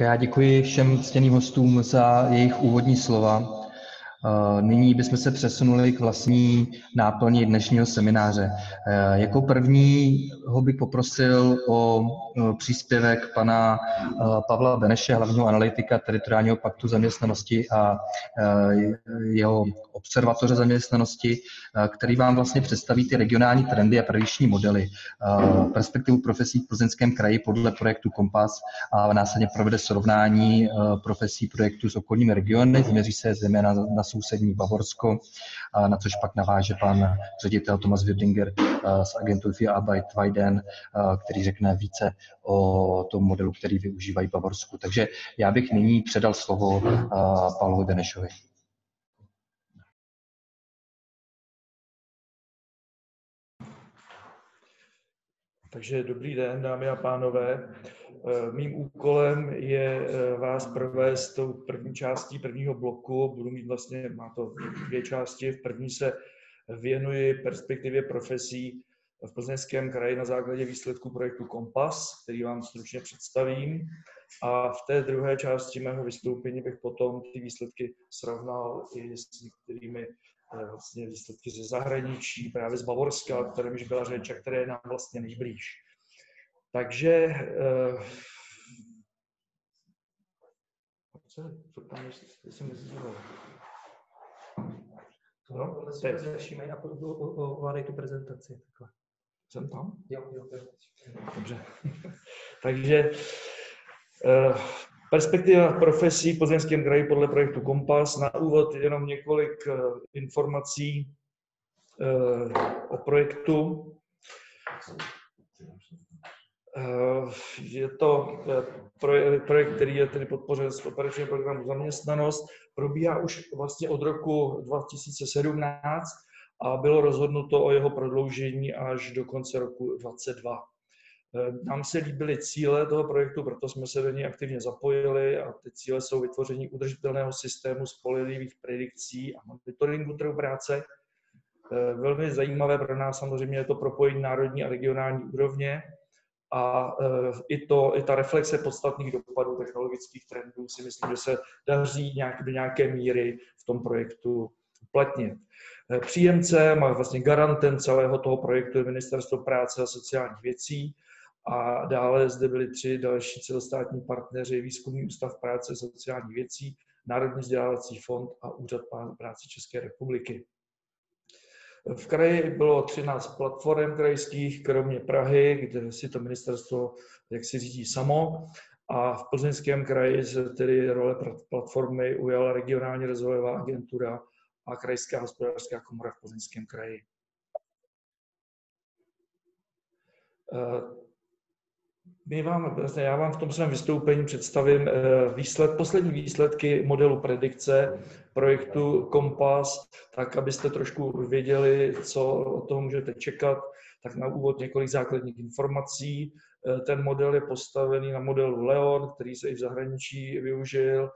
Já děkuji všem ctěným hostům za jejich úvodní slova. Eh, nyní bychom se přesunuli k vlastní náplni dnešního semináře. Eh, jako první ho bych poprosil o eh, příspěvek pana Pavla Beneše, hlavního analytika teritoriálního paktu zaměstnanosti a jeho observatoře zaměstnanosti, který vám vlastně představí ty regionální trendy a predikční modely, perspektivu profesí v Plzeňském kraji podle projektu Kompas a následně provede srovnání profesí projektu s okolními regiony, změří se zejména na sousední Bavorsko, na což pak naváže pan ředitel Thomas Wirdinger z agentury für Arbeit Weiden, který řekne více o tom modelu, který využívají Bavorsku. Takže já bych nyní předal slovo Pavlovi Benešovi. Takže dobrý den, dámy a pánové. Eh, mým úkolem je eh, vás provést tou první částí prvního bloku. Budu mít vlastně, má to dvě části. V první se věnuji perspektivě profesí v Plzeňském kraji na základě výsledku projektu Kompas, který vám stručně představím. A v té druhé části mého vystoupení bych potom ty výsledky srovnal i s některými eh, vlastně výsledky ze zahraničí, právě z Bavorska, o kterém byla řeč a které je nám vlastně nejblíž. Takže eh, co tam ještě, jsem nezdělal. No, začínají a ovládej tu prezentaci. Takhle. Jsem tam? Jo, jo, jo. Dobře. Takže eh, perspektiva profesí v Plzeňském kraji podle projektu Kompas. Na úvod jenom několik eh, informací o projektu. Eh, je to eh, projekt, který je tedy podpořen z operačního programu Zaměstnanost. Probíhá už vlastně od roku 2017 a bylo rozhodnuto o jeho prodloužení až do konce roku 2022. Eh, nám se líbily cíle toho projektu, proto jsme se do něj aktivně zapojili a ty cíle jsou vytvoření udržitelného systému spolehlivých predikcí a monitoringu trhu práce. Velmi zajímavé pro nás samozřejmě je to propojení národní a regionální úrovně, a e, i, to, i ta reflexe podstatných dopadů technologických trendů si myslím, že se daří nějak, do nějaké míry v tom projektu uplatnit. E, příjemcem a vlastně garantem celého toho projektu je Ministerstvo práce a sociálních věcí a dále zde byly tři další celostátní partneři, Výzkumný ústav práce a sociálních věcí, Národní vzdělávací fond a Úřad práce České republiky. V kraji bylo 13 platform krajských, kromě Prahy, kde si to ministerstvo jak si řídí samo. A v plzeňském kraji se tedy role platformy ujala regionální rozvojová agentura a krajská hospodářská komora v plzeňském kraji. My vám, já vám v tom svém vystoupení představím eh, výsled, poslední výsledky modelu predikce projektu Kompas, tak abyste trošku věděli, co o toho můžete čekat. Tak na úvod několik základních informací. Eh, ten model je postavený na modelu Leon, který se i v zahraničí využil.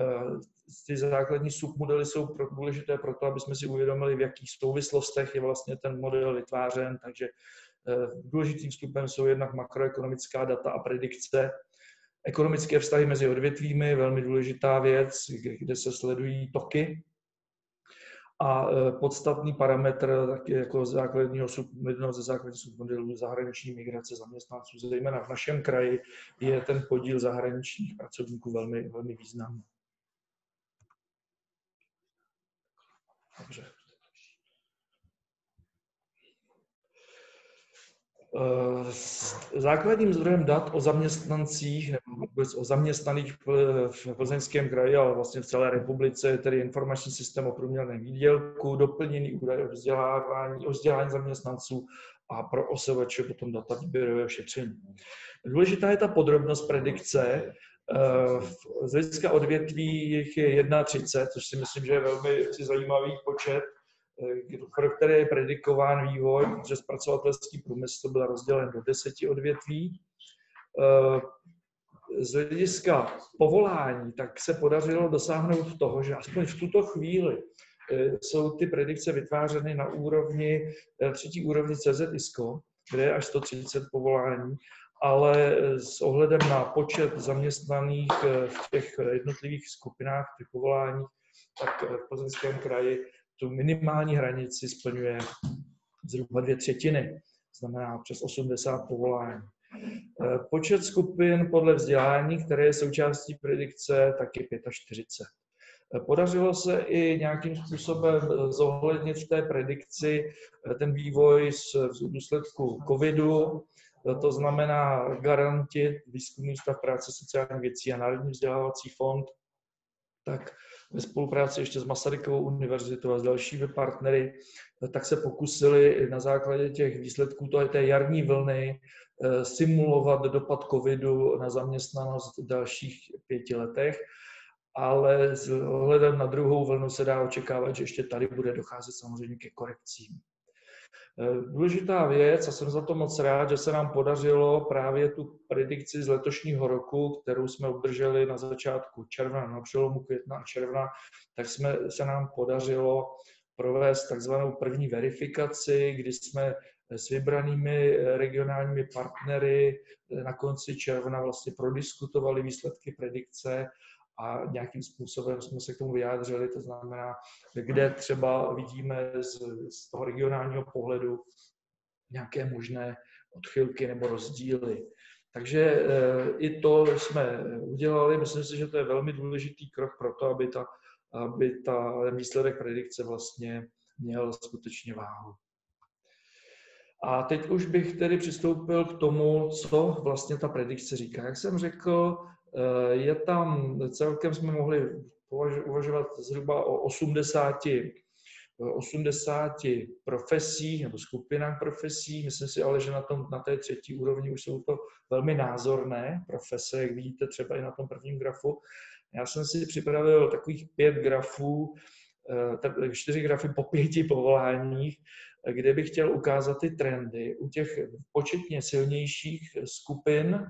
Eh, ty základní submodely jsou důležité pro to, aby jsme si uvědomili, v jakých souvislostech je vlastně ten model vytvářen, takže důležitým vstupem jsou jednak makroekonomická data a predikce, ekonomické vztahy mezi odvětvími, velmi důležitá věc, kde se sledují toky. A eh, podstatný parametr taky jako základního jednoho ze základních submodelů zahraniční migrace zaměstnanců, zejména v našem kraji, je ten podíl zahraničních pracovníků velmi, velmi významný. Dobře. Základním zdrojem dat o zaměstnancích nebo vůbec o zaměstnaných v Plzeňském kraji, ale vlastně v celé republice je tedy informační systém o průměrném výdělku, doplněný údaj o vzdělávání, o vzdělání zaměstnanců a pro OSVČ potom data výběrového šetření. Důležitá je ta podrobnost predikce. Eh, z hlediska odvětví jich je 31, což si myslím, že je velmi zajímavý počet pro které je predikován vývoj, protože zpracovatelský průmysl byl rozdělen do deseti odvětví. Eh, z hlediska povolání tak se podařilo dosáhnout toho, že aspoň v tuto chvíli eh, jsou ty predikce vytvářeny na úrovni, eh, třetí úrovni CZ ISCO, kde je až 130 povolání ale s ohledem na počet zaměstnaných v těch jednotlivých skupinách, těch povolání, tak v Plzeňském kraji tu minimální hranici splňuje zhruba dvě třetiny, znamená přes 80 povolání. Eh, počet skupin podle vzdělání, které je součástí predikce, tak je 45. Eh, podařilo se i nějakým způsobem zohlednit v té predikci ten vývoj z důsledku covidu, to znamená garanti výzkumný ústav práce sociální věcí a Národní vzdělávací fond, tak ve spolupráci ještě s Masarykovou univerzitou a s dalšími partnery, tak se pokusili na základě těch výsledků té jarní vlny Eh, simulovat dopad covidu na zaměstnanost v dalších pěti letech, ale s ohledem na druhou vlnu se dá očekávat, že ještě tady bude docházet samozřejmě ke korekcím. Eh, důležitá věc, a jsem za to moc rád, že se nám podařilo právě tu predikci z letošního roku, kterou jsme obdrželi na začátku června, na přelomu května a června, tak jsme, se nám podařilo provést takzvanou první verifikaci, kdy jsme s vybranými eh, regionálními partnery eh, na konci června vlastně prodiskutovali výsledky predikce a nějakým způsobem jsme se k tomu vyjádřili, to znamená, kde třeba vidíme z, z toho regionálního pohledu nějaké možné odchylky nebo rozdíly. Takže eh, i to jsme udělali. Myslím si, že to je velmi důležitý krok pro to, aby, ta, aby ta výsledek predikce vlastně měl skutečně váhu. A teď už bych tedy přistoupil k tomu, co vlastně ta predikce říká. Jak jsem řekl, je tam, celkem jsme mohli uvažovat zhruba o 80, 80 profesích nebo skupinách profesí. Myslím si ale, že na, tom, na té třetí úrovni už jsou to velmi názorné profese, jak vidíte třeba i na tom prvním grafu. Já jsem si připravil takových pět grafů, eh, čtyři grafy po pěti povoláních, kde bych chtěl ukázat ty trendy u těch početně silnějších skupin,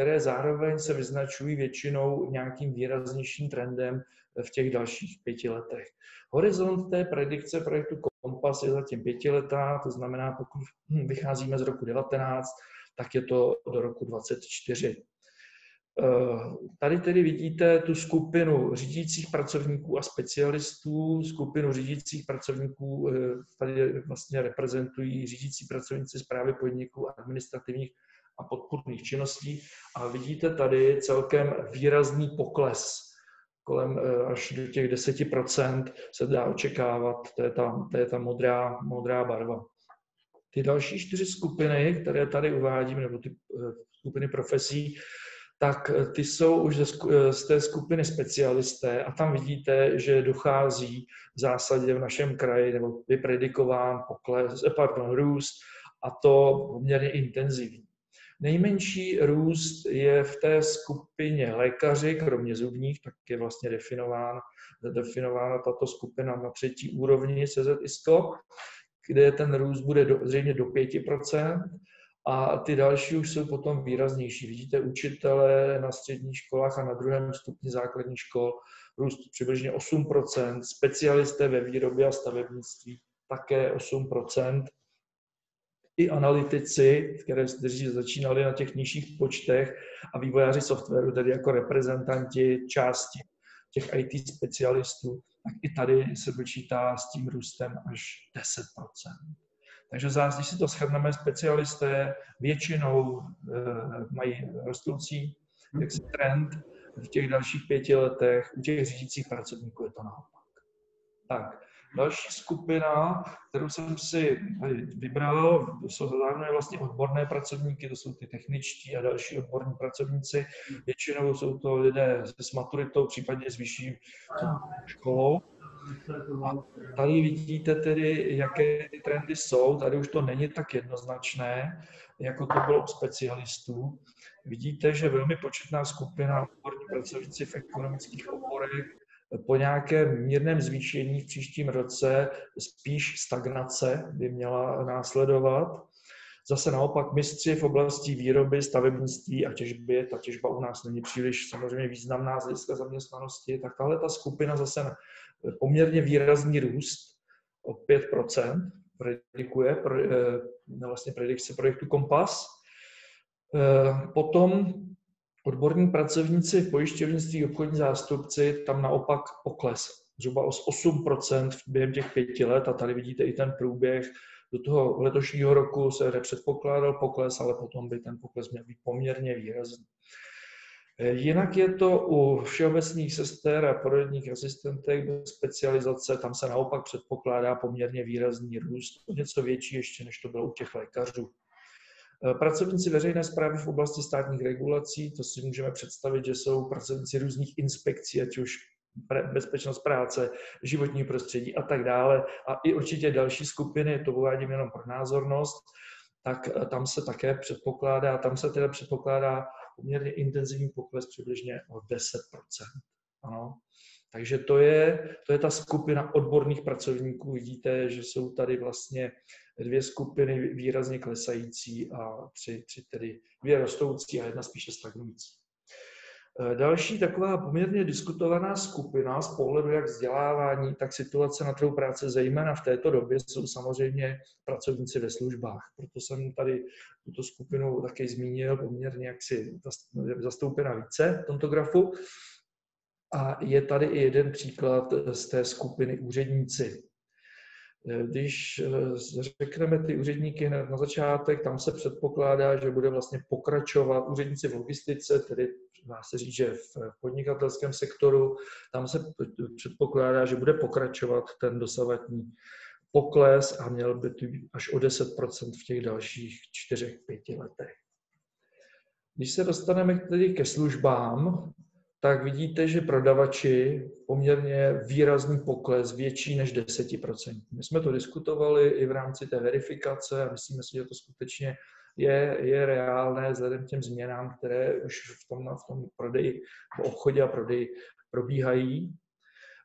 které zároveň se vyznačují většinou nějakým výraznějším trendem v těch dalších pěti letech. Horizont té predikce projektu Kompas je zatím pětiletá, to znamená, pokud vycházíme z roku 19, tak je to do roku 24. Eh, tady tedy vidíte tu skupinu řídících pracovníků a specialistů. Skupinu řídících pracovníků eh, tady vlastně reprezentují řídící pracovníci zprávy podniků a administrativních a podpůrných činností. A vidíte tady celkem výrazný pokles. Kolem eh, až do těch 10% se dá očekávat, to je ta, to je ta modrá, modrá barva. Ty další čtyři skupiny, které tady uvádím, nebo ty skupiny profesí, tak eh, ty jsou už eh, z té skupiny specialisté a tam vidíte, že dochází v zásadě v našem kraji nebo je predikován pokles, eh, pardon, růst a to poměrně intenzivní. Nejmenší růst je v té skupině lékaři, kromě zubních, tak je vlastně definován, definována tato skupina na třetí úrovni CZISCO, kde ten růst bude do, zřejmě do 5%, a ty další už jsou potom výraznější. Vidíte učitele na středních školách a na druhém stupni základních škol růst přibližně 8%, specialisté ve výrobě a stavebnictví také 8%, i analytici, které, kteří začínali na těch nižších počtech a vývojáři softwaru, tedy jako reprezentanti části těch IT specialistů, tak i tady se počítá s tím růstem až 10%. Takže zás, když si to shrneme, specialisté většinou e, mají rostoucí jaksi trend v těch dalších pěti letech, u těch řídících pracovníků je to naopak. Tak, další skupina, kterou jsem si vybral, jsou zároveň vlastně odborné pracovníky, to jsou ty techničtí a další odborní pracovníci. Většinou jsou to lidé s maturitou, případně s vyšší školou. A tady vidíte tedy, jaké ty trendy jsou. Tady už to není tak jednoznačné, jako to bylo u specialistů. Vidíte, že velmi početná skupina odborní pracovníci v ekonomických oborech po nějakém mírném zvýšení v příštím roce spíš stagnace by měla následovat. Zase naopak mistři v oblasti výroby, stavebnictví a těžby, ta těžba u nás není příliš samozřejmě významná z hlediska zaměstnanosti, tak tahle ta skupina zase poměrně výrazný růst o 5%, predikuje pro, eh, vlastně predikce projektu Kompas. Potom odborní pracovníci v pojišťovnictví, obchodní zástupci, tam naopak pokles. Zhruba o 8% během těch pěti let a tady vidíte i ten průběh. Do toho letošního roku se nepředpokládal pokles, ale potom by ten pokles měl být poměrně výrazný. Jinak je to u všeobecných sester a porodních asistentek bez specializace, tam se naopak předpokládá poměrně výrazný růst, něco větší ještě, než to bylo u těch lékařů. Pracovníci veřejné zprávy v oblasti státních regulací, to si můžeme představit, že jsou pracovníci různých inspekcí, ať už bezpečnost práce, životní prostředí a tak dále. A i určitě další skupiny, to uvádím jenom pro názornost, tak tam se také předpokládá, tam se teda předpokládá poměrně intenzivní pokles přibližně o 10 ano. Takže to je, to je ta skupina odborných pracovníků. Vidíte, že jsou tady vlastně dvě skupiny výrazně klesající a tři, tři tedy dvě rostoucí a jedna spíše stagnující. E, další taková poměrně diskutovaná skupina z pohledu jak vzdělávání, tak situace na trhu práce, zejména v této době, jsou samozřejmě pracovníci ve službách. Proto jsem tady tuto skupinu taky zmínil, poměrně jaksi zastoupena více v tomto grafu. A je tady i jeden příklad z té skupiny úředníci. Když eh, řekneme ty úředníky hned na začátek, tam se předpokládá, že bude vlastně pokračovat úředníci v logistice, tedy dá se říct, že v podnikatelském sektoru, tam se předpokládá, že bude pokračovat ten dosavatní pokles a měl by to až o 10% v těch dalších 4-5 letech. Když se dostaneme tedy ke službám, tak vidíte, že prodavači poměrně výrazný pokles, větší než 10%. My jsme to diskutovali i v rámci té verifikace a myslíme si, že to skutečně je, je reálné vzhledem k těm změnám, které už v tom, v tom prodeji, v obchodě a prodeji probíhají.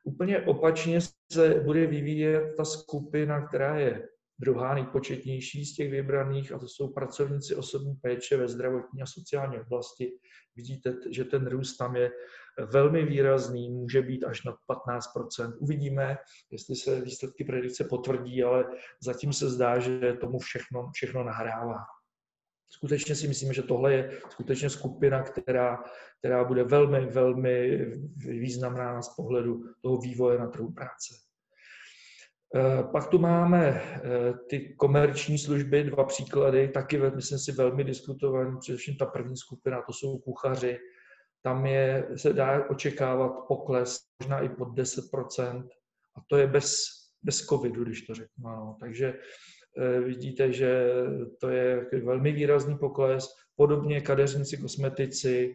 Úplně opačně se bude vyvíjet ta skupina, která je druhá nejpočetnější z těch vybraných, a to jsou pracovníci osobní péče ve zdravotní a sociální oblasti. Vidíte, že ten růst tam je velmi výrazný, může být až na 15 Uvidíme, jestli se výsledky predikce potvrdí, ale zatím se zdá, že tomu všechno, všechno nahrává. Skutečně si myslíme, že tohle je skutečně skupina, která, která bude velmi, velmi významná z pohledu toho vývoje na trhu práce. Eh, pak tu máme eh, ty komerční služby, dva příklady, taky myslím si velmi diskutovaný, především ta první skupina, to jsou kuchaři. Tam je, se dá očekávat pokles možná i pod 10%, a to je bez, bez covidu, když to řeknu. Ano. Takže eh, vidíte, že to je velmi výrazný pokles. Podobně kadeřníci, kosmetici,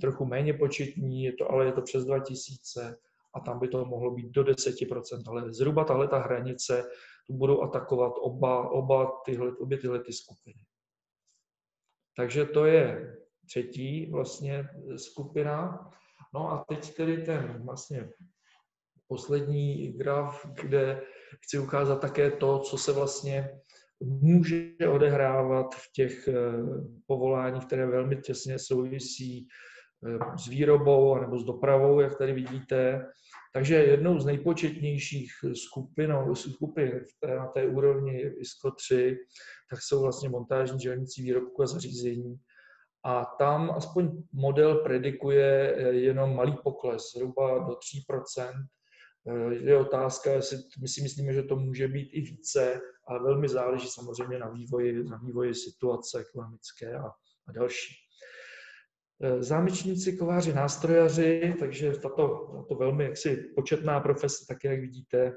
trochu méně početní, je to, ale je to přes 2000 a tam by to mohlo být do 10%, ale zhruba tahle ta hranice tu budou atakovat oba, oba tyhle, obě tyhle ty skupiny. Takže to je třetí vlastně skupina. No a teď tedy ten vlastně poslední graf, kde chci ukázat také to, co se vlastně může odehrávat v těch eh, povoláních, které velmi těsně souvisí s výrobou nebo s dopravou, jak tady vidíte. Takže jednou z nejpočetnějších skupin, skupin na té úrovni ISCO 3, tak jsou vlastně montážní dělníci výrobku a zařízení. A tam aspoň model predikuje jenom malý pokles, zhruba do 3%. Eh, je otázka, jestli my si myslíme, že to může být i více, ale velmi záleží samozřejmě na vývoji, na vývoji situace ekonomické a, a další. Eh, zámečníci, kováři, nástrojaři, takže tato, tato velmi jaksi početná profese, tak jak vidíte,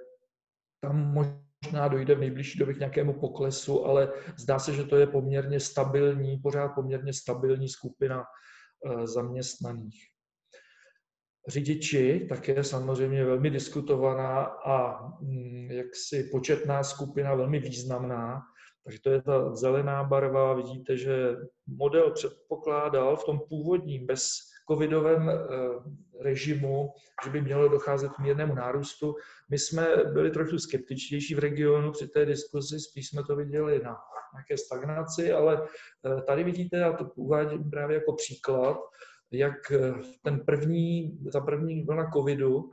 tam možná dojde v nejbližší době k nějakému poklesu, ale zdá se, že to je poměrně stabilní, pořád poměrně stabilní skupina eh, zaměstnaných. Řidiči, také samozřejmě velmi diskutovaná a mm, jaksi početná skupina, velmi významná. Takže to je ta zelená barva. Vidíte, že model předpokládal v tom původním bez covidovém eh, režimu, že by mělo docházet k mírnému nárůstu. My jsme byli trochu skeptičtější v regionu při té diskuzi, spíš jsme to viděli na nějaké stagnaci, ale eh, tady vidíte, já to uvádím právě jako příklad, jak eh, ten první, ta první vlna covidu,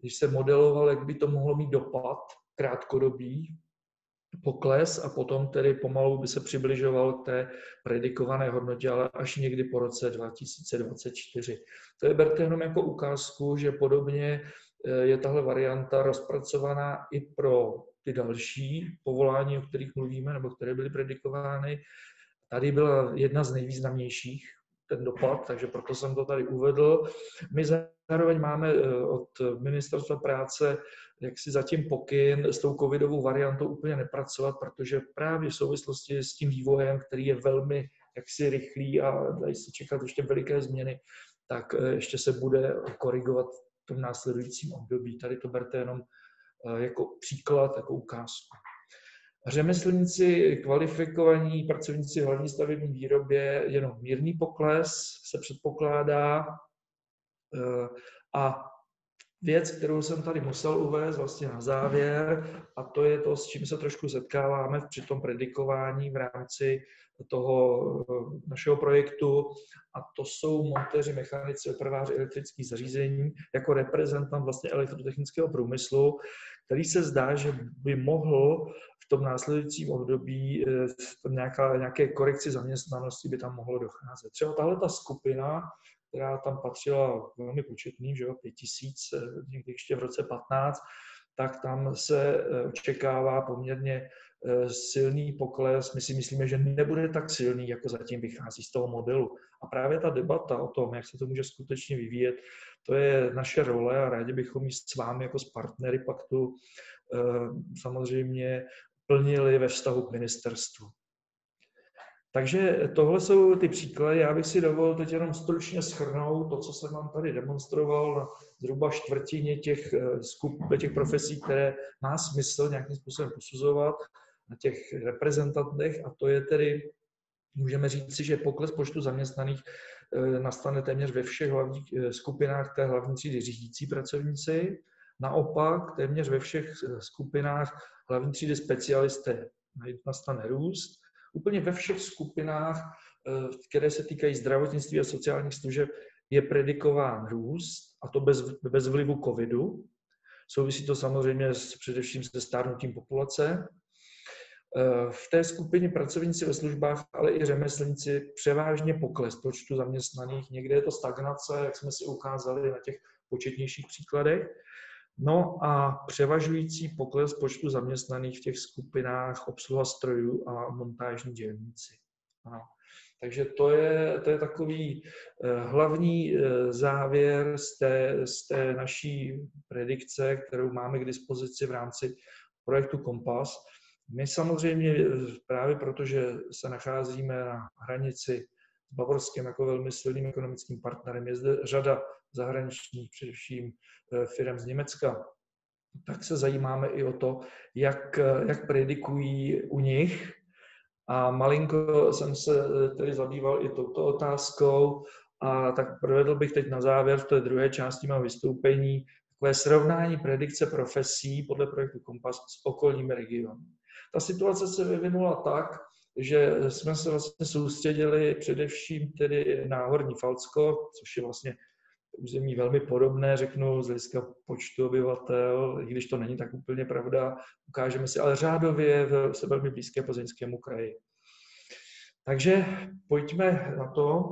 když se modeloval, jak by to mohlo mít dopad krátkodobý, pokles a potom tedy pomalu by se přibližoval k té predikované hodnotě, ale až někdy po roce 2024. To je berte jenom jako ukázku, že podobně eh, je tahle varianta rozpracovaná i pro ty další povolání, o kterých mluvíme, nebo které byly predikovány. Tady byla jedna z nejvýznamnějších, ten dopad, takže proto jsem to tady uvedl. My zároveň máme eh, od Ministerstva práce jak si zatím pokyn s tou covidovou variantou úplně nepracovat, protože právě v souvislosti s tím vývojem, který je velmi jaksi rychlý a dají se čekat ještě veliké změny, tak eh, ještě se bude korigovat v tom následujícím období. Tady to berte jenom eh, jako příklad, jako ukázku. Řemeslníci, kvalifikovaní pracovníci v hlavní stavební výrobě, jenom mírný pokles se předpokládá eh, a věc, kterou jsem tady musel uvést vlastně na závěr, a to je to, s čím se trošku setkáváme při tom predikování v rámci toho eh, našeho projektu, a to jsou montéři, mechanici, opraváři elektrických zařízení jako reprezentant vlastně elektrotechnického průmyslu, který se zdá, že by mohl v tom následujícím období eh, nějaká, nějaké korekci zaměstnanosti by tam mohlo docházet. Třeba tahle ta skupina která tam patřila velmi početný, že jo, 5000, eh, někdy ještě v roce 15, tak tam se eh, očekává poměrně eh, silný pokles. My si myslíme, že nebude tak silný, jako zatím vychází z toho modelu. A právě ta debata o tom, jak se to může skutečně vyvíjet, to je naše role a rádi bychom ji s vámi jako s partnery paktu samozřejmě plnili ve vztahu k ministerstvu. Takže tohle jsou ty příklady. Já bych si dovolil teď jenom stručně schrnout to, co jsem vám tady demonstroval na zhruba čtvrtině těch, eh, skup, těch profesí, které má smysl nějakým způsobem posuzovat na těch reprezentantech. A to je tedy, můžeme říct si, že pokles počtu zaměstnaných eh, nastane téměř ve všech hlavních eh, skupinách té hlavní třídy řídící pracovníci. Naopak téměř ve všech skupinách hlavní třídy specialisté nastane růst úplně ve všech skupinách, eh, které se týkají zdravotnictví a sociálních služeb, je predikován růst, a to bez, bez vlivu covidu. Souvisí to samozřejmě s, především se stárnutím populace. Eh, v té skupině pracovníci ve službách, ale i řemeslníci převážně pokles počtu zaměstnaných. Někde je to stagnace, jak jsme si ukázali na těch početnějších příkladech. No a převažující pokles počtu zaměstnaných v těch skupinách obsluha strojů a montážní dělníci. Ano. Takže to je, to je takový eh, hlavní eh, závěr z té, z té naší predikce, kterou máme k dispozici v rámci projektu Kompas. My samozřejmě eh, právě protože se nacházíme na hranici Bavorskem jako velmi silným ekonomickým partnerem, je zde řada zahraničních, především eh, firm z Německa, tak se zajímáme i o to, jak, eh, jak predikují u nich. A malinko jsem se eh, tedy zabýval i touto otázkou a tak provedl bych teď na závěr v té druhé části mého vystoupení takové srovnání predikce profesí podle projektu Kompas s okolními regiony. Ta situace se vyvinula tak, že jsme se vlastně soustředili především tedy na Horní Falcko, což je vlastně území velmi podobné, řeknu, z hlediska počtu obyvatel, i když to není tak úplně pravda, ukážeme si, ale řádově se velmi blízké plzeňskému kraji. Takže pojďme na to.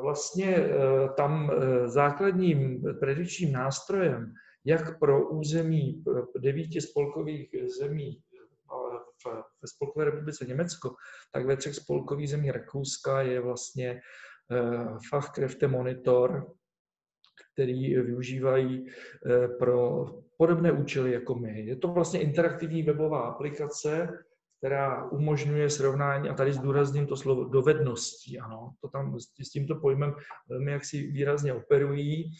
Vlastně eh, tam eh, základním predikčním nástrojem, jak pro území eh, devíti spolkových zemí ve Spolkové republice Německo, tak ve třech spolkových zemí Rakouska je vlastně Fachkräfte Monitor, který využívají eh, pro podobné účely jako my. Je to vlastně interaktivní webová aplikace, která umožňuje srovnání, a tady zdůrazním to slovo dovedností, ano, to tam s tímto pojmem velmi jaksi výrazně operují.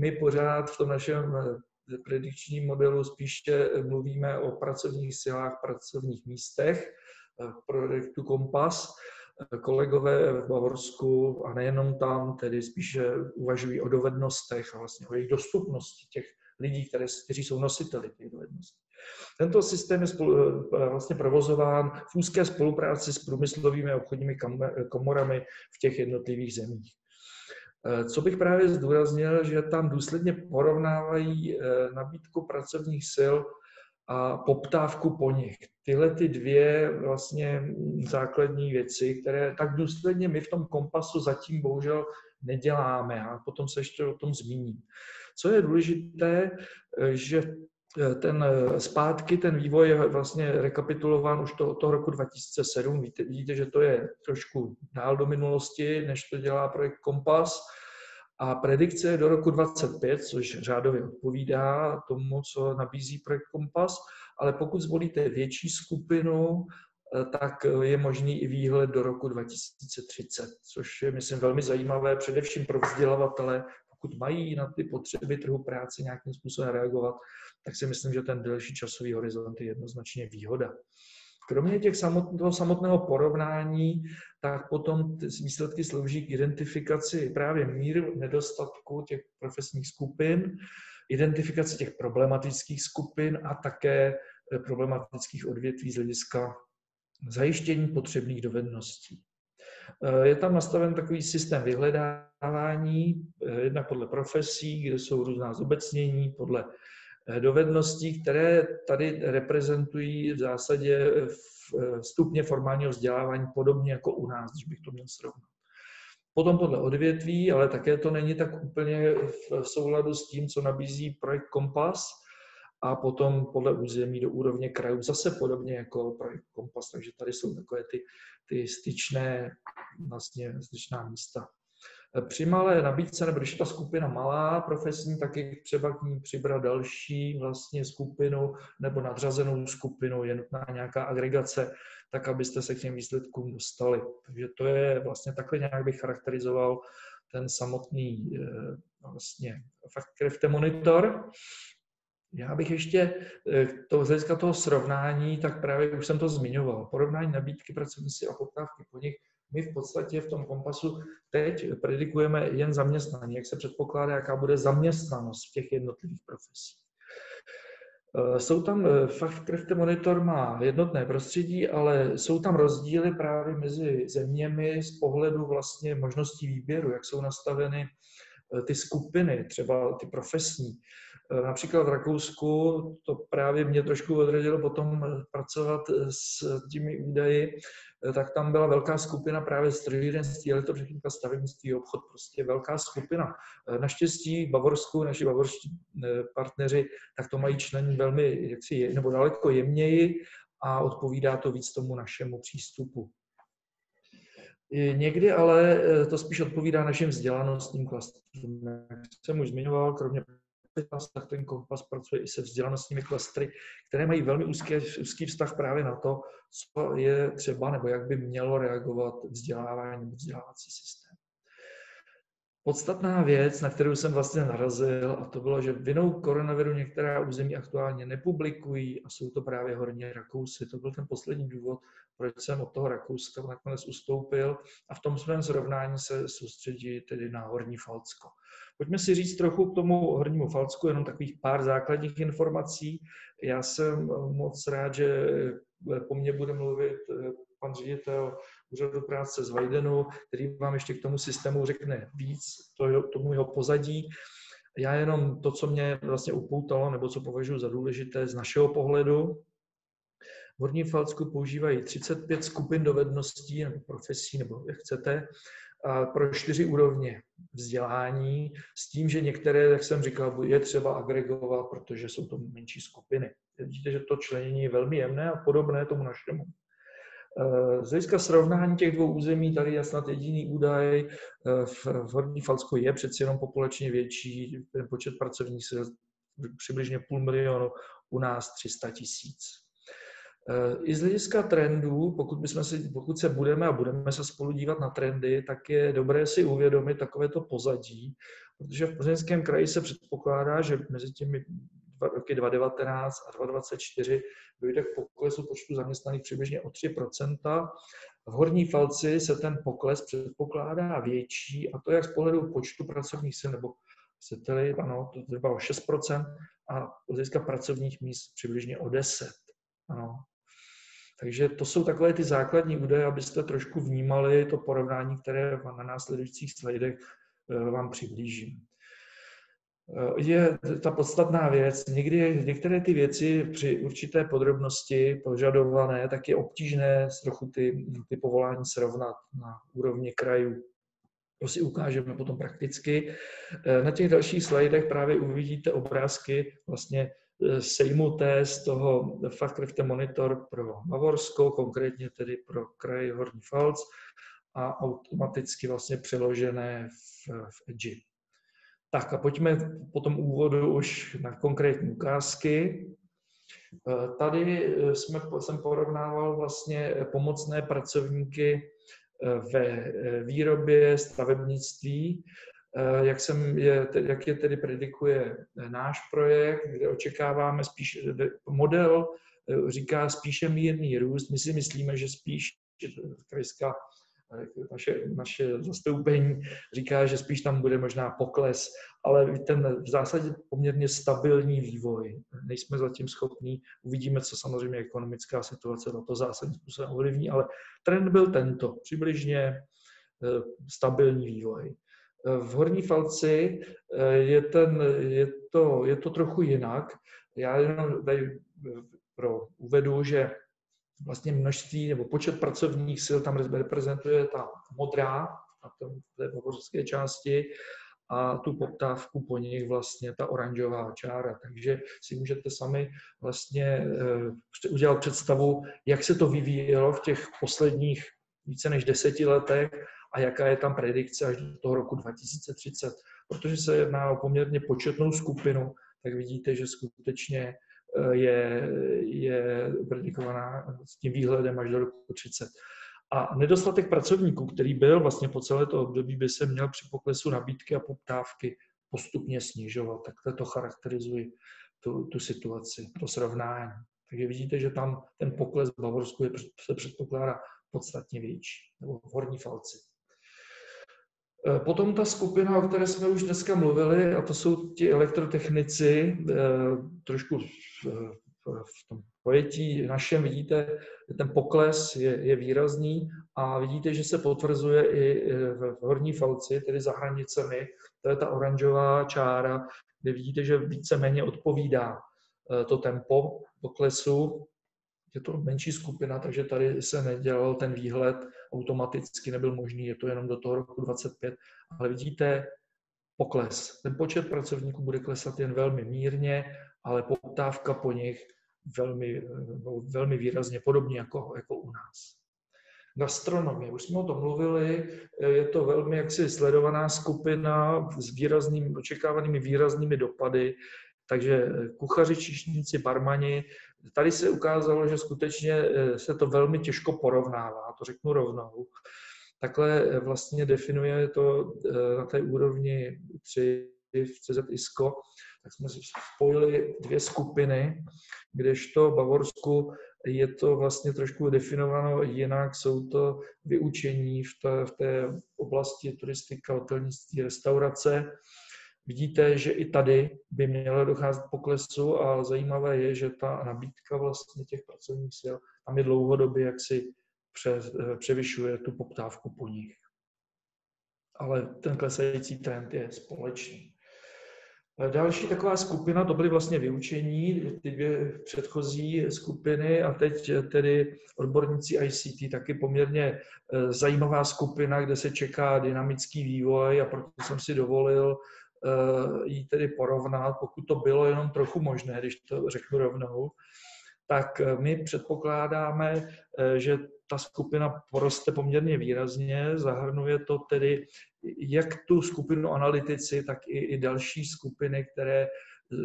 My pořád v tom našem eh, predikčním modelu spíše mluvíme o pracovních silách, pracovních místech, eh, projektu Kompas, kolegové v Bavorsku a nejenom tam, tedy spíše uvažují o dovednostech a vlastně o jejich dostupnosti těch lidí, které, kteří jsou nositeli těch dovedností. Tento systém je spolu, eh, vlastně provozován v úzké spolupráci s průmyslovými a obchodními komorami v těch jednotlivých zemích. Eh, co bych právě zdůraznil, že tam důsledně porovnávají eh, nabídku pracovních sil a poptávku po nich. Tyhle ty dvě vlastně základní věci, které tak důsledně my v tom kompasu zatím bohužel neděláme a potom se ještě o tom zmíním. Co je důležité, že ten zpátky, ten vývoj je vlastně rekapitulován už to, toho roku 2007. Víte, vidíte, že to je trošku dál do minulosti, než to dělá projekt Kompas. A predikce do roku 25, což řádově odpovídá tomu, co nabízí projekt Kompas, ale pokud zvolíte větší skupinu, eh, tak je možný i výhled do roku 2030, což je, myslím, velmi zajímavé, především pro vzdělavatele, pokud mají na ty potřeby trhu práce nějakým způsobem reagovat, tak si myslím, že ten delší časový horizont je jednoznačně výhoda. Kromě těch samotného, samotného porovnání, tak potom ty výsledky slouží k identifikaci právě míru nedostatku těch profesních skupin, identifikaci těch problematických skupin a také eh, problematických odvětví z hlediska zajištění potřebných dovedností. Eh, je tam nastaven takový systém vyhledávání, eh, jednak podle profesí, kde jsou různá zobecnění, podle Eh, dovedností, které tady reprezentují v zásadě stupně formálního vzdělávání podobně jako u nás, když bych to měl srovnat. Potom podle odvětví, ale také to není tak úplně v souladu s tím, co nabízí projekt Kompas, a potom podle území do úrovně krajů zase podobně jako projekt Kompas, takže tady jsou takové ty, ty styčné, vlastně styčná místa. Při malé nabídce, nebo když je ta skupina malá profesní, tak je třeba k ní přibrat další vlastně skupinu nebo nadřazenou skupinu, je nutná nějaká agregace, tak abyste se k těm výsledkům dostali. Takže to je vlastně takhle nějak bych charakterizoval ten samotný eh, vlastně fakt monitor. Já bych ještě eh, to, z hlediska toho srovnání, tak právě už jsem to zmiňoval. Porovnání nabídky pracovníci a poptávky po nich my v podstatě v tom kompasu teď predikujeme jen zaměstnání, jak se předpokládá, jaká bude zaměstnanost v těch jednotlivých profesích. Eh, jsou tam, eh, fakt Krefte Monitor má jednotné prostředí, ale jsou tam rozdíly právě mezi zeměmi z pohledu vlastně možností výběru, jak jsou nastaveny ty skupiny, třeba ty profesní. Například v Rakousku to právě mě trošku odradilo potom pracovat s těmi údaji, Eh, tak tam byla velká skupina právě strojírenství, elektrotechnika, stavebnictví, obchod, prostě velká skupina. Eh, naštěstí v Bavorsku, naši bavorští eh, partneři, tak to mají člení velmi, jaksi, nebo daleko jemněji a odpovídá to víc tomu našemu přístupu. Někdy ale to spíš odpovídá našim vzdělanostním klastrům. Jak jsem už zmiňoval, kromě tak ten kompas pracuje i se vzdělanostními klastry, které mají velmi úzký, úzký vztah právě na to, co je třeba nebo jak by mělo reagovat vzdělávání, vzdělávací systém. Podstatná věc, na kterou jsem vlastně narazil, a to bylo, že vinou koronaviru některá území aktuálně nepublikují a jsou to právě horní Rakousy. To byl ten poslední důvod, proč jsem od toho Rakouska nakonec ustoupil a v tom svém srovnání se soustředí tedy na Horní Falcko. Pojďme si říct trochu k tomu Hornímu Falcku, jenom takových pár základních informací. Já jsem moc rád, že po mně bude mluvit eh, pan ředitel úřadu práce z Vajdenu, který vám ještě k tomu systému řekne víc, to, tomu jeho pozadí. Já jenom to, co mě vlastně upoutalo, nebo co považuji za důležité z našeho pohledu, v Horním Falcku používají 35 skupin dovedností nebo profesí, nebo jak chcete, pro čtyři úrovně vzdělání, s tím, že některé, jak jsem říkal, je třeba agregovat, protože jsou to menší skupiny. Vidíte, že to členění je velmi jemné a podobné tomu našemu. Z hlediska srovnání těch dvou území, tady je snad jediný údaj, v, Horní Falcku je přeci jenom populačně větší, ten počet pracovních sil přibližně půl milionu, u nás 300 tisíc. Eh, I z hlediska trendů, pokud, bychom si, pokud se budeme a budeme se spolu dívat na trendy, tak je dobré si uvědomit takovéto pozadí, protože v Plzeňském kraji se předpokládá, že mezi těmi roky 2019 a 2024 dojde k poklesu počtu zaměstnaných přibližně o 3% V Horní Falci se ten pokles předpokládá větší, a to jak z pohledu počtu pracovních sil, nebo chcete ano, to třeba o 6% a hlediska pracovních míst přibližně o 10 ano. Takže to jsou takové ty základní údaje, abyste trošku vnímali to porovnání, které na následujících slajdech eh, vám přiblížím. Je ta podstatná věc. Někdy některé ty věci při určité podrobnosti požadované, tak je obtížné trochu ty, ty povolání srovnat na úrovni krajů. To si ukážeme potom prakticky. Na těch dalších slajdech právě uvidíte obrázky vlastně eh, sejmuté z toho Fachkräfte Monitor pro Bavorsko, konkrétně tedy pro kraj Horní Pfalz a automaticky vlastně přeložené v, v Edži. Tak a pojďme po tom úvodu už na konkrétní ukázky. Eh, tady eh, jsme, jsem porovnával vlastně pomocné pracovníky eh, ve výrobě stavebnictví, jak, jsem je, jak je tedy predikuje náš projekt, kde očekáváme spíš, model říká spíše mírný růst. My si myslíme, že spíš krajská naše, naše zastoupení říká, že spíš tam bude možná pokles, ale ten v zásadě poměrně stabilní vývoj. Nejsme zatím schopní, uvidíme, co samozřejmě ekonomická situace na to zásadním způsobem ovlivní, ale trend byl tento, přibližně eh, stabilní vývoj. Eh, v Horní Falci eh, je, ten, je, to, je to trochu jinak. Já jenom tady pro uvedu, že vlastně množství nebo počet pracovních sil tam reprezentuje ta modrá na tom, té pohořské části a tu poptávku po nich vlastně ta oranžová čára. Takže si můžete sami vlastně eh, udělat představu, jak se to vyvíjelo v těch posledních více než deseti letech a jaká je tam predikce až do toho roku 2030. Protože se jedná o poměrně početnou skupinu, tak vidíte, že skutečně je, je predikovaná s tím výhledem až do roku 30. A nedostatek pracovníků, který byl vlastně po celé to období, by se měl při poklesu nabídky a poptávky postupně snižovat. Tak to charakterizuje tu, tu situaci, to srovnání. Takže vidíte, že tam ten pokles v Bavorsku je, se předpokládá podstatně větší, nebo v Horní Falci. Eh, potom ta skupina, o které jsme už dneska mluvili, a to jsou ti elektrotechnici, eh, trošku v tom pojetí našem vidíte, ten pokles je, je výrazný a vidíte, že se potvrzuje i eh, v horní falci, tedy za hranicemi. To je ta oranžová čára, kde vidíte, že víceméně odpovídá to tempo poklesu je to menší skupina, takže tady se nedělal ten výhled automaticky, nebyl možný, je to jenom do toho roku 25, ale vidíte pokles. Ten počet pracovníků bude klesat jen velmi mírně, ale poptávka po nich velmi, no, velmi výrazně, podobně jako, jako u nás. Gastronomie, už jsme o tom mluvili, je to velmi jaksi sledovaná skupina s výraznými, očekávanými výraznými dopady, takže kuchaři, čišníci, barmani Tady se ukázalo, že skutečně eh, se to velmi těžko porovnává, to řeknu rovnou. Takhle eh, vlastně definuje to eh, na té úrovni 3 v CZ ISCO, tak jsme spojili dvě skupiny, kdežto v Bavorsku je to vlastně trošku definováno jinak, jsou to vyučení v té, v té oblasti turistika, hotelnictví, restaurace Vidíte, že i tady by mělo docházet poklesu a zajímavé je, že ta nabídka vlastně těch pracovních sil tam je dlouhodobě jaksi pře, převyšuje tu poptávku po nich. Ale ten klesající trend je společný. Další taková skupina, to byly vlastně vyučení, ty dvě předchozí skupiny a teď tedy odborníci ICT, taky poměrně eh, zajímavá skupina, kde se čeká dynamický vývoj a proto jsem si dovolil ji tedy porovnat, pokud to bylo jenom trochu možné, když to řeknu rovnou, tak eh, my předpokládáme, eh, že ta skupina poroste poměrně výrazně, zahrnuje to tedy jak tu skupinu analytici, tak i, i další skupiny, které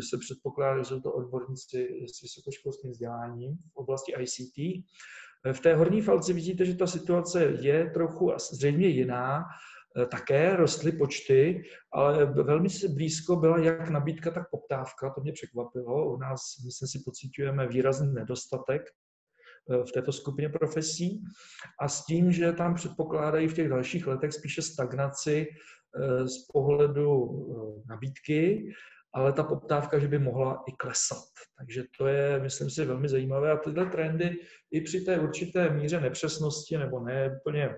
se předpokládá, že jsou to odborníci s vysokoškolským vzděláním v oblasti ICT. V té horní falci vidíte, že ta situace je trochu zřejmě jiná. Eh, také rostly počty, ale velmi se blízko byla jak nabídka, tak poptávka. To mě překvapilo. U nás, myslím si, pocitujeme výrazný nedostatek eh, v této skupině profesí a s tím, že tam předpokládají v těch dalších letech spíše stagnaci eh, z pohledu nabídky, ale ta poptávka, že by mohla i klesat. Takže to je, myslím si, velmi zajímavé. A tyhle trendy i při té určité míře nepřesnosti nebo ne úplně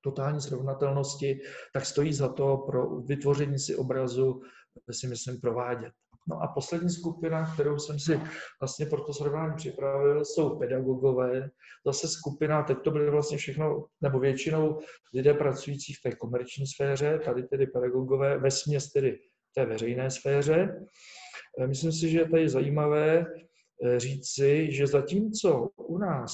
totální srovnatelnosti, tak stojí za to pro vytvoření si obrazu si myslím provádět. No a poslední skupina, kterou jsem si vlastně pro to srovnání připravil, jsou pedagogové. Zase skupina, teď to byly vlastně všechno, nebo většinou lidé pracující v té komerční sféře, tady tedy pedagogové, ve směs tedy té veřejné sféře. Eh, myslím si, že je zajímavé eh, říci, že zatímco u nás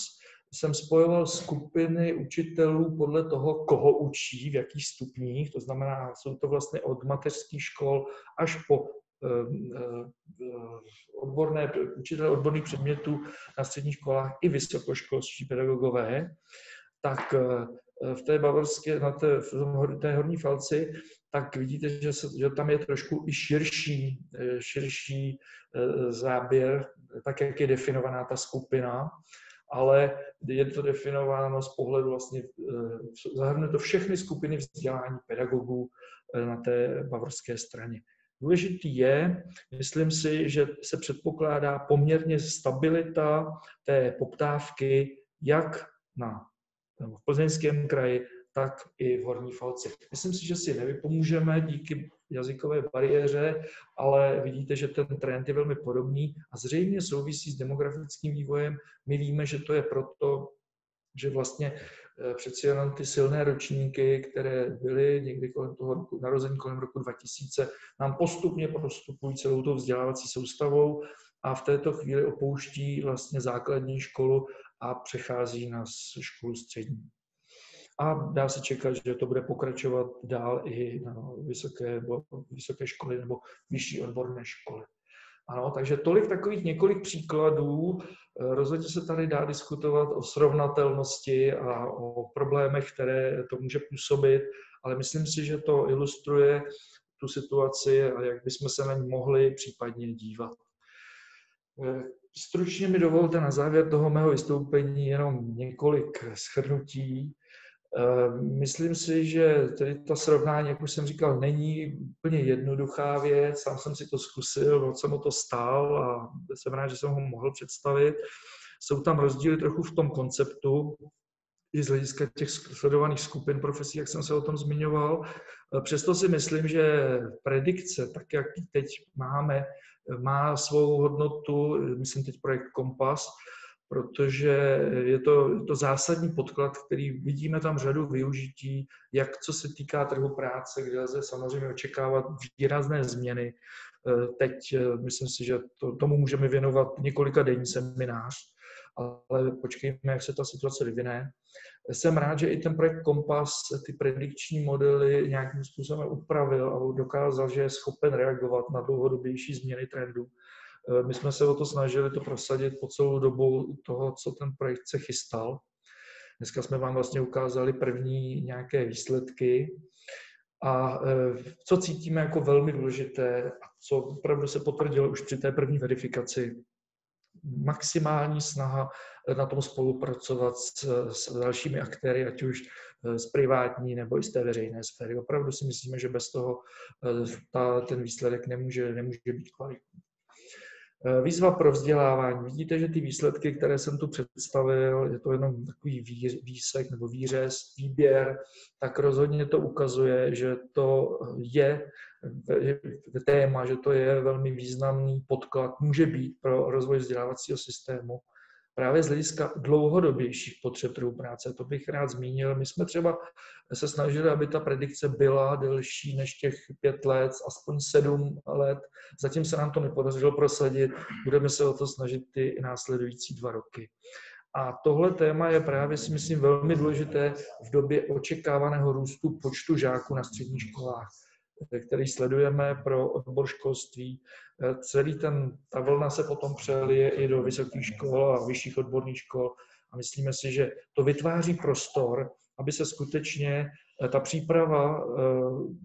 jsem spojoval skupiny učitelů podle toho, koho učí, v jakých stupních, to znamená, jsou to vlastně od mateřských škol až po Ehm, ehm, odborné, učitelé odborných předmětů na středních školách i vysokoškolští pedagogové, tak eh, v té bavorské, na té, v té horní falci, tak vidíte, že, se, že tam je trošku i širší, širší záběr, tak jak je definovaná ta skupina, ale je to definováno z pohledu vlastně, zahrnuje to všechny skupiny vzdělání pedagogů na té bavorské straně. Důležitý je, myslím si, že se předpokládá poměrně stabilita té poptávky jak na, v plzeňském kraji, tak i v Horní Falci. Myslím si, že si nevypomůžeme díky jazykové bariéře, ale vidíte, že ten trend je velmi podobný a zřejmě souvisí s demografickým vývojem. My víme, že to je proto, že vlastně Eh, přeci jenom ty silné ročníky, které byly někdy kolem toho roku, narození kolem roku 2000, nám postupně prostupují celou tou vzdělávací soustavou a v této chvíli opouští vlastně základní školu a přechází na školu střední. A dá se čekat, že to bude pokračovat dál i na vysoké, vysoké školy nebo vyšší odborné školy. Ano, takže tolik takových několik příkladů. Rozhodně se tady dá diskutovat o srovnatelnosti a o problémech, které to může působit, ale myslím si, že to ilustruje tu situaci a jak bychom se na ní mohli případně dívat. Stručně mi dovolte na závěr toho mého vystoupení jenom několik shrnutí. Ehm, myslím si, že tedy to srovnání, jak už jsem říkal, není úplně jednoduchá věc. Sám jsem si to zkusil, moc jsem o to stál a jsem rád, že jsem ho mohl představit. Jsou tam rozdíly trochu v tom konceptu, i z hlediska těch sledovaných skupin profesí, jak jsem se o tom zmiňoval. Ehm, přesto si myslím, že predikce, tak jak teď máme, má svou hodnotu, myslím teď projekt Kompas, protože je to, je to zásadní podklad, který vidíme tam řadu využití, jak co se týká trhu práce, kde lze samozřejmě očekávat výrazné změny. Eh, teď eh, myslím si, že to, tomu můžeme věnovat několika denní seminář, ale počkejme, jak se ta situace vyvine. Jsem rád, že i ten projekt Kompas ty predikční modely nějakým způsobem upravil a dokázal, že je schopen reagovat na dlouhodobější změny trendů Eh, my jsme se o to snažili to prosadit po celou dobu toho, co ten projekt se chystal. Dneska jsme vám vlastně ukázali první nějaké výsledky a eh, co cítíme jako velmi důležité a co opravdu se potvrdilo už při té první verifikaci, maximální snaha na tom spolupracovat s, s dalšími aktéry, ať už eh, z privátní nebo i z té veřejné sféry. Opravdu si myslíme, že bez toho ta, ten výsledek nemůže, nemůže být kvalitní. Eh, výzva pro vzdělávání. Vidíte, že ty výsledky, které jsem tu představil, je to jenom takový výsek nebo výřez, výběr, tak rozhodně to ukazuje, že to je téma, že to je velmi významný podklad, může být pro rozvoj vzdělávacího systému právě z hlediska dlouhodobějších potřeb trhu práce. To bych rád zmínil. My jsme třeba se snažili, aby ta predikce byla delší než těch pět let, aspoň sedm let. Zatím se nám to nepodařilo prosadit. Budeme se o to snažit ty následující dva roky. A tohle téma je právě, si myslím, velmi důležité v době očekávaného růstu počtu žáků na středních školách který sledujeme pro odbor školství. Celý ten, ta vlna se potom přelije i do vysokých škol a vyšších odborných škol a myslíme si, že to vytváří prostor, aby se skutečně eh, ta příprava eh,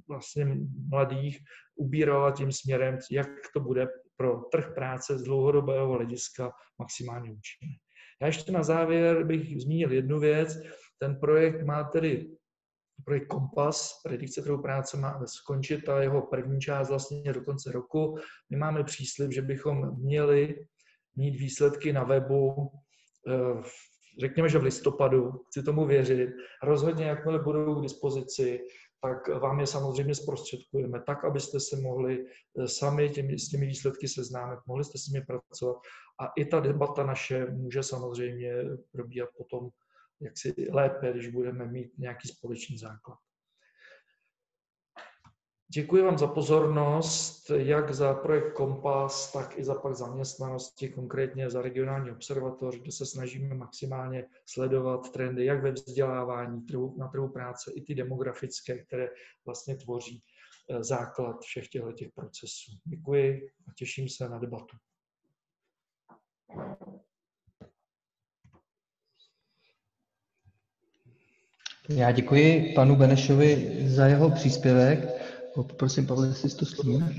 vlastně mladých ubírala tím směrem, jak to bude pro trh práce z dlouhodobého hlediska maximálně účinné. Já ještě na závěr bych zmínil jednu věc. Ten projekt má tedy projekt Kompas, predikce trhu práce má skončit a jeho první část vlastně do konce roku. My máme příslip, že bychom měli mít výsledky na webu, eh, řekněme, že v listopadu, chci tomu věřit. Rozhodně, jakmile budou k dispozici, tak vám je samozřejmě zprostředkujeme, tak, abyste se mohli eh, sami těmi, s těmi výsledky seznámit, mohli jste s nimi pracovat a i ta debata naše může samozřejmě probíhat potom jaksi lépe, když budeme mít nějaký společný základ. Děkuji vám za pozornost, jak za projekt Kompas, tak i za pak zaměstnanosti, konkrétně za regionální observatoř, kde se snažíme maximálně sledovat trendy jak ve vzdělávání, trhu, na trhu práce, i ty demografické, které vlastně tvoří eh, základ všech těchto těch procesů. Děkuji a těším se na debatu. Já děkuji panu Benešovi za jeho příspěvek. Poprosím Pavle, jestli to slíme.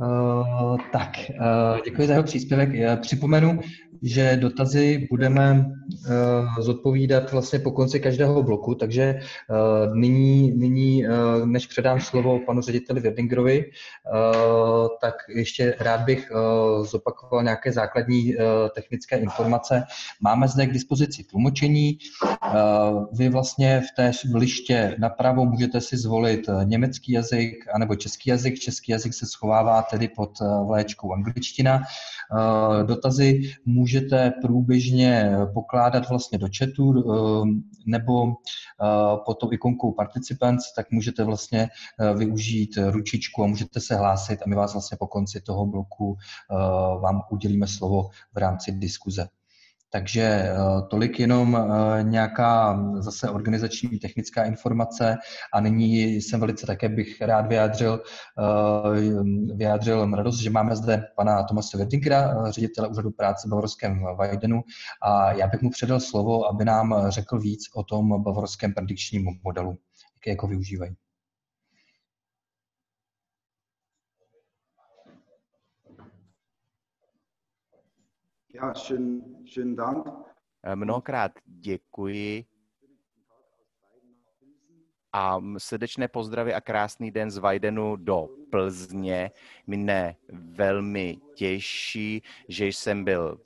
Uh, tak, uh, děkuji za jeho příspěvek. Já připomenu, že dotazy budeme uh, zodpovídat vlastně po konci každého bloku, takže nyní, nyní než předám slovo panu řediteli Werdingerovi, uh, tak ještě rád bych zopakoval nějaké základní technické informace. Máme zde k dispozici tlumočení. Vy vlastně v té liště napravo můžete si zvolit německý jazyk anebo český jazyk. Český jazyk se schovává tedy pod vléčkou angličtina. Uh, dotazy může můžete průběžně pokládat vlastně do chatu eh, nebo eh, pod tou ikonkou participants, tak můžete vlastně eh, využít ručičku a můžete se hlásit a my vás vlastně po konci toho bloku vám udělíme slovo v rámci diskuze. Takže eh, tolik jenom eh, nějaká zase organizační technická informace a nyní jsem velice také bych rád vyjádřil, eh, vyjádřil radost, že máme zde pana Tomase Werdingera, ředitele úřadu práce v bavorském Weidenu a já bych mu předal slovo, aby nám řekl víc o tom bavorském predikčním modelu, jak ho využívají. Ja, schön, schönen mnohokrát děkuji a srdečné pozdravy a krásný den z Vajdenu do Plzně. Mne velmi těší, že jsem byl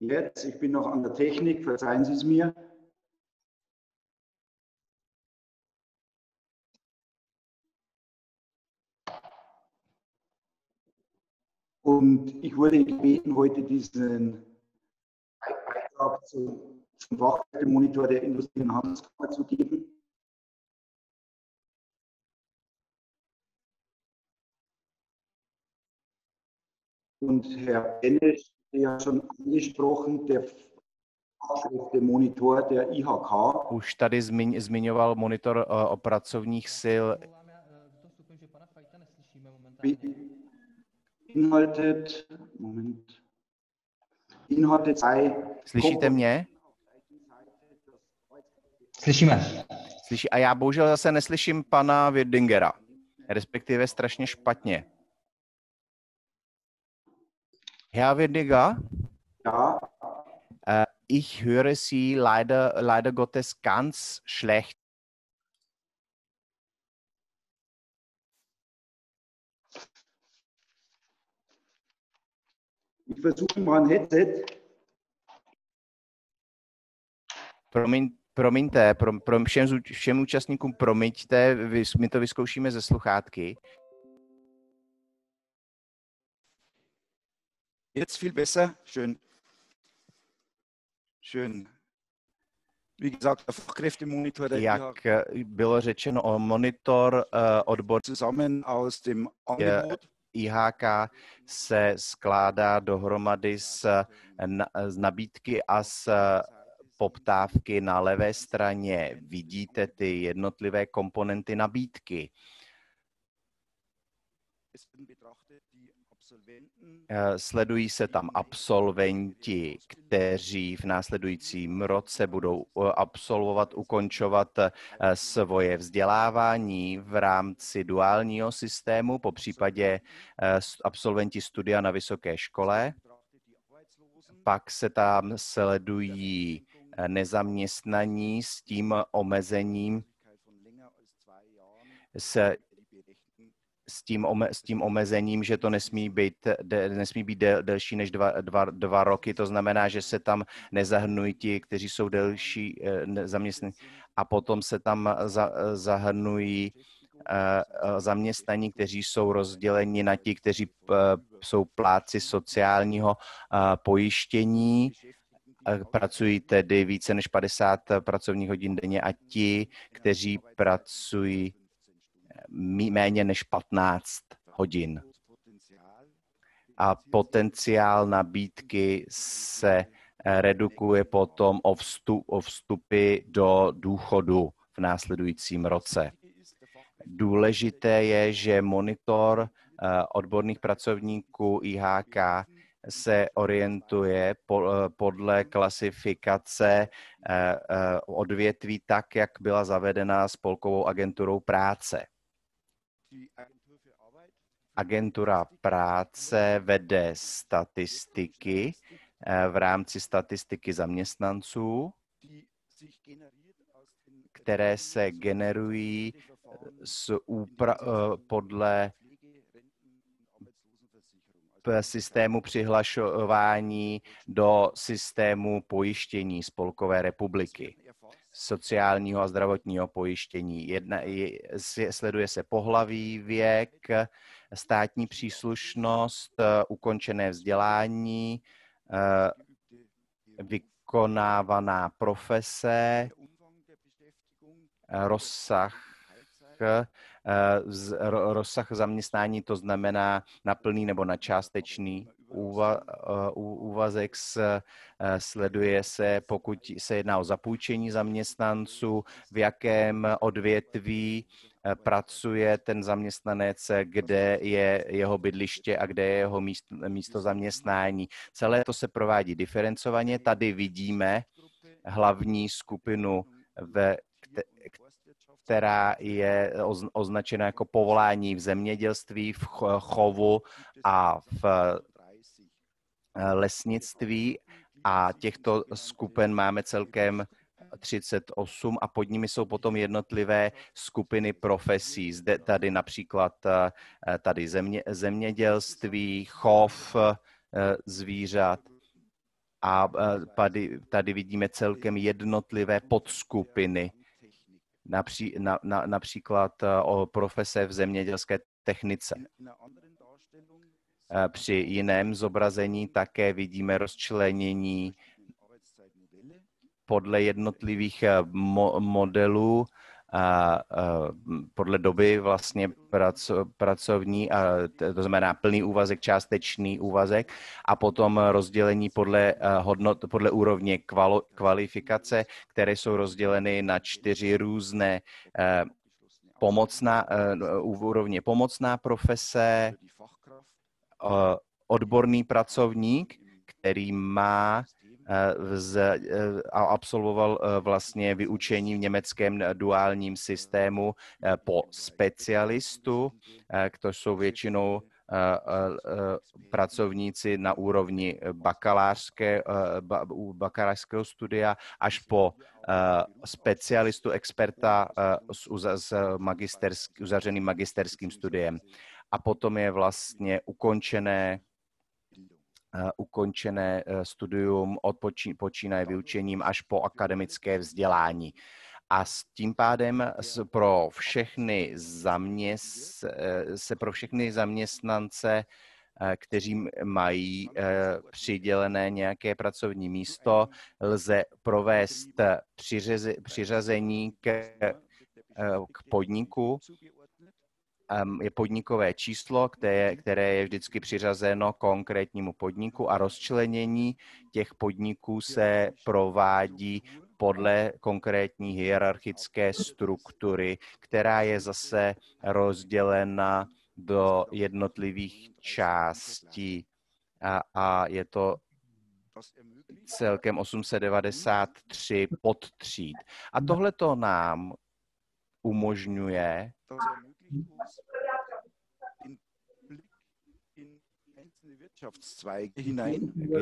Jetzt, ich bin noch an der Technik, verzeihen Sie es mir. Und ich wurde gebeten, heute diesen Beitrag zum, zum der Industrie- und Handelskammer zu geben. Und Herr Benesch ja schon angesprochen, der Fachkräftemonitor der IHK. Už tady zmiň, zmiňoval monitor uh, o pracovních sil. Beinhaltet, Moment, beinhaltet zwei Slyšíte mě? Slyšíme. Slyší, a já bohužel zase neslyším pana Wirdingera, respektive strašně špatně. Herr Wendiger? Ja. Äh, ich höre Sie leider, leider Gottes ganz schlecht. Ich versuche mal ein Headset. Promiň, promiňte, pro, pro všem, všem účastníkům promiňte, my to vyzkoušíme ze sluchátky. Jetzt viel besser. Schön. Schön. Wie gesagt, der Fachkräftemonitor der Jak bylo řečeno, o monitor uh, odbor zusammen aus dem Angebot. IHK se skládá dohromady z, z nabídky a z poptávky. Na levé straně vidíte ty jednotlivé komponenty nabídky. Eh, Sledují se tam absolventi, kteří v následujícím roce budou eh, absolvovat, ukončovat eh, svoje vzdělávání v rámci duálního systému, po případě absolventi studia na vysoké škole. Pak se tam sledují nezaměstnaní s tím omezením, s s tím, ome, s tím omezením, že to nesmí být, de, nesmí být del, delší než dva, dva, dva roky. To znamená, že se tam nezahrnují ti, kteří jsou delší eh, zaměstnaní. A potom se tam za, zahrnují eh, zaměstnaní, kteří jsou rozděleni na ti, kteří eh, jsou pláci sociálního pojištění, pracují tedy více než 50 pracovních hodin denně a ti, kteří pracují méně než 15 hodin. A potenciál nabídky se eh, redukuje potom o, vstup, o vstupy do důchodu v následujícím roce. Důležité je, že monitor eh, odborných pracovníků IHK se orientuje eh, podle klasifikace odvětví tak, jak byla zavedena spolkovou agenturou práce. Agentura práce vede statistiky eh, v rámci statistiky zaměstnanců, které se generují z úpra- eh, podle systému přihlašování do systému pojištění Spolkové republiky sociálního a zdravotního pojištění. Jedna, je, sleduje se pohlaví, věk, státní příslušnost, eh, ukončené vzdělání, eh, vykonávaná profese, rozsah rozsah zaměstnání, to znamená na plný nebo na částečný úva, úvazek s, sleduje se, pokud se jedná o zapůjčení zaměstnanců, v jakém odvětví pracuje ten zaměstnanec, kde je jeho bydliště a kde je jeho místo, místo zaměstnání. Celé to se provádí diferencovaně. Tady vidíme hlavní skupinu, ve, která je označena jako povolání v zemědělství, v chovu a v eh, lesnictví. A těchto skupin máme celkem 38 a pod nimi jsou potom jednotlivé skupiny profesí. Zde tady například eh, tady země, zemědělství, chov eh, zvířat a tady, tady vidíme celkem jednotlivé podskupiny napří, na, na, například eh, o profese v zemědělské technice. Eh, při jiném zobrazení také vidíme rozčlenění podle jednotlivých eh, mo- modelů. A, podle doby vlastně praco, pracovní, a to znamená plný úvazek, částečný úvazek a potom rozdělení podle, hodnot, podle úrovně kvalo, kvalifikace, které jsou rozděleny na čtyři různé pomocná, úrovně pomocná profese, odborný pracovník, který má z, eh, a absolvoval eh, vlastně vyučení v německém duálním systému eh, po specialistu, to jsou většinou pracovníci na úrovni bakalářské, bakalářského studia až po specialistu, experta s, uzavřeným magisterským studiem. A potom je vlastně ukončené Eh, ukončené eh, studium od počí, počínaje vyučením až po akademické vzdělání. A s tím pádem pro všechny zaměst, eh, se pro všechny zaměstnance, kteří mají přidělené nějaké pracovní místo, lze provést přiřazení k, k podniku je podnikové číslo, které, které je vždycky přiřazeno konkrétnímu podniku a rozčlenění těch podniků se provádí podle konkrétní hierarchické struktury, která je zase rozdělena do jednotlivých částí a, a je to celkem 893 podtříd. A tohle to nám umožňuje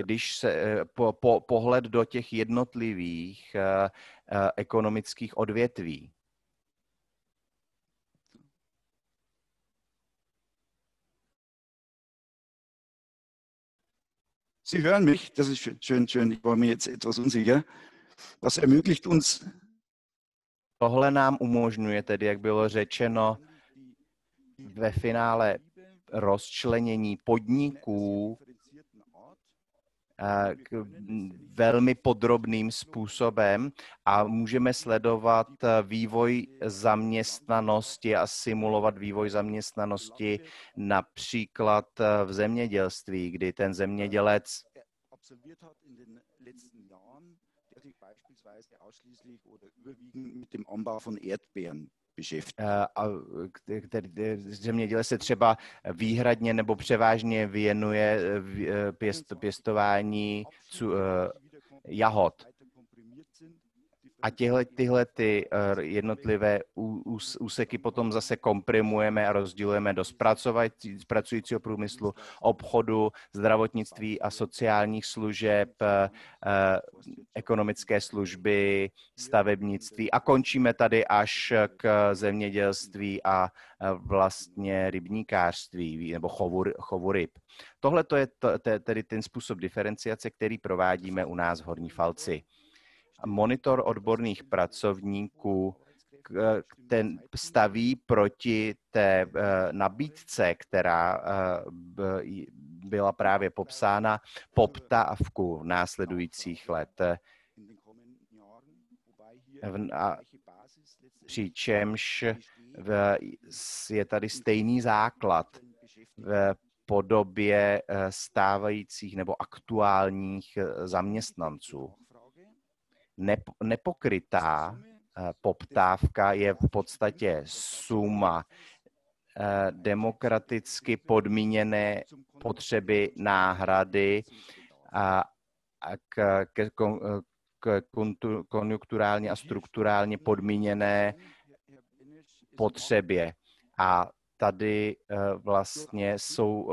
když se eh, po, po, pohled do těch jednotlivých uh, uh, ekonomických odvětví. Sie hören mich, das ist schön, schön. Ich war mir jetzt etwas unsicher. Das ermöglicht uns. Tohle nám umožňuje tedy, jak bylo řečeno, ve finále rozčlenění podniků eh, k velmi podrobným způsobem a můžeme sledovat eh, vývoj zaměstnanosti a simulovat vývoj zaměstnanosti například eh, v zemědělství, kdy ten zemědělec mit dem Anbau von Erdbeeren Eh, a který zeměděle se třeba výhradně nebo převážně věnuje eh, eh, pěst, pěstování jahod. A těhle, tyhle ty jednotlivé úseky potom zase komprimujeme a rozdělujeme do zpracujícího průmyslu, obchodu, zdravotnictví a sociálních služeb, ekonomické služby, stavebnictví a končíme tady až k zemědělství a vlastně rybníkářství nebo chovu, chovu ryb. Tohle to je tedy ten způsob diferenciace, který provádíme u nás v Horní Falci monitor odborných pracovníků ten staví proti té eh, nabídce, která eh, byla právě popsána, poptávku následujících let. Přičemž je tady stejný základ v podobě eh, stávajících nebo aktuálních zaměstnanců nepokrytá eh, poptávka je v podstatě suma eh, demokraticky podmíněné potřeby náhrady a, k, k, k konjunkturálně a strukturálně podmíněné potřebě. A tady eh, vlastně jsou,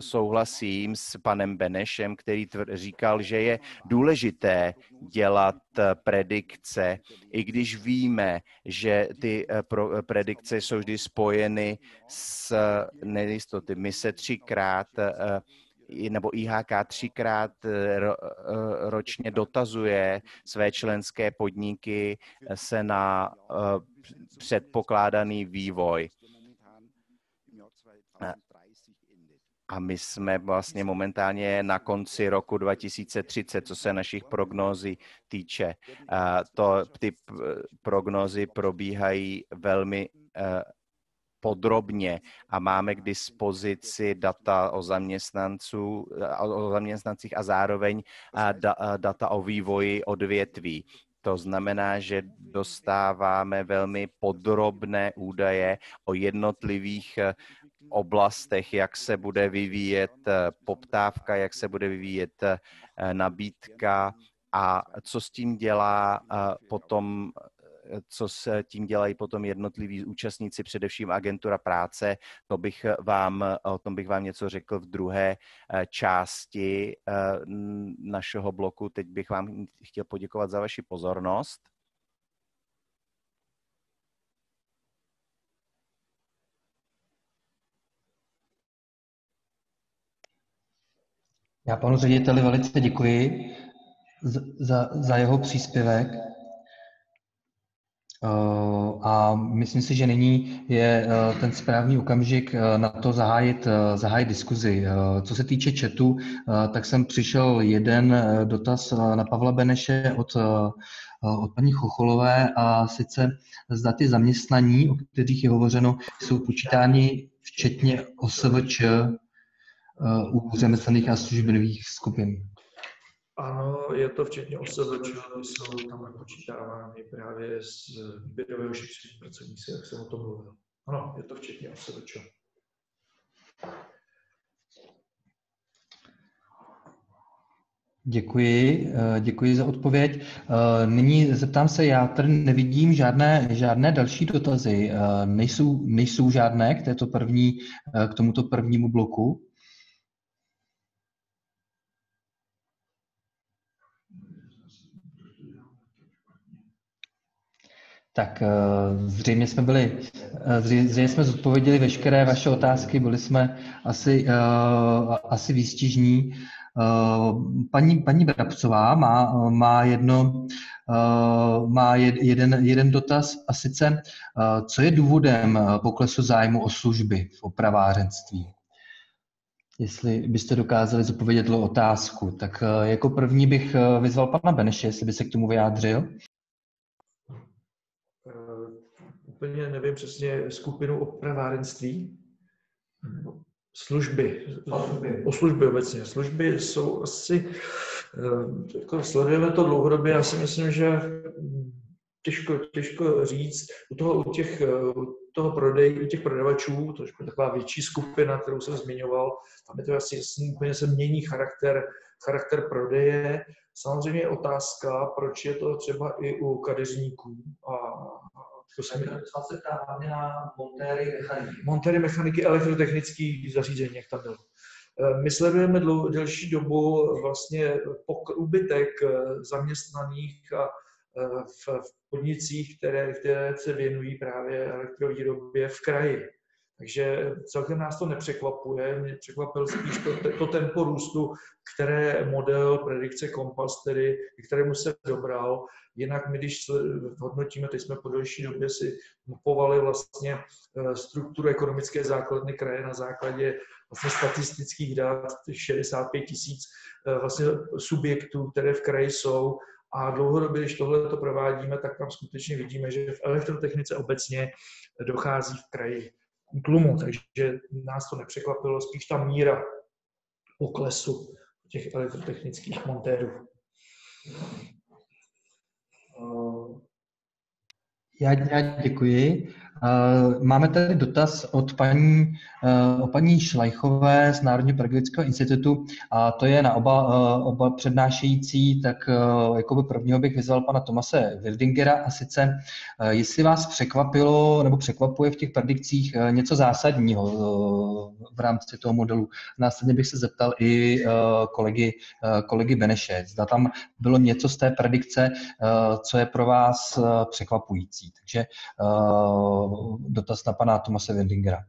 souhlasím s panem Benešem, který tvr, říkal, že je důležité dělat eh, predikce, i když víme, že ty predikce jsou vždy spojeny s nejistoty. My se třikrát nebo IHK třikrát ročně dotazuje své členské podniky se na předpokládaný vývoj. A my jsme vlastně momentálně na konci roku 2030, co se našich prognózí týče. To, ty prognózy probíhají velmi eh, podrobně a máme k dispozici data o zaměstnanců, o zaměstnancích a zároveň data o vývoji odvětví. To znamená, že dostáváme velmi podrobné údaje o jednotlivých oblastech, jak se bude vyvíjet eh, poptávka, jak se bude vyvíjet eh, nabídka a co s tím dělá eh, potom co s tím dělají potom jednotliví účastníci, především agentura práce. To bych vám, o tom bych vám něco řekl v druhé části našeho bloku. Teď bych vám chtěl poděkovat za vaši pozornost. Já panu řediteli velice děkuji za, za jeho příspěvek. Eh, a myslím si, že nyní je eh, ten správný okamžik eh, na to zahájit, zahájit diskuzi. Co se týče chatu, tak jsem přišel jeden dotaz na Pavla Beneše od, od paní Chocholové a sice zda ty zaměstnaní, o kterých je hovořeno, jsou počítáni včetně OSVČ u řemeslných a služebných skupin. Ano, je to včetně OSVČ, jsou tam napočítávány právě z výběrového šetření pracovní jak jsem o tom mluvil. Ano, je to včetně OSVČ. Děkuji, eh, děkuji za odpověď. Eh, nyní zeptám se, já tady nevidím žádné, žádné další dotazy. Eh, nejsou, nejsou žádné k, této první, k tomuto prvnímu bloku? Tak zřejmě jsme byli, zřejmě jsme zodpověděli veškeré vaše otázky, byli jsme asi, asi výstižní. Eh, paní, paní Brabcová má, má, jedno, eh, má jeden, jeden dotaz a sice, eh, co je důvodem poklesu zájmu o služby v opravářenství? Jestli byste dokázali zodpovědět otázku, tak jako první bych vyzval pana Beneše, jestli by se k tomu vyjádřil. Úplně nevím přesně skupinu opravárenství služby, o služby obecně. Služby jsou asi, eh, jako sledujeme to dlouhodobě, já si myslím, že těžko, těžko říct, u toho, u těch, eh, u toho prodej, u těch prodavačů, to je taková větší skupina, kterou jsem zmiňoval, tam je to asi jasný, úplně se mění charakter, charakter prodeje. Samozřejmě je otázka, proč je to třeba i u kadeřníků a to se se ptá hlavně na montéry mechaniky. Montéry mechaniky, elektrotechnický zařízení, jak tam bylo. Eh, my sledujeme dlou, delší dobu vlastně úbytek eh, zaměstnaných a eh, v, v podnicích, které, které se věnují právě elektrovýrobě v kraji. Takže celkem nás to nepřekvapuje, mě překvapil spíš to, to tempo růstu, které model predikce Kompas, tedy, kterému se dobral. Jinak my, když hodnotíme, teď jsme po delší době si mapovali vlastně eh, strukturu ekonomické základny kraje na základě vlastně statistických dat, 65 tisíc eh, vlastně subjektů, které v kraji jsou, a dlouhodobě, když tohle to provádíme, tak tam skutečně vidíme, že v elektrotechnice obecně dochází v kraji tlumu, takže nás to nepřekvapilo, spíš ta míra poklesu těch elektrotechnických montérů. Já, já děkuji. Eh, máme tady dotaz od paní, eh, od paní Šlajchové z Národního pedagogického institutu a to je na oba, eh, oba přednášející, tak jako by prvního bych vyzval pana Tomase Wildingera a sice, jestli vás překvapilo nebo překvapuje v těch predikcích něco zásadního v rámci toho modelu. Následně bych se zeptal i kolegy, kolegy Beneše, zda tam bylo něco z té predikce, co je pro vás překvapující. Takže dotaz na pana Tomase Wendingera.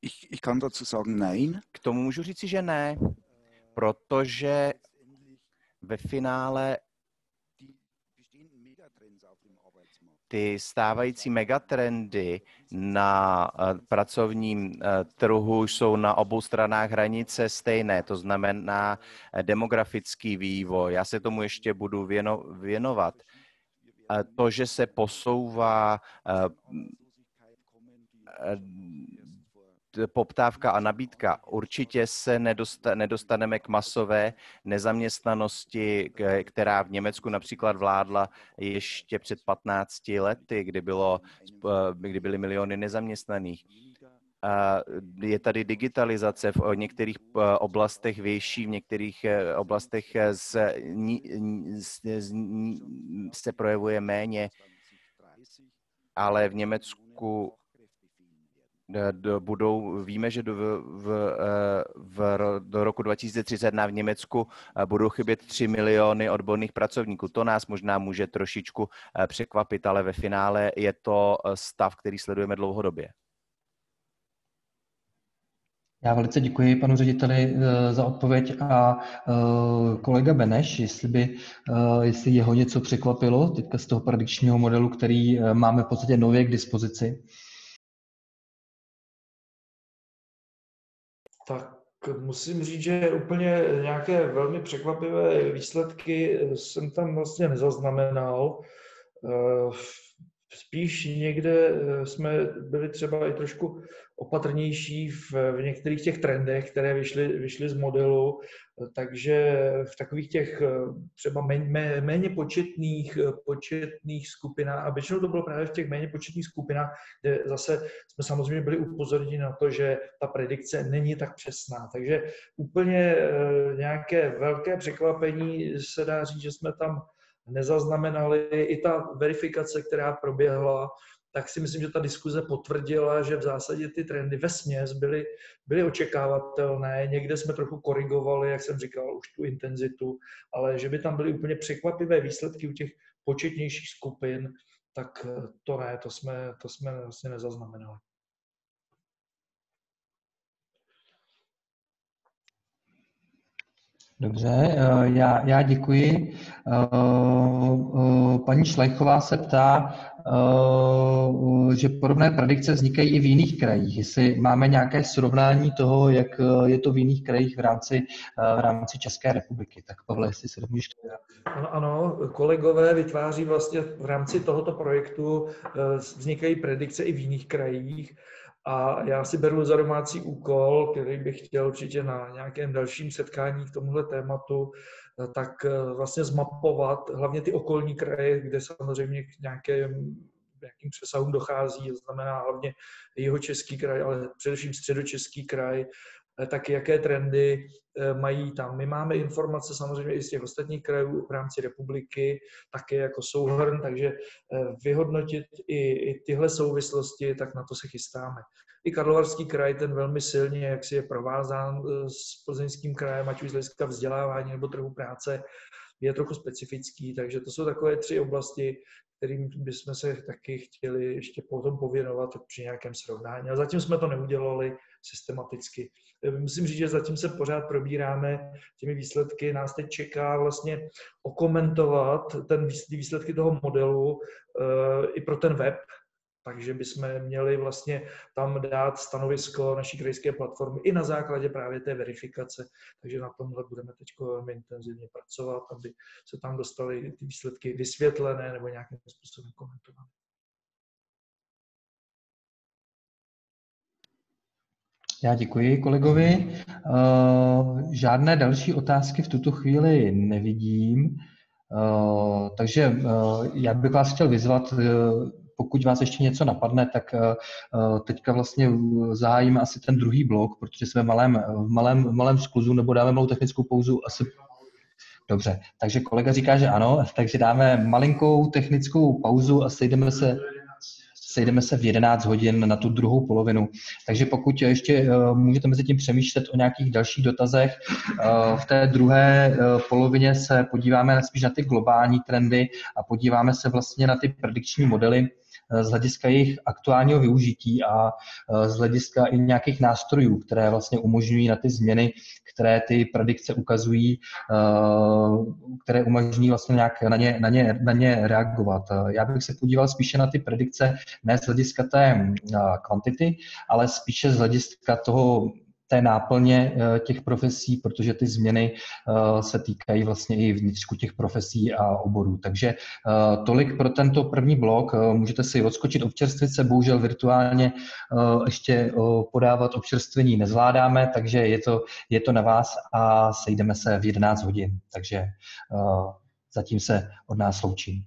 Ich, ich kann dazu sagen nein. K tomu můžu říci, že ne, protože ve finále ty stávající megatrendy na eh, pracovním eh, trhu jsou na obou stranách hranice stejné, to znamená eh, demografický vývoj. Já se tomu ještě budu věnovat to, že se posouvá eh, eh, poptávka a nabídka. Určitě se nedostaneme k masové nezaměstnanosti, která v Německu například vládla ještě před 15 lety, kdy, bylo, eh, kdy byly miliony nezaměstnaných je tady digitalizace v některých eh, oblastech větší, v některých eh, oblastech eh, z, z, se projevuje méně, ale v Německu budou, víme, že do, v, v, do roku 2030 v Německu budou chybět 3 miliony odborných pracovníků. To nás možná může trošičku překvapit, ale ve finále je to stav, který sledujeme dlouhodobě. Já velice děkuji panu řediteli eh, za odpověď a eh, kolega Beneš, jestli, by, eh, jestli jeho něco překvapilo teďka z toho predikčního modelu, který máme v podstatě nově k dispozici. Tak musím říct, že úplně nějaké velmi překvapivé výsledky jsem tam vlastně nezaznamenal. Spíš někde jsme byli třeba i trošku opatrnější v, v některých těch trendech, které vyšly, vyšly z modelu, takže v takových těch třeba méně, méně početných, početných skupinách, a většinou to bylo právě v těch méně početných skupinách, kde zase jsme samozřejmě byli upozorněni na to, že ta predikce není tak přesná. Takže úplně nějaké velké překvapení se dá říct, že jsme tam nezaznamenali. I ta verifikace, která proběhla, tak si myslím, že ta diskuze potvrdila, že v zásadě ty trendy ve směs byly, byly očekávatelné. Někde jsme trochu korigovali, jak jsem říkal, už tu intenzitu, ale že by tam byly úplně překvapivé výsledky u těch početnějších skupin, tak to ne, to jsme, to jsme vlastně nezaznamenali. Dobře, eh, já, já děkuji. Eh, eh, paní Šlejchová se ptá, že podobné predikce vznikají i v jiných krajích. Jestli máme nějaké srovnání toho, jak je to v jiných krajích v rámci, v rámci České republiky. Tak Pavle, jestli se domníš. Ano, ano, kolegové vytváří vlastně v rámci tohoto projektu, vznikají predikce i v jiných krajích. A já si beru za domácí úkol, který bych chtěl určitě na nějakém dalším setkání k tomuhle tématu, eh, tak eh, vlastně zmapovat hlavně ty okolní kraje, kde samozřejmě k nějakým, nějakým přesahům dochází, to znamená hlavně jeho český kraj, ale především středočeský kraj, eh, tak jaké trendy mají tam. My máme informace samozřejmě i z těch ostatních krajů v rámci republiky, také jako souhrn, takže vyhodnotit i, i tyhle souvislosti, tak na to se chystáme. I Karlovarský kraj, ten velmi silně, jak si je provázán s plzeňským krajem, ať už z hlediska vzdělávání nebo trhu práce, je trochu specifický, takže to jsou takové tři oblasti, kterým bychom se taky chtěli ještě potom pověnovat při nějakém srovnání. A zatím jsme to neudělali systematicky. Musím říct, že zatím se pořád probíráme těmi výsledky. Nás teď čeká vlastně okomentovat ten, výsledky toho modelu eh, i pro ten web, takže bychom měli vlastně tam dát stanovisko naší krajské platformy i na základě právě té verifikace. Takže na tomhle budeme teď velmi intenzivně pracovat, aby se tam dostaly ty výsledky vysvětlené nebo nějakým způsobem komentované. Já děkuji kolegovi. Eh, žádné další otázky v tuto chvíli nevidím, eh, takže eh, já bych vás chtěl vyzvat pokud vás ještě něco napadne, tak teďka vlastně zahájíme asi ten druhý blok, protože jsme v malém, v malém, v malém skluzu, nebo dáme malou technickou pauzu asi Dobře, takže kolega říká, že ano, takže dáme malinkou technickou pauzu a sejdeme se, sejdeme se v 11 hodin na tu druhou polovinu. Takže pokud ještě eh, můžete mezi tím přemýšlet o nějakých dalších dotazech, v té druhé polovině se podíváme spíš na ty globální trendy a podíváme se vlastně na ty predikční modely, z hlediska jejich aktuálního využití a e, z hlediska i nějakých nástrojů, které vlastně umožňují na ty změny, které ty predikce ukazují, e, které umožní vlastně nějak na ně, na ně, na ně reagovat. Já bych se podíval spíše na ty predikce ne z hlediska té kvantity, ale spíše z hlediska toho té náplně eh, těch profesí, protože ty změny eh, se týkají vlastně i vnitřku těch profesí a oborů. Takže eh, tolik pro tento první blok. Můžete si odskočit občerstvit se, bohužel virtuálně ještě podávat občerstvení nezvládáme, takže je to, je to na vás a sejdeme se v 11 hodin. Takže zatím se od nás loučím.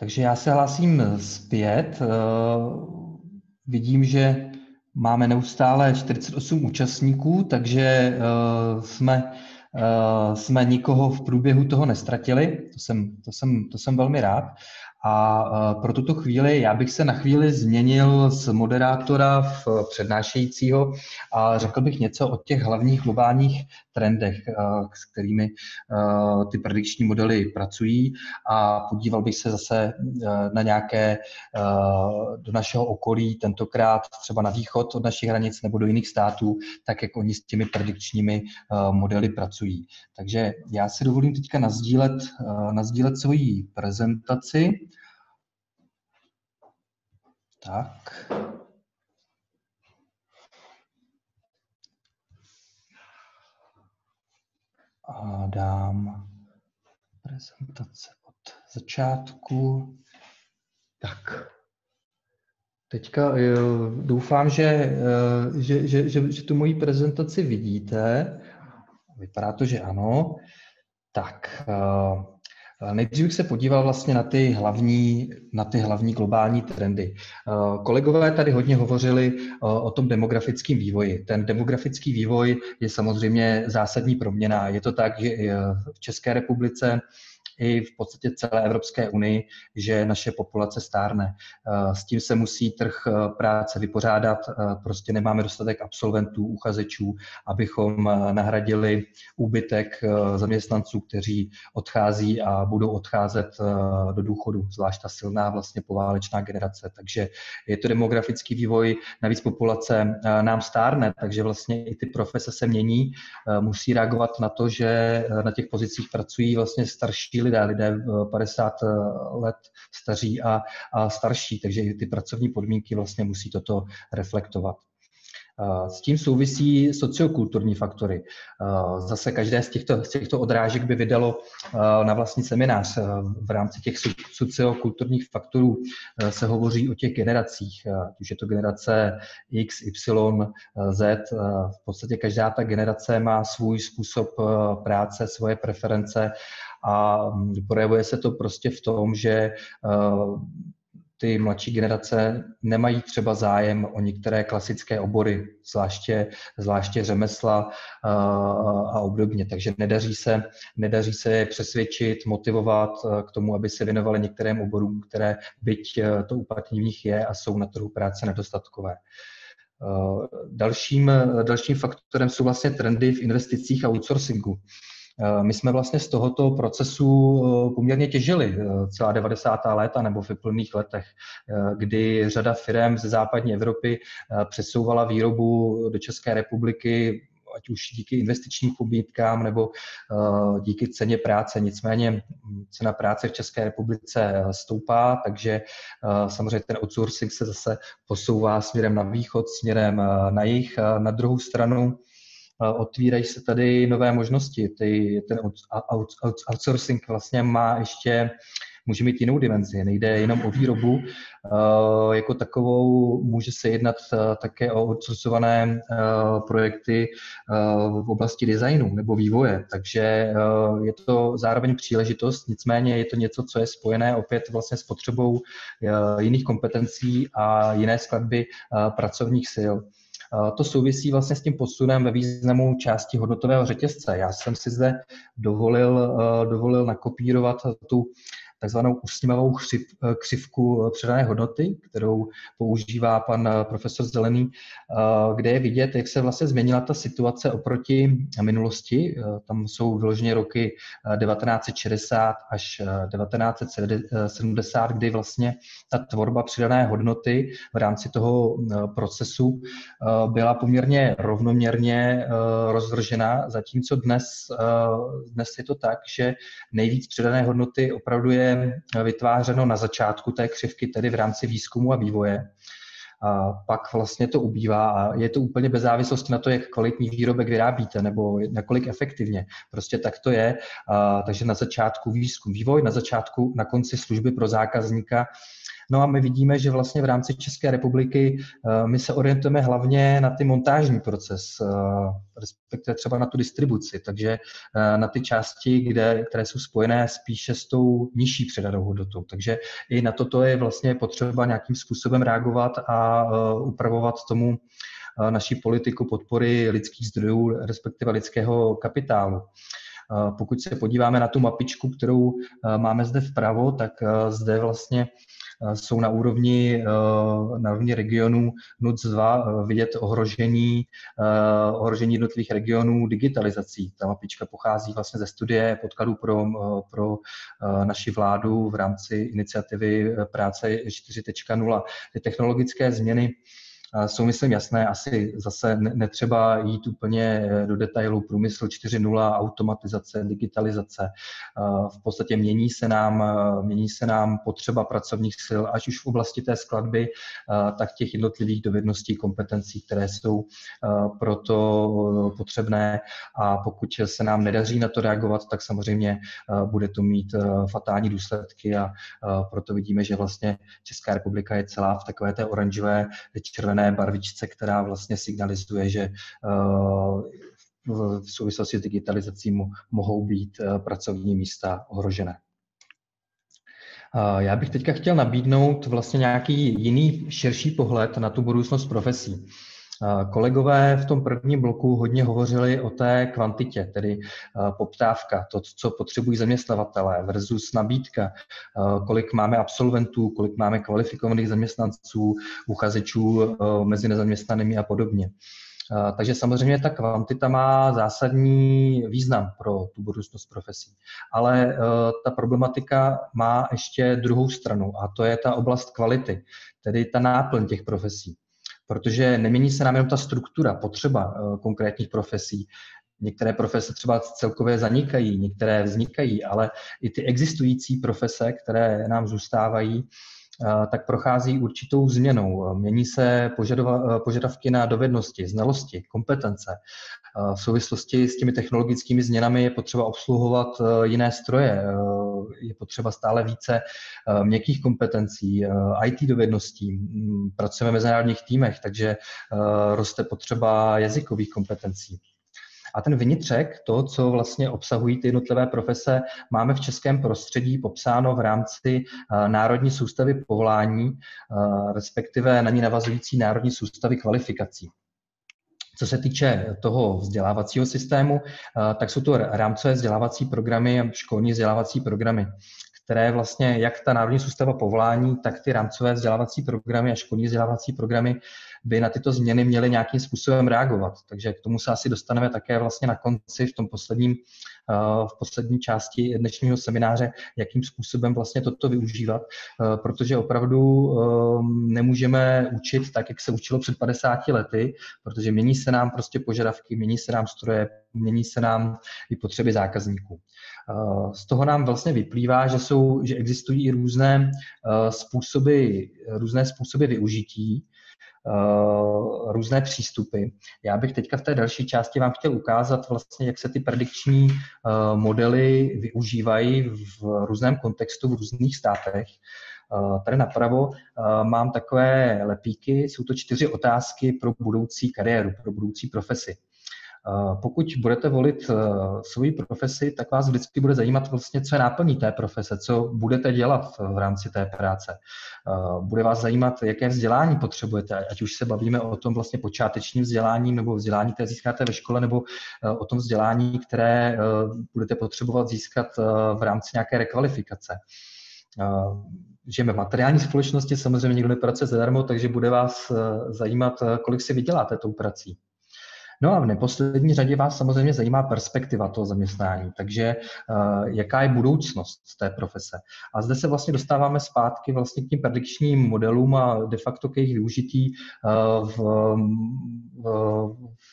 Takže já se hlásím zpět. Vidím, že máme neustále 48 účastníků, takže jsme, jsme nikoho v průběhu toho nestratili. To jsem, to jsem, to jsem velmi rád. A e, pro tuto chvíli já bych se na chvíli změnil z moderátora v přednášejícího a řekl bych něco o těch hlavních globálních trendech, e, s kterými e, ty predikční modely pracují a podíval bych se zase na nějaké do našeho okolí, tentokrát třeba na východ od našich hranic nebo do jiných států, tak jak oni s těmi predikčními modely pracují. Takže já si dovolím teďka nazdílet, nazdílet svoji prezentaci. Tak. A dám prezentace od začátku. Tak. Teďka eh, doufám, že, eh, že, že, že, že tu moji prezentaci vidíte. Vypadá to, že ano. Tak, eh, Nejdřív bych se podíval vlastně na ty hlavní, na ty hlavní globální trendy. Kolegové tady hodně hovořili o tom demografickém vývoji. Ten demografický vývoj je samozřejmě zásadní proměna. Je to tak, že v České republice i v podstatě celé Evropské unii, že naše populace stárne. Eh, s tím se musí trh eh, práce vypořádat. Eh, prostě nemáme dostatek absolventů, uchazečů, abychom nahradili úbytek zaměstnanců, kteří odchází a budou odcházet do důchodu, zvlášť ta silná vlastně poválečná generace. Takže je to demografický vývoj, navíc populace nám stárne, takže vlastně i ty profese se mění, musí reagovat na to, že na těch pozicích pracují vlastně starší lidé, lidé 50 eh, let staří a, a starší, takže ty pracovní podmínky vlastně musí toto reflektovat. Eh, s tím souvisí sociokulturní faktory. Eh, zase každé z těchto, z těchto odrážek by vydalo na vlastní seminář. V rámci těch sociokulturních faktorů se hovoří o těch generacích, už je to generace X, Y, Z. V podstatě každá ta generace má svůj způsob práce, svoje preference a mm, projevuje se to prostě v tom, že eh, ty mladší generace nemají třeba zájem o některé klasické obory, zvláště, zvláště řemesla eh, a obdobně. Takže nedaří se, nedaří se je přesvědčit, motivovat eh, k tomu, aby se věnovali některým oborům, které byť to uplatnění v nich je a jsou na trhu práce nedostatkové. Dalším, dalším faktorem jsou vlastně trendy v investicích a outsourcingu. Eh, my jsme vlastně z tohoto procesu eh, poměrně těžili eh, celá 90. léta nebo v plných letech, kdy řada firm ze západní Evropy přesouvala výrobu do České republiky ať už díky investičním pobídkám nebo díky ceně práce. Nicméně hm, cena práce v České republice stoupá, takže samozřejmě ten outsourcing se zase posouvá směrem na východ, směrem na jih. Na druhou stranu otvírají se tady nové možnosti. Ty, ten outsourcing vlastně má ještě může mít jinou dimenzi. Nejde jenom o výrobu eh, jako takovou, může se jednat eh, také o outsourcované eh, projekty v oblasti designu nebo vývoje. Takže je to zároveň příležitost, nicméně je to něco, co je spojené opět vlastně s potřebou jiných kompetencí a jiné skladby pracovních sil. To souvisí vlastně s tím posunem ve významu části hodnotového řetězce. Já jsem si zde dovolil, dovolil nakopírovat tu takzvanou usměvavou křiv, křivku přidané hodnoty, kterou používá pan profesor Zelený, kde je vidět, jak se vlastně změnila ta situace oproti minulosti. Tam jsou vyloženě roky 1960 až 1970, kdy vlastně ta tvorba přidané hodnoty v rámci toho procesu byla poměrně rovnoměrně rozvržena, zatímco dnes, dnes je to tak, že nejvíc přidané hodnoty opravdu je vytvářeno na začátku té křivky, tedy v rámci výzkumu a vývoje. A pak vlastně to ubývá a je to úplně bez závislosti na to, jak kvalitní výrobek vyrábíte nebo nakolik efektivně. Prostě tak to je. A, takže na začátku výzkum, vývoj, na začátku, na konci služby pro zákazníka No a my vidíme, že vlastně v rámci České republiky my se orientujeme hlavně na ty montážní proces, respektive třeba na tu distribuci, takže na ty části, kde, které jsou spojené spíše s tou nižší předanou hodnotou. Takže i na toto je vlastně potřeba nějakým způsobem reagovat a upravovat tomu naší politiku podpory lidských zdrojů, respektive lidského kapitálu. Pokud se podíváme na tu mapičku, kterou máme zde vpravo, tak zde vlastně jsou na úrovni, na úrovni regionů NUC 2 vidět ohrožení, ohrožení jednotlivých regionů digitalizací. Ta mapička pochází vlastně ze studie podkladů pro, pro naši vládu v rámci iniciativy práce 4.0. Ty technologické změny jsou, myslím, jasné. Asi zase netřeba jít úplně eh, do detailu. Průmysl 4.0, automatizace, digitalizace. V podstatě mění se nám, eh, mění se nám potřeba pracovních sil, až už v oblasti té skladby, tak těch jednotlivých dovedností, kompetencí, které jsou proto potřebné. A pokud se nám nedaří na to reagovat, tak samozřejmě bude to mít fatální důsledky a proto vidíme, že vlastně Česká republika je celá v takové té oranžové, červené červené barvičce, která vlastně signalizuje, že eh, v souvislosti s digitalizací mohou být eh, pracovní místa ohrožené. Eh, já bych teďka chtěl nabídnout vlastně nějaký jiný širší pohled na tu budoucnost profesí. Kolegové v tom prvním bloku hodně hovořili o té kvantitě, tedy poptávka, to, co potřebují zaměstnavatelé versus nabídka, kolik máme absolventů, kolik máme kvalifikovaných zaměstnanců, uchazečů mezi nezaměstnanými a podobně. Takže samozřejmě ta kvantita má zásadní význam pro tu budoucnost profesí. Ale ta problematika má ještě druhou stranu a to je ta oblast kvality, tedy ta náplň těch profesí protože nemění se nám jenom ta struktura, potřeba eh, konkrétních profesí. Některé profese třeba celkově zanikají, některé vznikají, ale i ty existující profese, které nám zůstávají, tak prochází určitou změnou. Mění se požadavky na dovednosti, znalosti, kompetence. V souvislosti s těmi technologickými změnami je potřeba obsluhovat eh, jiné stroje, eh, je potřeba stále více eh, měkkých kompetencí, IT dovedností. Mm, pracujeme v mezinárodních týmech, takže roste potřeba jazykových kompetencí. A ten vnitřek, to, co vlastně obsahují ty jednotlivé profese, máme v českém prostředí popsáno v rámci národní soustavy povolání, respektive na ní navazující národní soustavy kvalifikací. Co se týče toho vzdělávacího systému, eh, tak jsou to rámcové vzdělávací programy a školní vzdělávací programy, které vlastně jak ta národní soustava povolání, tak ty rámcové vzdělávací programy a školní vzdělávací programy by na tyto změny měly nějakým způsobem reagovat. Takže k tomu se asi dostaneme také vlastně na konci v tom posledním, eh, v poslední části dnešního semináře, jakým způsobem vlastně toto využívat, eh, protože opravdu eh, nemůžeme učit tak, jak se učilo před 50 lety, protože mění se nám prostě požadavky, mění se nám stroje, mění se nám i potřeby zákazníků. Z toho nám vlastně vyplývá, že, jsou, že existují i různé způsoby, různé způsoby využití uh, různé přístupy. Já bych teďka v té další části vám chtěl ukázat vlastně, jak se ty predikční uh, modely využívají v různém kontextu v různých státech. Uh, tady napravo mám takové lepíky, jsou to čtyři otázky pro budoucí kariéru, pro budoucí profesi. Pokud budete volit svoji profesi, tak vás vždycky bude zajímat vlastně, co je náplní té profese, co budete dělat v rámci té práce. Bude vás zajímat, jaké vzdělání potřebujete, ať už se bavíme o tom vlastně počátečním vzdělání nebo vzdělání, které získáte ve škole, nebo o tom vzdělání, které budete potřebovat získat v rámci nějaké rekvalifikace žijeme v materiální společnosti, samozřejmě nikdo nepracuje zadarmo, takže bude vás zajímat, kolik si vyděláte tou prací. No a v neposlední řadě vás samozřejmě zajímá perspektiva toho zaměstnání, takže uh, jaká je budoucnost té profese. A zde se vlastně dostáváme zpátky vlastně k tím predikčním modelům a de facto k jejich využití uh, v, v,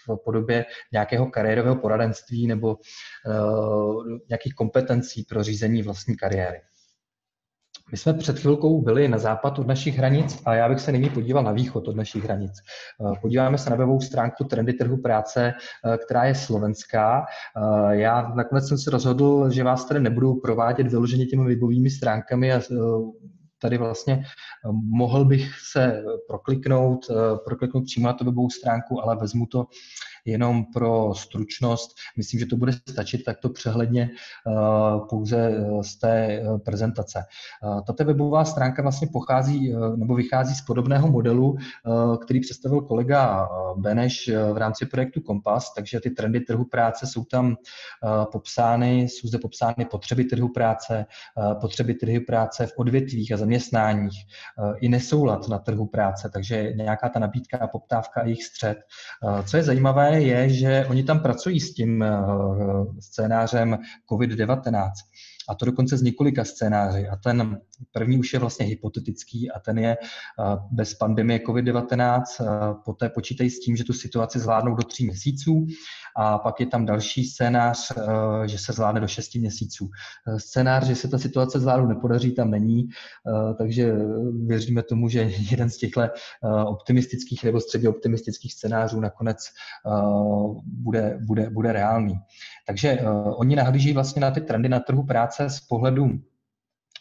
v podobě nějakého kariérového poradenství nebo uh, nějakých kompetencí pro řízení vlastní kariéry. My jsme před chvilkou byli na západ od našich hranic a já bych se nyní podíval na východ od našich hranic. Eh, podíváme se na webovou stránku Trendy trhu práce, eh, která je slovenská. Eh, já nakonec jsem se rozhodl, že vás tady nebudu provádět vyloženě těmi webovými stránkami a tady vlastně mohl bych se prokliknout, prokliknout přímo na tu webovou stránku, ale vezmu to jenom pro stručnost. Myslím, že to bude stačit takto přehledně pouze z té prezentace. Tato webová stránka vlastně pochází nebo vychází z podobného modelu, který představil kolega Beneš v rámci projektu Kompas, takže ty trendy trhu práce jsou tam popsány, jsou zde popsány potřeby trhu práce, potřeby trhu práce v odvětvích a zaměstnáních, i nesoulad na trhu práce, takže nějaká ta nabídka a poptávka a jejich střed. Co je zajímavé, je, že oni tam pracují s tím scénářem COVID-19 a to dokonce z několika scénáři. A ten první už je vlastně hypotetický a ten je bez pandemie COVID-19, poté počítají s tím, že tu situaci zvládnou do tří měsíců a pak je tam další scénář, že se zvládne do šesti měsíců. Scénář, že se ta situace zvládnout nepodaří, tam není, takže věříme tomu, že jeden z těchto optimistických nebo středně optimistických scénářů nakonec bude, bude, bude reálný. Takže oni nahlíží vlastně na ty trendy na trhu práce práce z pohledu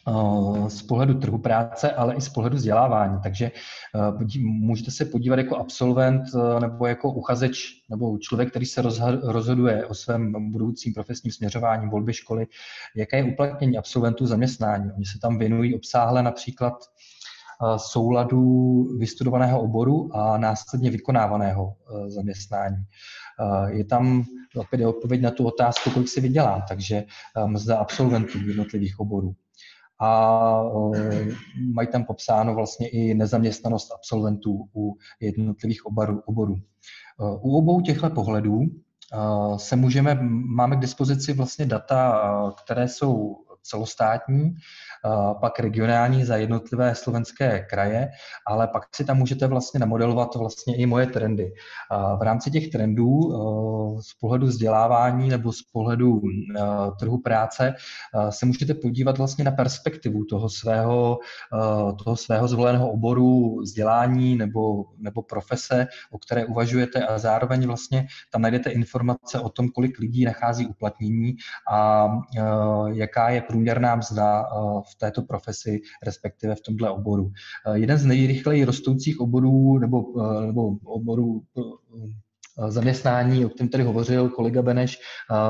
eh, z pohledu trhu práce, ale i z pohledu vzdělávání. Takže eh, můžete se podívat jako absolvent eh, nebo jako uchazeč nebo člověk, který se rozhoduje o svém budoucím profesním směřování volby školy, jaké je uplatnění absolventů zaměstnání. Oni se tam věnují obsáhle například souladu vystudovaného oboru a následně vykonávaného zaměstnání. Je tam opět odpověď na tu otázku, kolik si vydělá, takže mzda absolventů jednotlivých oborů. A mají tam popsáno vlastně i nezaměstnanost absolventů u jednotlivých oborů. oborů. U obou těchto pohledů se můžeme, máme k dispozici vlastně data, které jsou celostátní pak regionální za jednotlivé slovenské kraje, ale pak si tam můžete vlastně namodelovat vlastně i moje trendy. V rámci těch trendů z pohledu vzdělávání nebo z pohledu trhu práce se můžete podívat vlastně na perspektivu toho svého, toho svého zvoleného oboru vzdělání nebo, nebo profese, o které uvažujete a zároveň vlastně tam najdete informace o tom, kolik lidí nachází uplatnění a jaká je průměrná mzda v této profesi, respektive v tomhle oboru. Eh, jeden z nejrychleji rostoucích oborů nebo, eh, nebo oborů eh, zaměstnání, o kterém tady hovořil kolega Beneš,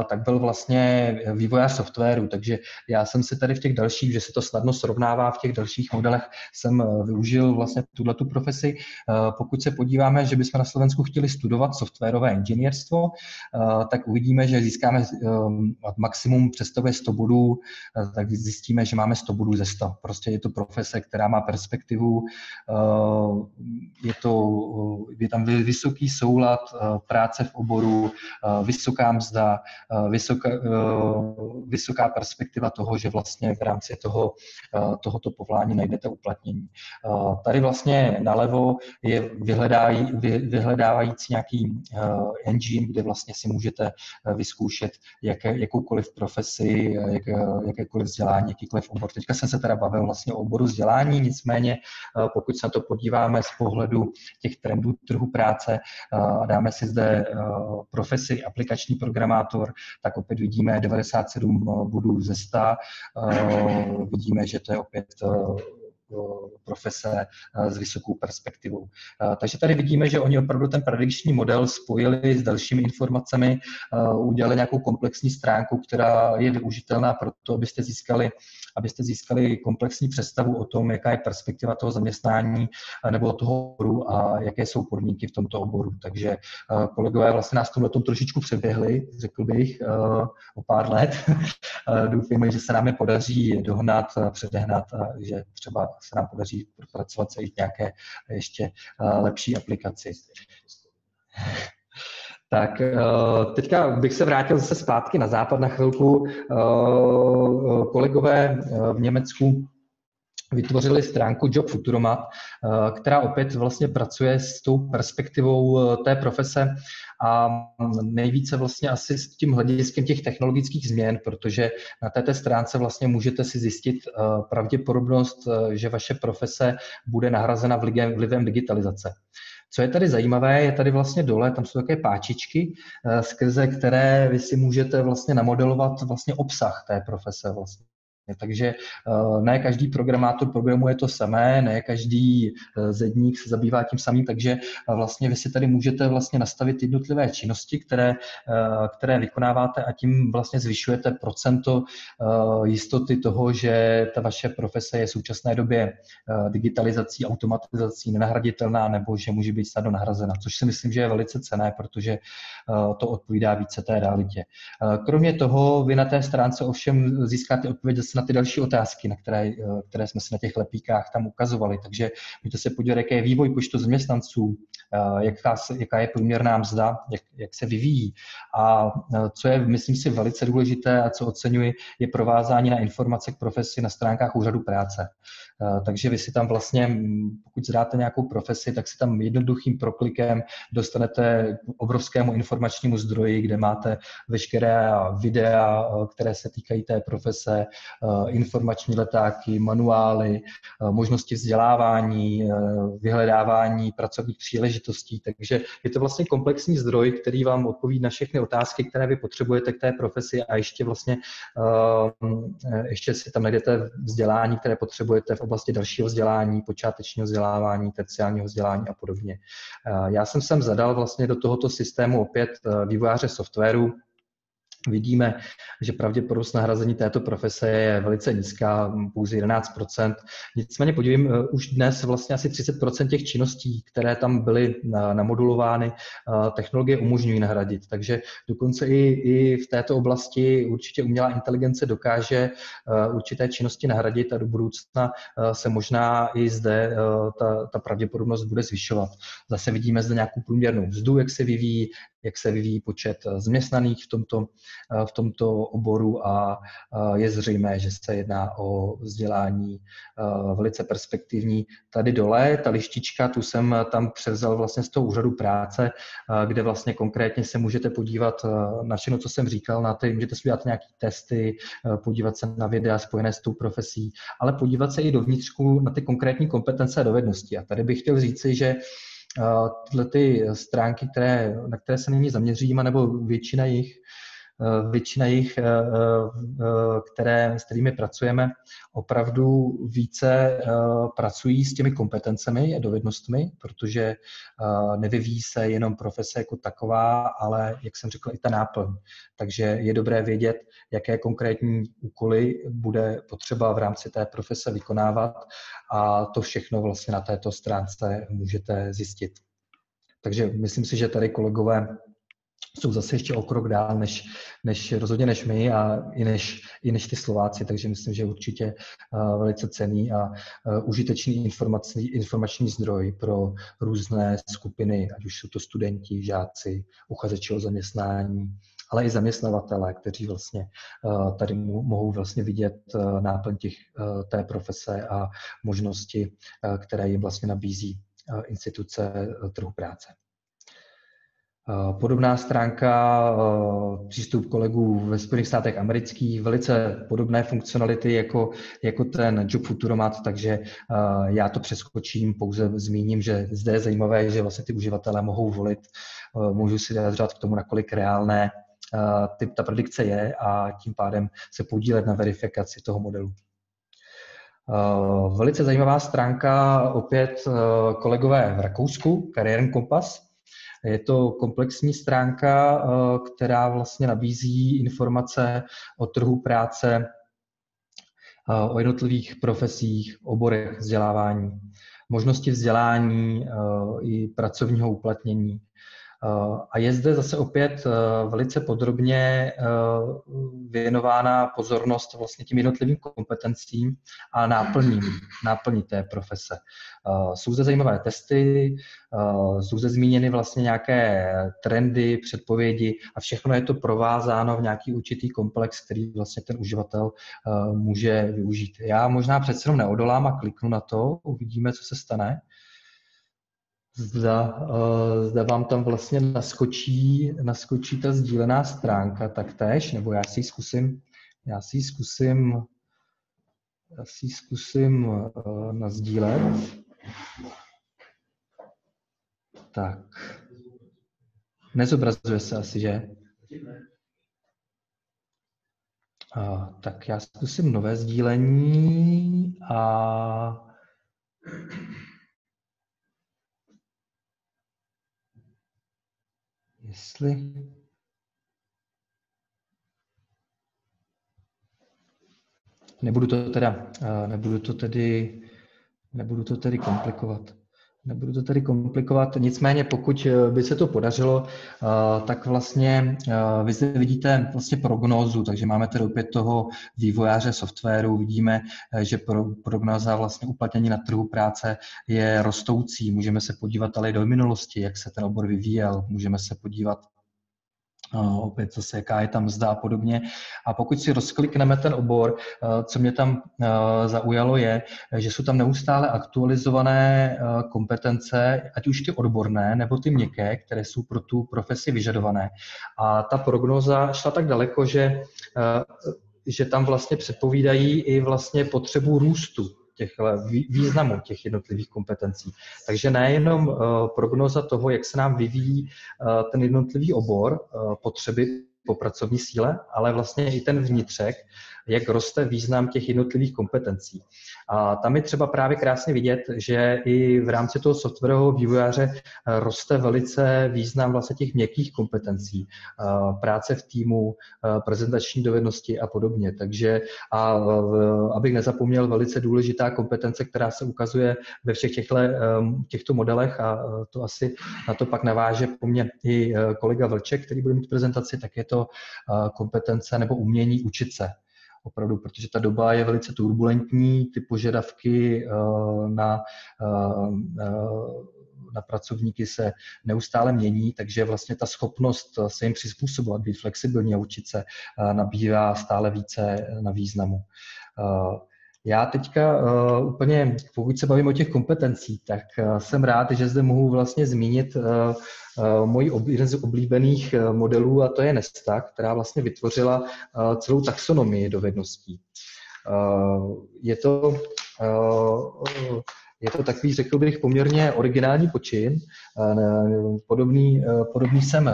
tak byl vlastně vývojář softwaru, takže já jsem se tady v těch dalších, že se to snadno srovnává v těch dalších modelech, jsem využil vlastně tuhle tu profesi. Pokud se podíváme, že bychom na Slovensku chtěli studovat softwarové inženýrstvo, tak uvidíme, že získáme maximum představuje 100 bodů, tak zjistíme, že máme 100 bodů ze 100. Prostě je to profese, která má perspektivu, je, to, je tam vysoký soulad práce v oboru, eh, vysoká mzda, eh, vysoká, eh, vysoká perspektiva toho, že vlastně v rámci toho, tohoto povolání najdete uplatnění. Tady vlastně nalevo je vyhledávají, vyhledávající nějaký engine, kde vlastně si můžete vyzkoušet jaké, jakoukoliv profesi, jak, jakékoliv vzdělání, jakýkoliv obor. Teďka jsem se teda bavil vlastně o oboru vzdělání, nicméně pokud se na to podíváme z pohledu těch trendů trhu práce a dáme si zde eh, profesi aplikační programátor, tak opět vidíme 97 bodů ze 100. Eh, vidíme, že to je opět eh, profese s vysokou perspektivou. Takže tady vidíme, že oni opravdu ten predikční model spojili s dalšími informacemi, udělali nějakou komplexní stránku, která je využitelná pro to, abyste získali abyste získali komplexní představu o tom, jaká je perspektiva toho zaměstnání eh, nebo toho oboru a jaké jsou podmínky v tomto oboru. Takže eh, kolegové vlastně nás tomhle tom trošičku přeběhli, řekl bych, eh, o pár let. Doufejme, že se nám je podaří dohnat, předehnat že třeba se nám podaří pracovat se i nějaké ještě lepší aplikaci. Tak eh, teďka bych se vrátil zase zpátky na západ na chvilku. Eh, kolegové eh, v Německu vytvořili stránku Job Futuromat, která opět vlastně pracuje s tou perspektivou té profese a nejvíce vlastně asi s tím hlediskem těch technologických změn, protože na této stránce vlastně můžete si zjistit pravděpodobnost, že vaše profese bude nahrazena vlivem digitalizace. Co je tady zajímavé, je tady vlastně dole, tam jsou také páčičky, eh, skrze které vy si můžete vlastně namodelovat vlastně obsah té profese vlastně. Takže ne každý programátor programuje to samé, ne každý zedník se zabývá tím samým, takže vlastně vy si tady můžete vlastně nastavit jednotlivé činnosti, které, které vykonáváte a tím vlastně zvyšujete procento jistoty toho, že ta vaše profese je v současné době digitalizací, automatizací nenahraditelná nebo že může být snadno nahrazena, což si myslím, že je velice cené, protože to odpovídá více té realitě. Kromě toho, vy na té stránce ovšem získáte odpověď zase na ty další otázky, na které, které jsme si na těch lepíkách tam ukazovali. Takže můžete se podívat, jaký je vývoj počtu zaměstnanců, jaká, jaká je průměrná mzda, jak, jak se vyvíjí. A co je, myslím si, velice důležité a co oceňuji, je provázání na informace k profesi na stránkách úřadu práce. Takže vy si tam vlastně, pokud zadáte nějakou profesi, tak si tam jednoduchým proklikem dostanete k obrovskému informačnímu zdroji, kde máte veškeré videa, které se týkají té profese, informační letáky, manuály, možnosti vzdělávání, vyhledávání pracovních příležitostí. Takže je to vlastně komplexní zdroj, který vám odpoví na všechny otázky, které vy potřebujete k té profesi a ještě vlastně ještě si tam najdete vzdělání, které potřebujete v oblasti dalšího vzdělání, počátečního vzdělávání, terciálního vzdělání a podobně. Já jsem sem zadal vlastně do tohoto systému opět vývojáře softwaru, vidíme, že pravděpodobnost nahrazení této profese je velice nízká, pouze 11% Nicméně podívím, eh, už dnes vlastně asi 30% těch činností, které tam byly namodulovány, eh, technologie umožňují nahradit. Takže dokonce i, i v této oblasti určitě umělá inteligence dokáže eh, určité činnosti nahradit a do budoucna se možná i zde ta, ta pravděpodobnost bude zvyšovat. Zase vidíme zde nějakou průměrnou vzdu, jak se vyvíjí, jak se vyvíjí počet eh, zaměstnaných v tomto, eh, v tomto oboru a je zřejmé, že se jedná o vzdělání eh, velice perspektivní. Tady dole, ta lištička, tu jsem tam převzal vlastně z toho úřadu práce, kde vlastně konkrétně se můžete podívat na všechno, co jsem říkal, na ty, můžete si udělat nějaké testy, podívat se na videa spojené s tou profesí, ale podívat se i dovnitřku na ty konkrétní kompetence a dovednosti. A tady bych chtěl říci, že tyhle ty stránky, které, na které se nyní zaměřím, nebo většina jich, Eh, většina jich, eh, eh, které, s kterými pracujeme, opravdu více pracují s těmi kompetencemi a dovednostmi, protože nevyvíjí se jenom profese jako taková, ale, jak jsem řekl, i ta náplň. Takže je dobré vědět, jaké konkrétní úkoly bude potřeba v rámci té profese vykonávat a to všechno vlastně na této stránce můžete zjistit. Takže myslím si, že tady kolegové jsou zase ještě o krok dál, než, než rozhodně než my a i než, i než ty Slováci, takže myslím, že určitě uh, velice cený a uh, užitečný informační, informační zdroj pro různé skupiny, ať už jsou to studenti, žáci, uchazeči o zaměstnání, ale i zaměstnavatele, kteří vlastně uh, tady mohou vlastně vidět uh, náplň těch, uh, té profese a možnosti, které jim vlastně nabízí instituce trhu práce. Eh, podobná stránka, eh, přístup kolegů ve Spojených státech amerických, velice podobné funkcionality jako, jako ten Job Futuromat, takže eh, já to přeskočím, pouze zmíním, že zde je zajímavé, že vlastně ty uživatelé mohou volit, můžu si vyjadřovat k tomu, nakolik reálné typ ta predikce je a tím pádem se podílet na verifikaci toho modelu. Velice zajímavá stránka opět kolegové v Rakousku, Kariérní kompas, je to komplexní stránka, eh, která vlastně nabízí informace o trhu práce, eh, o jednotlivých profesích, oborech vzdělávání, možnosti vzdělání eh, i pracovního uplatnění, a je zde zase opět eh, velice podrobně eh, věnována pozornost vlastně tím jednotlivým kompetencím a náplním, náplní té profese. Eh, jsou zde zajímavé testy, jsou zde zmíněny vlastně nějaké trendy, předpovědi a všechno je to provázáno v nějaký určitý komplex, který vlastně ten uživatel může využít. Já možná přece jenom neodolám a kliknu na to, uvidíme, co se stane zda, uh, zda vám tam vlastně naskočí, naskočí ta sdílená stránka taktéž, nebo já si ji zkusím, já si zkusím, já si zkusím uh, nazdílet. Tak. Nezobrazuje se asi, že? Tak já zkusím nové sdílení a jestli nebudu to teda, nebudu to tedy, nebudu to tedy komplikovat. Nebudu to tady komplikovat, nicméně pokud eh, by se to podařilo, eh, tak vlastně eh, vy zde vidíte vlastně prognózu, takže máme tady opět toho vývojáře softwaru, vidíme, že prognoza vlastně uplatnění na trhu práce je rostoucí. Můžeme se podívat ale do minulosti, jak se ten obor vyvíjel, můžeme se podívat opět zase, jaká je tam mzda a podobně. A pokud si rozklikneme ten obor, co mě tam zaujalo je, že jsou tam neustále aktualizované kompetence, ať už ty odborné nebo ty měkké, které jsou pro tu profesi vyžadované. A ta prognoza šla tak daleko, že že tam vlastně předpovídají i vlastně potřebu růstu těch významů těch jednotlivých kompetencí. Takže nejenom eh, prognoza toho, jak se nám vyvíjí eh, ten jednotlivý obor, eh, potřeby po pracovní síle, ale vlastně i ten vnitřek, jak roste význam těch jednotlivých kompetencí. A tam je třeba právě krásně vidět, že i v rámci toho softwarového vývojáře eh, roste velice význam vlastně těch měkkých kompetencí, eh, práce v týmu, eh, prezentační dovednosti a podobně. Takže a abych nezapomněl, velice důležitá kompetence, která se ukazuje ve všech těchto, těchto modelech a to asi na to pak naváže po mně i kolega Vlček, který bude mít prezentaci, tak je to kompetence nebo umění učit se opravdu, protože ta doba je velice turbulentní, ty požadavky eh, na, eh, na pracovníky se neustále mění, takže vlastně ta schopnost se jim přizpůsobovat, být flexibilní a učit se eh, nabývá stále více na významu. Já teďka uh, úplně, pokud se bavím o těch kompetencích, tak uh, jsem rád, že zde mohu vlastně zmínit uh, uh, moji ob, jeden z oblíbených modelů a to je Nesta, která vlastně vytvořila uh, celou taxonomii dovedností. Uh, je to uh, je to takový, řekl bych, poměrně originální počin. Podobný, podobný, jsem,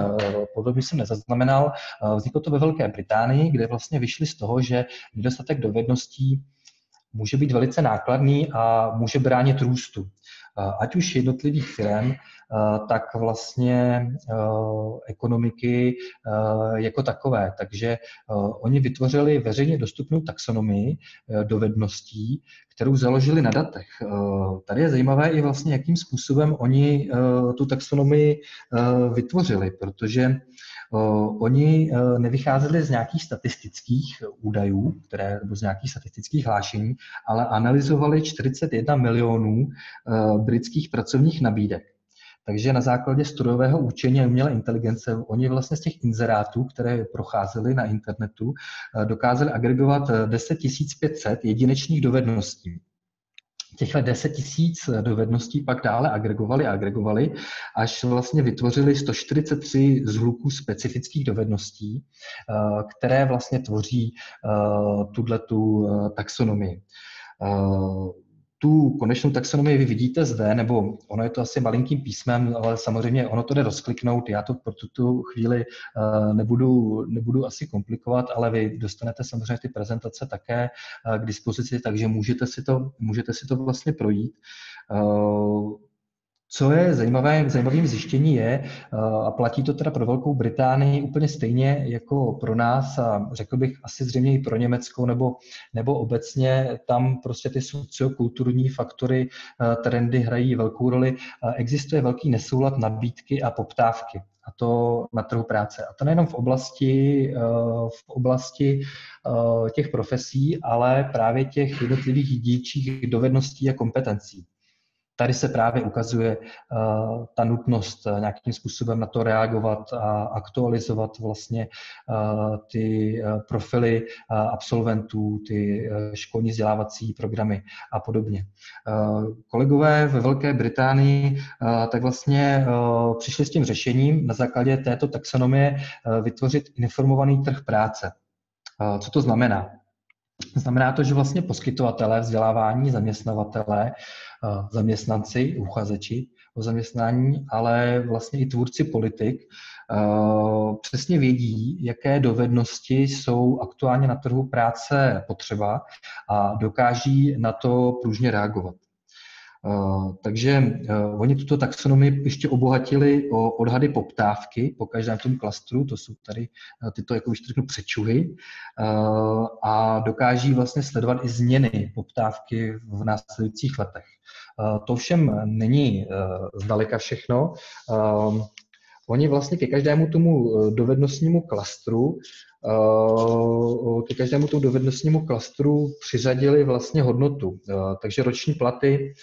podobný jsem nezaznamenal. Vzniklo to ve Velké Británii, kde vlastně vyšli z toho, že nedostatek dovedností může být velice nákladný a může bránit růstu. Ať už jednotlivých firm, tak vlastně ekonomiky jako takové. Takže oni vytvořili veřejně dostupnou taxonomii dovedností, kterou založili na datech. Tady je zajímavé i vlastně, jakým způsobem oni tu taxonomii vytvořili, protože Oni nevycházeli z nějakých statistických údajů, které, nebo z nějakých statistických hlášení, ale analyzovali 41 milionů britských pracovních nabídek. Takže na základě strojového učení a umělé inteligence oni vlastně z těch inzerátů, které procházely na internetu, e, dokázali agregovat 10 500 jedinečných dovedností. Těchto 10 tisíc dovedností pak dále agregovali a agregovali, až vlastně vytvořili 143 zhluků specifických dovedností, eh, které vlastně tvoří eh, tuhle tu eh, taxonomii tu konečnou taxonomii vy vidíte zde, nebo ono je to asi malinkým písmem, ale samozřejmě ono to jde rozkliknout. Já to pro tuto chvíli uh, nebudu, nebudu asi komplikovat, ale vy dostanete samozřejmě ty prezentace také uh, k dispozici, takže můžete si to, můžete si to vlastně projít. Co je zajímavé, zajímavým zjištění je, eh, a platí to teda pro Velkou Británii úplně stejně jako pro nás a řekl bych asi zřejmě i pro Německo nebo, nebo obecně, tam prostě ty sociokulturní faktory, eh, trendy hrají velkou roli. Existuje velký nesoulad nabídky a poptávky a to na trhu práce. A to nejenom v oblasti, eh, v oblasti těch profesí, ale právě těch jednotlivých dílčích dovedností a kompetencí tady se právě ukazuje uh, ta nutnost uh, nějakým způsobem na to reagovat a aktualizovat vlastně uh, ty profily absolventů, ty školní vzdělávací programy a podobně. Kolegové ve Velké Británii tak vlastně přišli s tím řešením na základě této taxonomie vytvořit informovaný trh práce. Co to znamená? Znamená to, že vlastně poskytovatelé vzdělávání, zaměstnavatele zaměstnanci, uchazeči o zaměstnání, ale vlastně i tvůrci politik přesně vědí, jaké dovednosti jsou aktuálně na trhu práce potřeba a dokáží na to pružně reagovat. Eh, takže eh, oni tuto taxonomii ještě obohatili o odhady poptávky po každém tom klastru, to jsou tady eh, tyto, jako už řeknu, přečuhy, a dokáží vlastně sledovat i změny poptávky v následujících letech. To všem není zdaleka všechno. Oni vlastně ke každému tomu dovednostnímu klastru ke každému tomu dovednostnímu klastru přiřadili vlastně hodnotu. Takže roční platy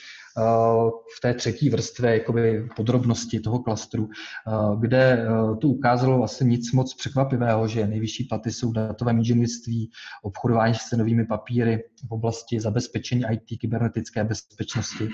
v té třetí vrstvě jakoby podrobnosti toho klastru, kde to ukázalo vlastně nic moc překvapivého, že nejvyšší platy jsou v datovém inženýrství, obchodování s cenovými papíry v oblasti zabezpečení IT, kybernetické bezpečnosti,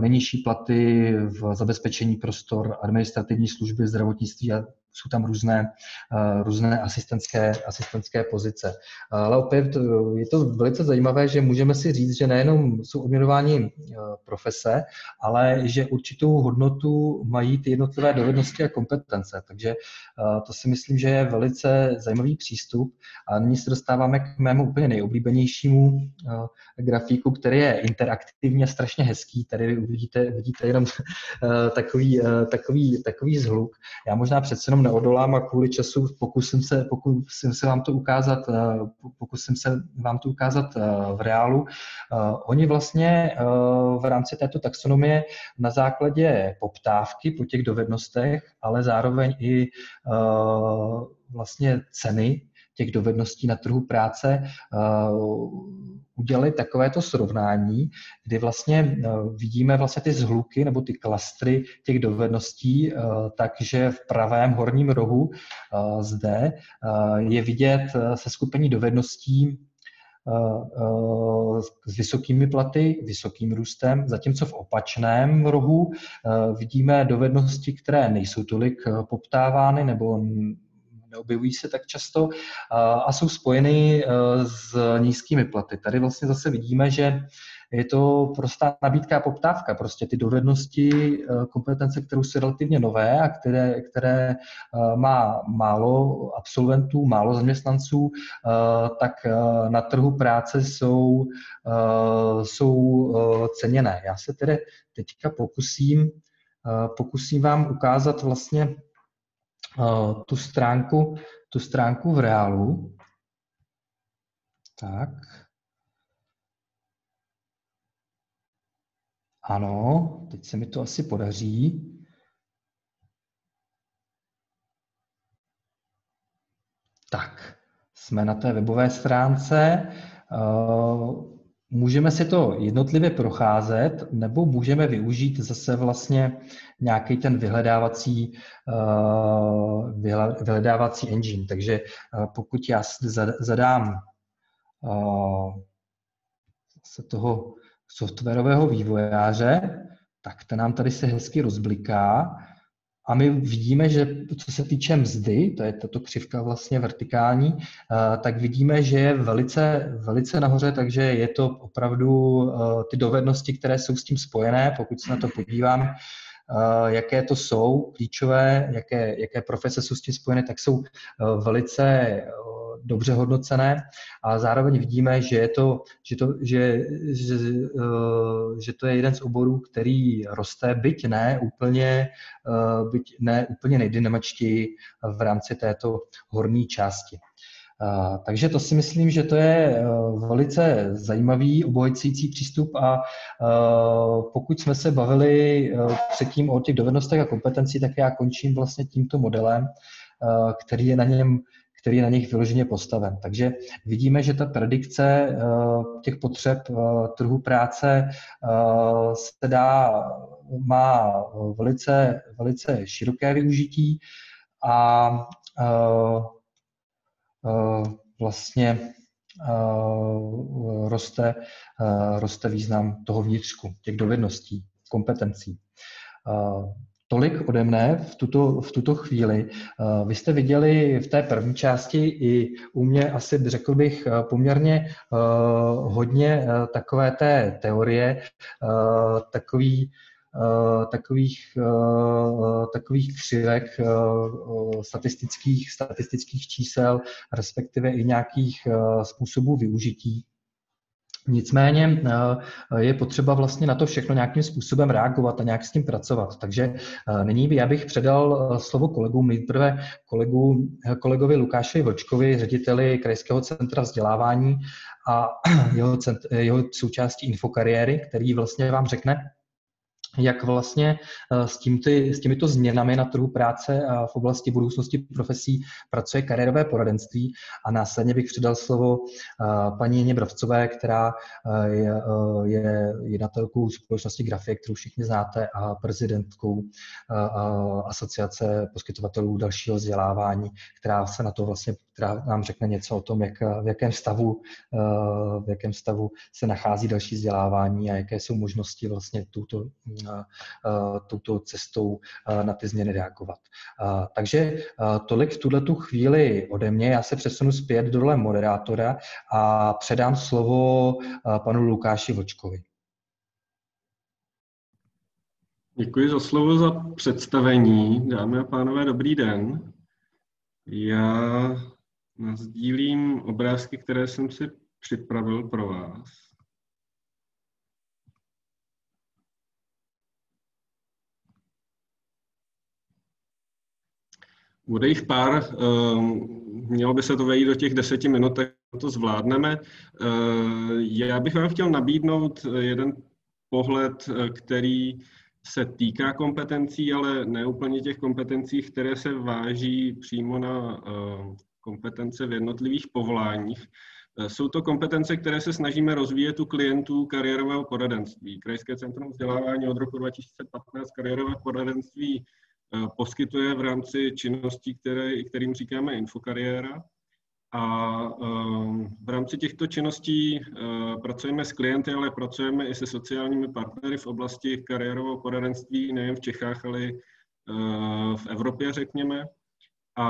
nejnižší platy v zabezpečení prostor administrativní služby, zdravotnictví a jsou tam různé, eh, různé asistentské, asistentské pozice. Ale opět eh, je to velice zajímavé, že můžeme si říct, že nejenom jsou odměnováni eh, profese, ale že určitou hodnotu mají ty jednotlivé dovednosti a kompetence. Takže to si myslím, že je velice zajímavý přístup. A nyní se dostáváme k mému úplně nejoblíbenějšímu grafíku, který je interaktivně strašně hezký. Tady vidíte, vidíte jenom takový, takový, takový zhluk. Já možná přece jenom neodolám a kvůli času pokusím se, pokusím se vám to ukázat, eh, pokusím se vám to ukázat eh, v reálu. Eh, oni vlastně v rámci této taxonomie na základě poptávky po těch dovednostech, ale zároveň i vlastně ceny těch dovedností na trhu práce udělali takovéto srovnání, kdy vlastně eh, vidíme vlastně ty zhluky nebo ty klastry těch dovedností, eh, takže v pravém horním rohu eh, zde je vidět se skupení dovedností s vysokými platy, vysokým růstem, zatímco v opačném rohu vidíme dovednosti, které nejsou tolik poptávány nebo neobjevují se tak často a jsou spojeny e, s nízkými platy. Tady vlastně zase vidíme, že je to prostá nabídka a poptávka. Prostě ty dovednosti, e, kompetence, které jsou relativně nové a které, které e, má málo absolventů, málo zaměstnanců, tak na trhu práce jsou, jsou ceněné. Já se tedy teďka pokusím, pokusím vám ukázat vlastně tu stránku, tu stránku v reálu. Tak. Ano, teď se mi to asi podaří. Tak, jsme na té webové stránce. Můžeme si to jednotlivě procházet, nebo můžeme využít zase vlastně nějaký ten vyhledávací, uh, vyhledávací engine. Takže uh, pokud já zadám uh, se toho softwarového vývojáře, tak ten nám tady se hezky rozbliká a my vidíme, že co se týče mzdy, to je tato křivka vlastně vertikální, eh, tak vidíme, že je velice, velice nahoře, takže je to opravdu eh, ty dovednosti, které jsou s tím spojené, pokud se na to podíváme, eh, jaké to jsou klíčové, jaké, jaké profese jsou s tím spojené, tak jsou velice dobře hodnocené a zároveň vidíme, že, je to, že, to, že, že, eh, že to je jeden z oborů, který roste, byť ne úplně, eh, byť ne úplně nejdynamičtěji v rámci této horní části. Uh, takže to si myslím, že to je velice zajímavý, obohacující přístup a pokud jsme se bavili předtím o těch dovednostech a kompetencí, tak já končím vlastně tímto modelem, který je na něm který je na nich vyloženě postaven. Takže vidíme, že ta predikce eh, těch potřeb eh, trhu práce eh, se dá, má velice, velice široké využití a vlastně roste, roste význam toho vnitřku, těch dovedností, kompetencí. Tolik ode mne v tuto, v tuto chvíli. Vy jste viděli v té první části i u mě asi řekl bych poměrně hodně takové té teorie, takový Eh, takových, eh, takových křivek eh, statistických, statistických čísel, respektive i nějakých způsobů využití. Nicméně je potřeba vlastně na to všechno nějakým způsobem reagovat a nějak s tím pracovat. Takže nyní já bych předal slovo kolegům, nejprve kolegu, kolegovi Lukášovi Vlčkovi, řediteli Krajského centra vzdělávání a jeho, cent, jeho součástí infokariéry, který vlastně vám řekne, jak vlastně eh, s, tímty, s těmito změnami na trhu práce a v oblasti budoucnosti profesí pracuje kariérové poradenství. A následně bych předal slovo eh, paní Jeně Brovcové, která eh, je, je jednatelkou společnosti Grafie, kterou všichni znáte, a prezidentkou asociace poskytovatelů dalšího vzdělávání, která se na to vlastně, která nám řekne něco o tom, jak, v jakém stavu, v jakém stavu se nachází další vzdělávání a jaké jsou možnosti vlastně tuto touto cestou na ty změny reagovat. Takže tolik v tuhle tu chvíli ode mě. Já se přesunu zpět do role moderátora a předám slovo panu Lukáši Vočkovi. Děkuji za slovo za představení. Dámy a pánové, dobrý den. Já sdílím obrázky, které jsem si připravil pro vás. Bude jich pár, ehm, mělo by se to vejít do těch deseti minut, tak to zvládneme. Ehm, já bych vám chtěl nabídnout jeden pohled, eh, který se týká kompetencí, ale ne úplně těch kompetencí, které se váží přímo na ehm, kompetence v jednotlivých povoláních. Eh, jsou to kompetence, které se snažíme rozvíjet u klientů kariérového poradenství. Krajské centrum vzdělávání od roku 2015 kariérové poradenství Eh, poskytuje v rámci činností, které, kterým říkáme infokariéra. A eh, v rámci těchto činností eh, pracujeme s klienty, ale pracujeme i se sociálními partnery v oblasti kariérového poradenství nejen v Čechách, ale v Evropě, řekněme. A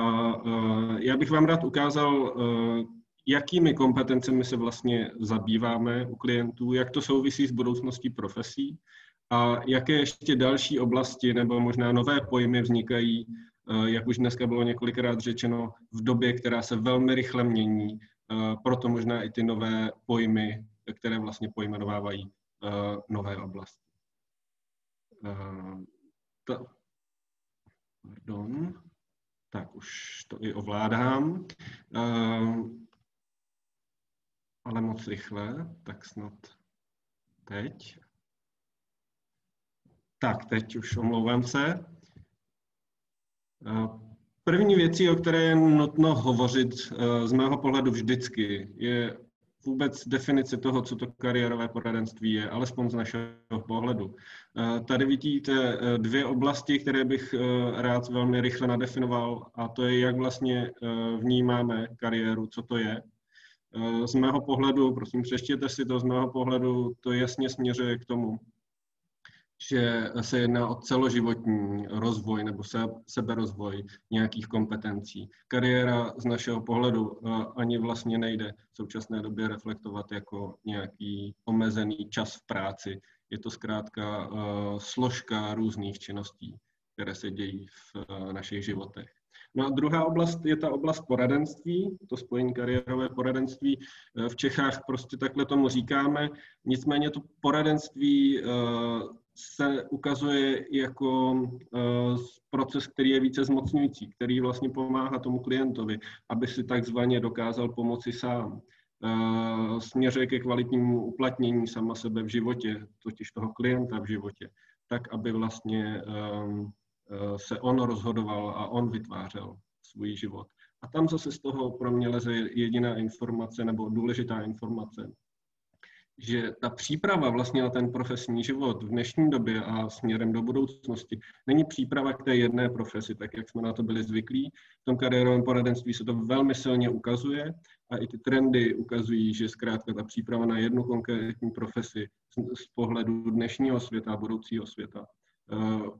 já bych vám rád ukázal, jakými kompetencemi se vlastně zabýváme u klientů, jak to souvisí s budoucností profesí a jaké ještě další oblasti nebo možná nové pojmy vznikají, eh, jak už dneska bylo několikrát řečeno, v době, která se velmi rychle mění, proto možná i ty nové pojmy, které vlastně pojmenovávají nové oblasti. Pardon, tak už to i ovládám, ale moc rychle, tak snad teď. Tak, teď už omlouvám se. První věcí, o které je nutno hovořit z mého pohledu vždycky, je vůbec definice toho, co to kariérové poradenství je, alespoň z našeho pohledu. Tady vidíte dvě oblasti, které bych rád velmi rychle nadefinoval, a to je, jak vlastně vnímáme kariéru, co to je. Z mého pohledu, prosím, přeštěte si to, z mého pohledu to jasně směřuje k tomu, že se jedná o celoživotní rozvoj nebo se, seberozvoj nějakých kompetencí. Kariéra z našeho pohledu ani vlastně nejde v současné době reflektovat jako nějaký omezený čas v práci. Je to zkrátka složka různých činností, které se dějí v našich životech. No a druhá oblast je ta oblast poradenství, to spojení kariérové poradenství. V Čechách prostě takhle tomu říkáme. Nicméně to poradenství se ukazuje jako uh, proces, který je více zmocňující, který vlastně pomáhá tomu klientovi, aby si takzvaně dokázal pomoci sám. Uh, směřuje ke kvalitnímu uplatnění sama sebe v životě, totiž toho klienta v životě, tak, aby vlastně um, uh, se on rozhodoval a on vytvářel svůj život. A tam zase z toho pro mě leze jediná informace nebo důležitá informace, že ta příprava vlastně na ten profesní život v dnešní době a směrem do budoucnosti není příprava k té jedné profesi, tak jak jsme na to byli zvyklí. V tom kariérovém poradenství se to velmi silně ukazuje a i ty trendy ukazují, že zkrátka ta příprava na jednu konkrétní profesi z, pohledu dnešního světa a budoucího světa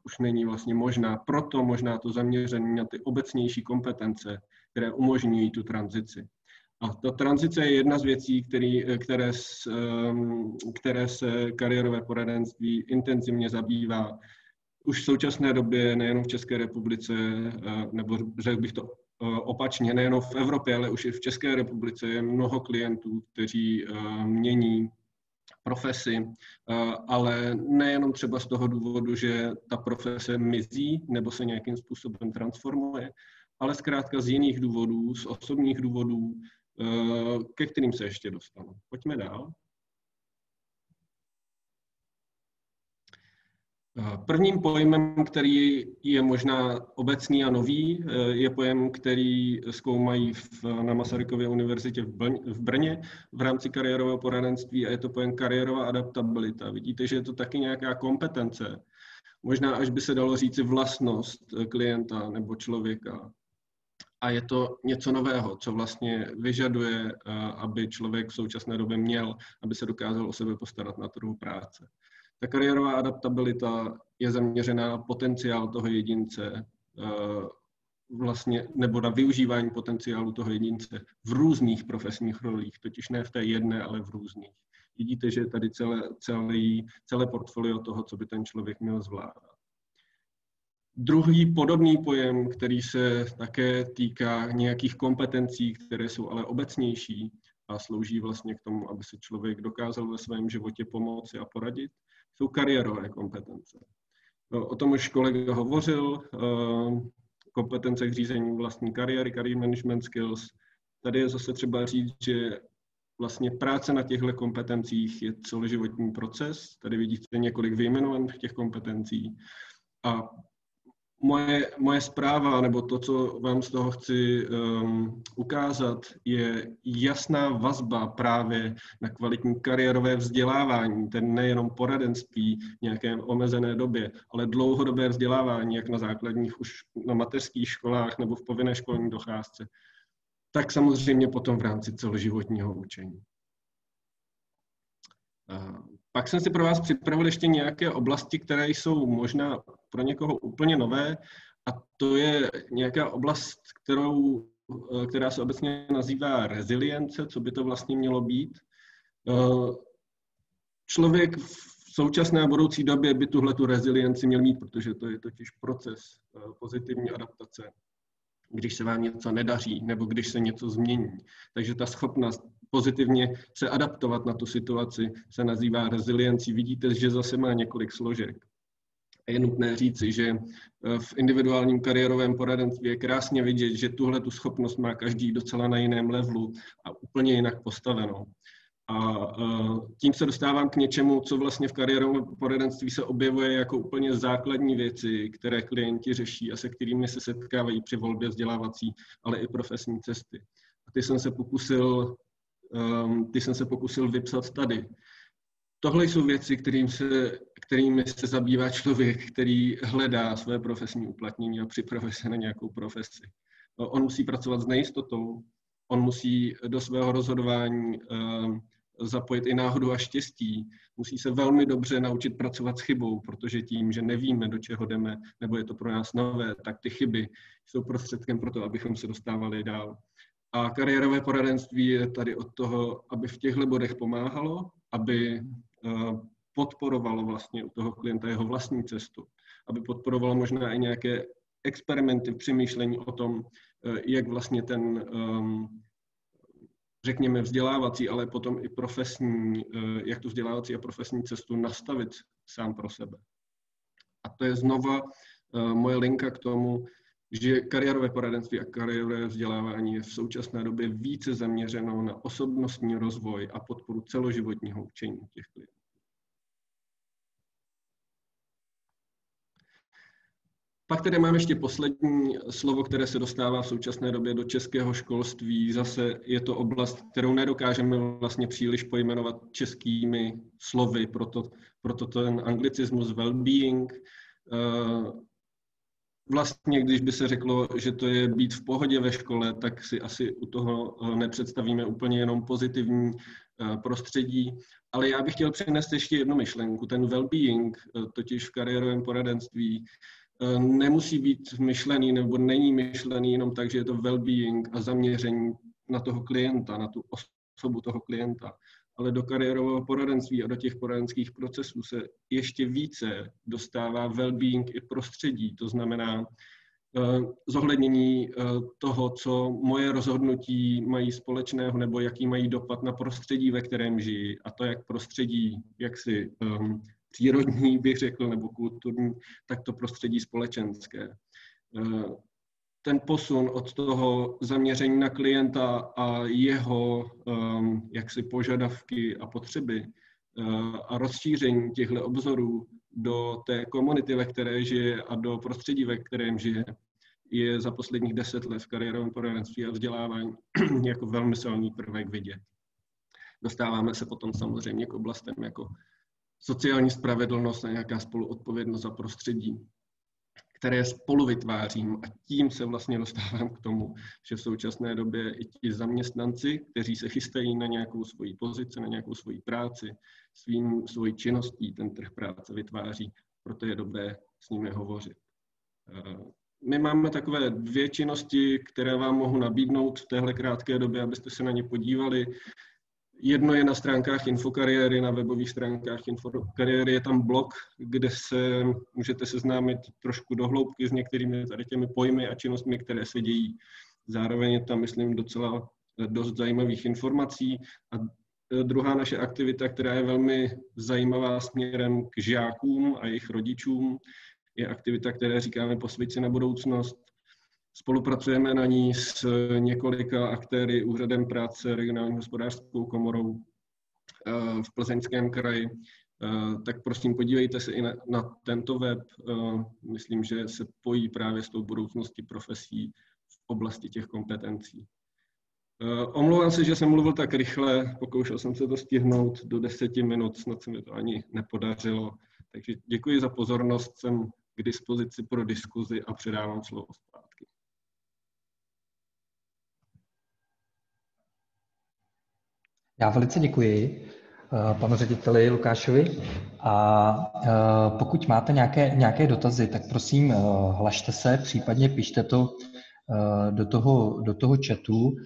už není vlastně možná. Proto možná to zaměření na ty obecnější kompetence, které umožňují tu tranzici. A ta tranzice je jedna z věcí, který, které, které se kariérové poradenství intenzivně zabývá. Už v současné době nejenom v České republice, nebo řekl bych to opačně, nejenom v Evropě, ale už i v České republice je mnoho klientů, kteří mění profesi, ale nejenom třeba z toho důvodu, že ta profese mizí nebo se nějakým způsobem transformuje, ale zkrátka z jiných důvodů, z osobních důvodů, ke kterým se ještě dostanu. Pojďme dál. Prvním pojmem, který je možná obecný a nový, je pojem, který zkoumají v, na Masarykově univerzitě v, Brně, v Brně v rámci kariérového poradenství a je to pojem kariérová adaptabilita. Vidíte, že je to taky nějaká kompetence, možná až by se dalo říci vlastnost klienta nebo člověka. A je to něco nového, co vlastně vyžaduje, aby člověk v současné době měl, aby se dokázal o sebe postarat na trhu práce. Ta kariérová adaptabilita je zaměřená na potenciál toho jedince, eh, vlastně, nebo na využívání potenciálu toho jedince v různých profesních rolích, totiž ne v té jedné, ale v různých. Vidíte, že je tady celé, celé, celé portfolio toho, co by ten člověk měl zvládat. Druhý podobný pojem, který se také týká nějakých kompetencí, které jsou ale obecnější a slouží vlastně k tomu, aby se člověk dokázal ve svém životě pomoci a poradit, jsou kariérové kompetence. No, o tom už kolega hovořil, eh, kompetence k řízení vlastní kariéry, career management skills. Tady je zase třeba říct, že vlastně práce na těchto kompetencích je celoživotní proces. Tady vidíte několik vyjmenovaných těch kompetencí. A moje, moje zpráva, nebo to, co vám z toho chci um, ukázat, je jasná vazba právě na kvalitní kariérové vzdělávání, ten nejenom poradenství v nějaké omezené době, ale dlouhodobé vzdělávání, jak na základních, už na mateřských školách nebo v povinné školní docházce, tak samozřejmě potom v rámci celoživotního učení. Pak jsem si pro vás připravil ještě nějaké oblasti, které jsou možná pro někoho úplně nové, a to je nějaká oblast, kterou, která se obecně nazývá rezilience, co by to vlastně mělo být. Člověk v současné a budoucí době by tuhle tu rezilienci měl mít, protože to je totiž proces pozitivní adaptace, když se vám něco nedaří nebo když se něco změní. Takže ta schopnost pozitivně se adaptovat na tu situaci, se nazývá reziliencí. Vidíte, že zase má několik složek. Je nutné říci, že eh, v individuálním kariérovém poradenství je krásně vidět, že tuhle tu schopnost má každý docela na jiném levelu a úplně jinak postavenou. A eh, tím se dostávám k něčemu, co vlastně v kariérovém poradenství se objevuje jako úplně základní věci, které klienti řeší a se kterými se setkávají při volbě vzdělávací, ale i profesní cesty. A ty jsem se pokusil um, ty jsem se pokusil vypsat tady. Tohle jsou věci, kterým se, kterými se zabývá člověk, který hledá své profesní uplatnění a připravuje se na nějakou profesi. On musí pracovat s nejistotou, on musí do svého rozhodování um, zapojit i náhodu a štěstí. Musí se velmi dobře naučit pracovat s chybou, protože tím, že nevíme, do čeho jdeme, nebo je to pro nás nové, tak ty chyby jsou prostředkem pro to, abychom se dostávali dál. A kariérové poradenství je tady od toho, aby v těchto bodech pomáhalo, aby podporovalo vlastně u toho klienta jeho vlastní cestu, aby podporovalo možná i nějaké experimenty v přemýšlení o tom, eh, jak vlastně ten, ehm, řekněme, vzdělávací, ale potom i profesní, eh, jak tu vzdělávací a profesní cestu nastavit sám pro sebe. A to je znova moje linka k tomu, že kariérové poradenství a kariérové vzdělávání je v současné době více zaměřeno na osobnostní rozvoj a podporu celoživotního učení těch klientů. Pak tady máme ještě poslední slovo, které se dostává v současné době do českého školství. Zase je to oblast, kterou nedokážeme vlastně příliš pojmenovat českými slovy, proto, proto ten anglicismus well-being. Vlastně, když by se řeklo, že to je být v pohodě ve škole, tak si asi u toho nepředstavíme úplně jenom pozitivní prostředí. Ale já bych chtěl přinést ještě jednu myšlenku. Ten well-being, totiž v kariérovém poradenství, nemusí být myšlený nebo není myšlený jenom tak, že je to well-being a zaměření na toho klienta, na tu osobu toho klienta, ale do kariérového poradenství a do těch poradenských procesů se ještě více dostává well-being i prostředí. To znamená uh, zohlednění uh, toho, co moje rozhodnutí mají společného nebo jaký mají dopad na prostředí, ve kterém žijí. A to jak prostředí, jak si um, přírodní, bych řekl, nebo kulturní, tak to prostředí společenské. Ten posun od toho zaměření na klienta a jeho um, jaksi požadavky a potřeby uh, a rozšíření těchto obzorů do té komunity, ve které žije a do prostředí, ve kterém žije, je za posledních deset let v kariérovém poradenství a vzdělávání jako velmi silný prvek vidět. Dostáváme se potom samozřejmě k oblastem jako sociální spravedlnost a nějaká spoluodpovědnost za prostředí, které spolu vytvářím a tím se vlastně dostávám k tomu, že v současné době i ti zaměstnanci, kteří se chystají na nějakou svoji pozici, na nějakou svoji práci, svým, svojí činností ten trh práce vytváří, proto je dobré s nimi hovořit. Eh, my máme takové dvě činnosti, které vám mohu nabídnout v téhle krátké době, abyste se na ně podívali. Jedno je na stránkách Infokariéry, na webových stránkách Infokariéry je tam blog, kde se můžete seznámit trošku dohloubky s některými tady těmi pojmy a činnostmi, které se dějí. Zároveň je tam, myslím, docela dost zajímavých informací. A e, druhá naše aktivita, která je velmi zajímavá směrem k žákům a jejich rodičům, je aktivita, které říkáme Posvíci na budoucnost, Spolupracujeme na ní s několika aktéry, úřadem práce, regionální hospodářskou komorou eh, v Plzeňském kraji. Eh, tak prosím, podívejte se i na, na tento web. Eh, myslím, že se pojí právě s tou budoucností profesí v oblasti těch kompetencí. Omlouvám se, že jsem mluvil tak rychle, pokoušel jsem se to stihnout do deseti minut, snad se mi to ani nepodařilo. Takže děkuji za pozornost, jsem k dispozici pro diskuzi a předávám slovo. Já velice děkuji eh, panu řediteli Lukášovi. A eh, pokud máte nějaké, nějaké dotazy, tak prosím eh, hlašte se, případně pište to do toho, do toho chatu.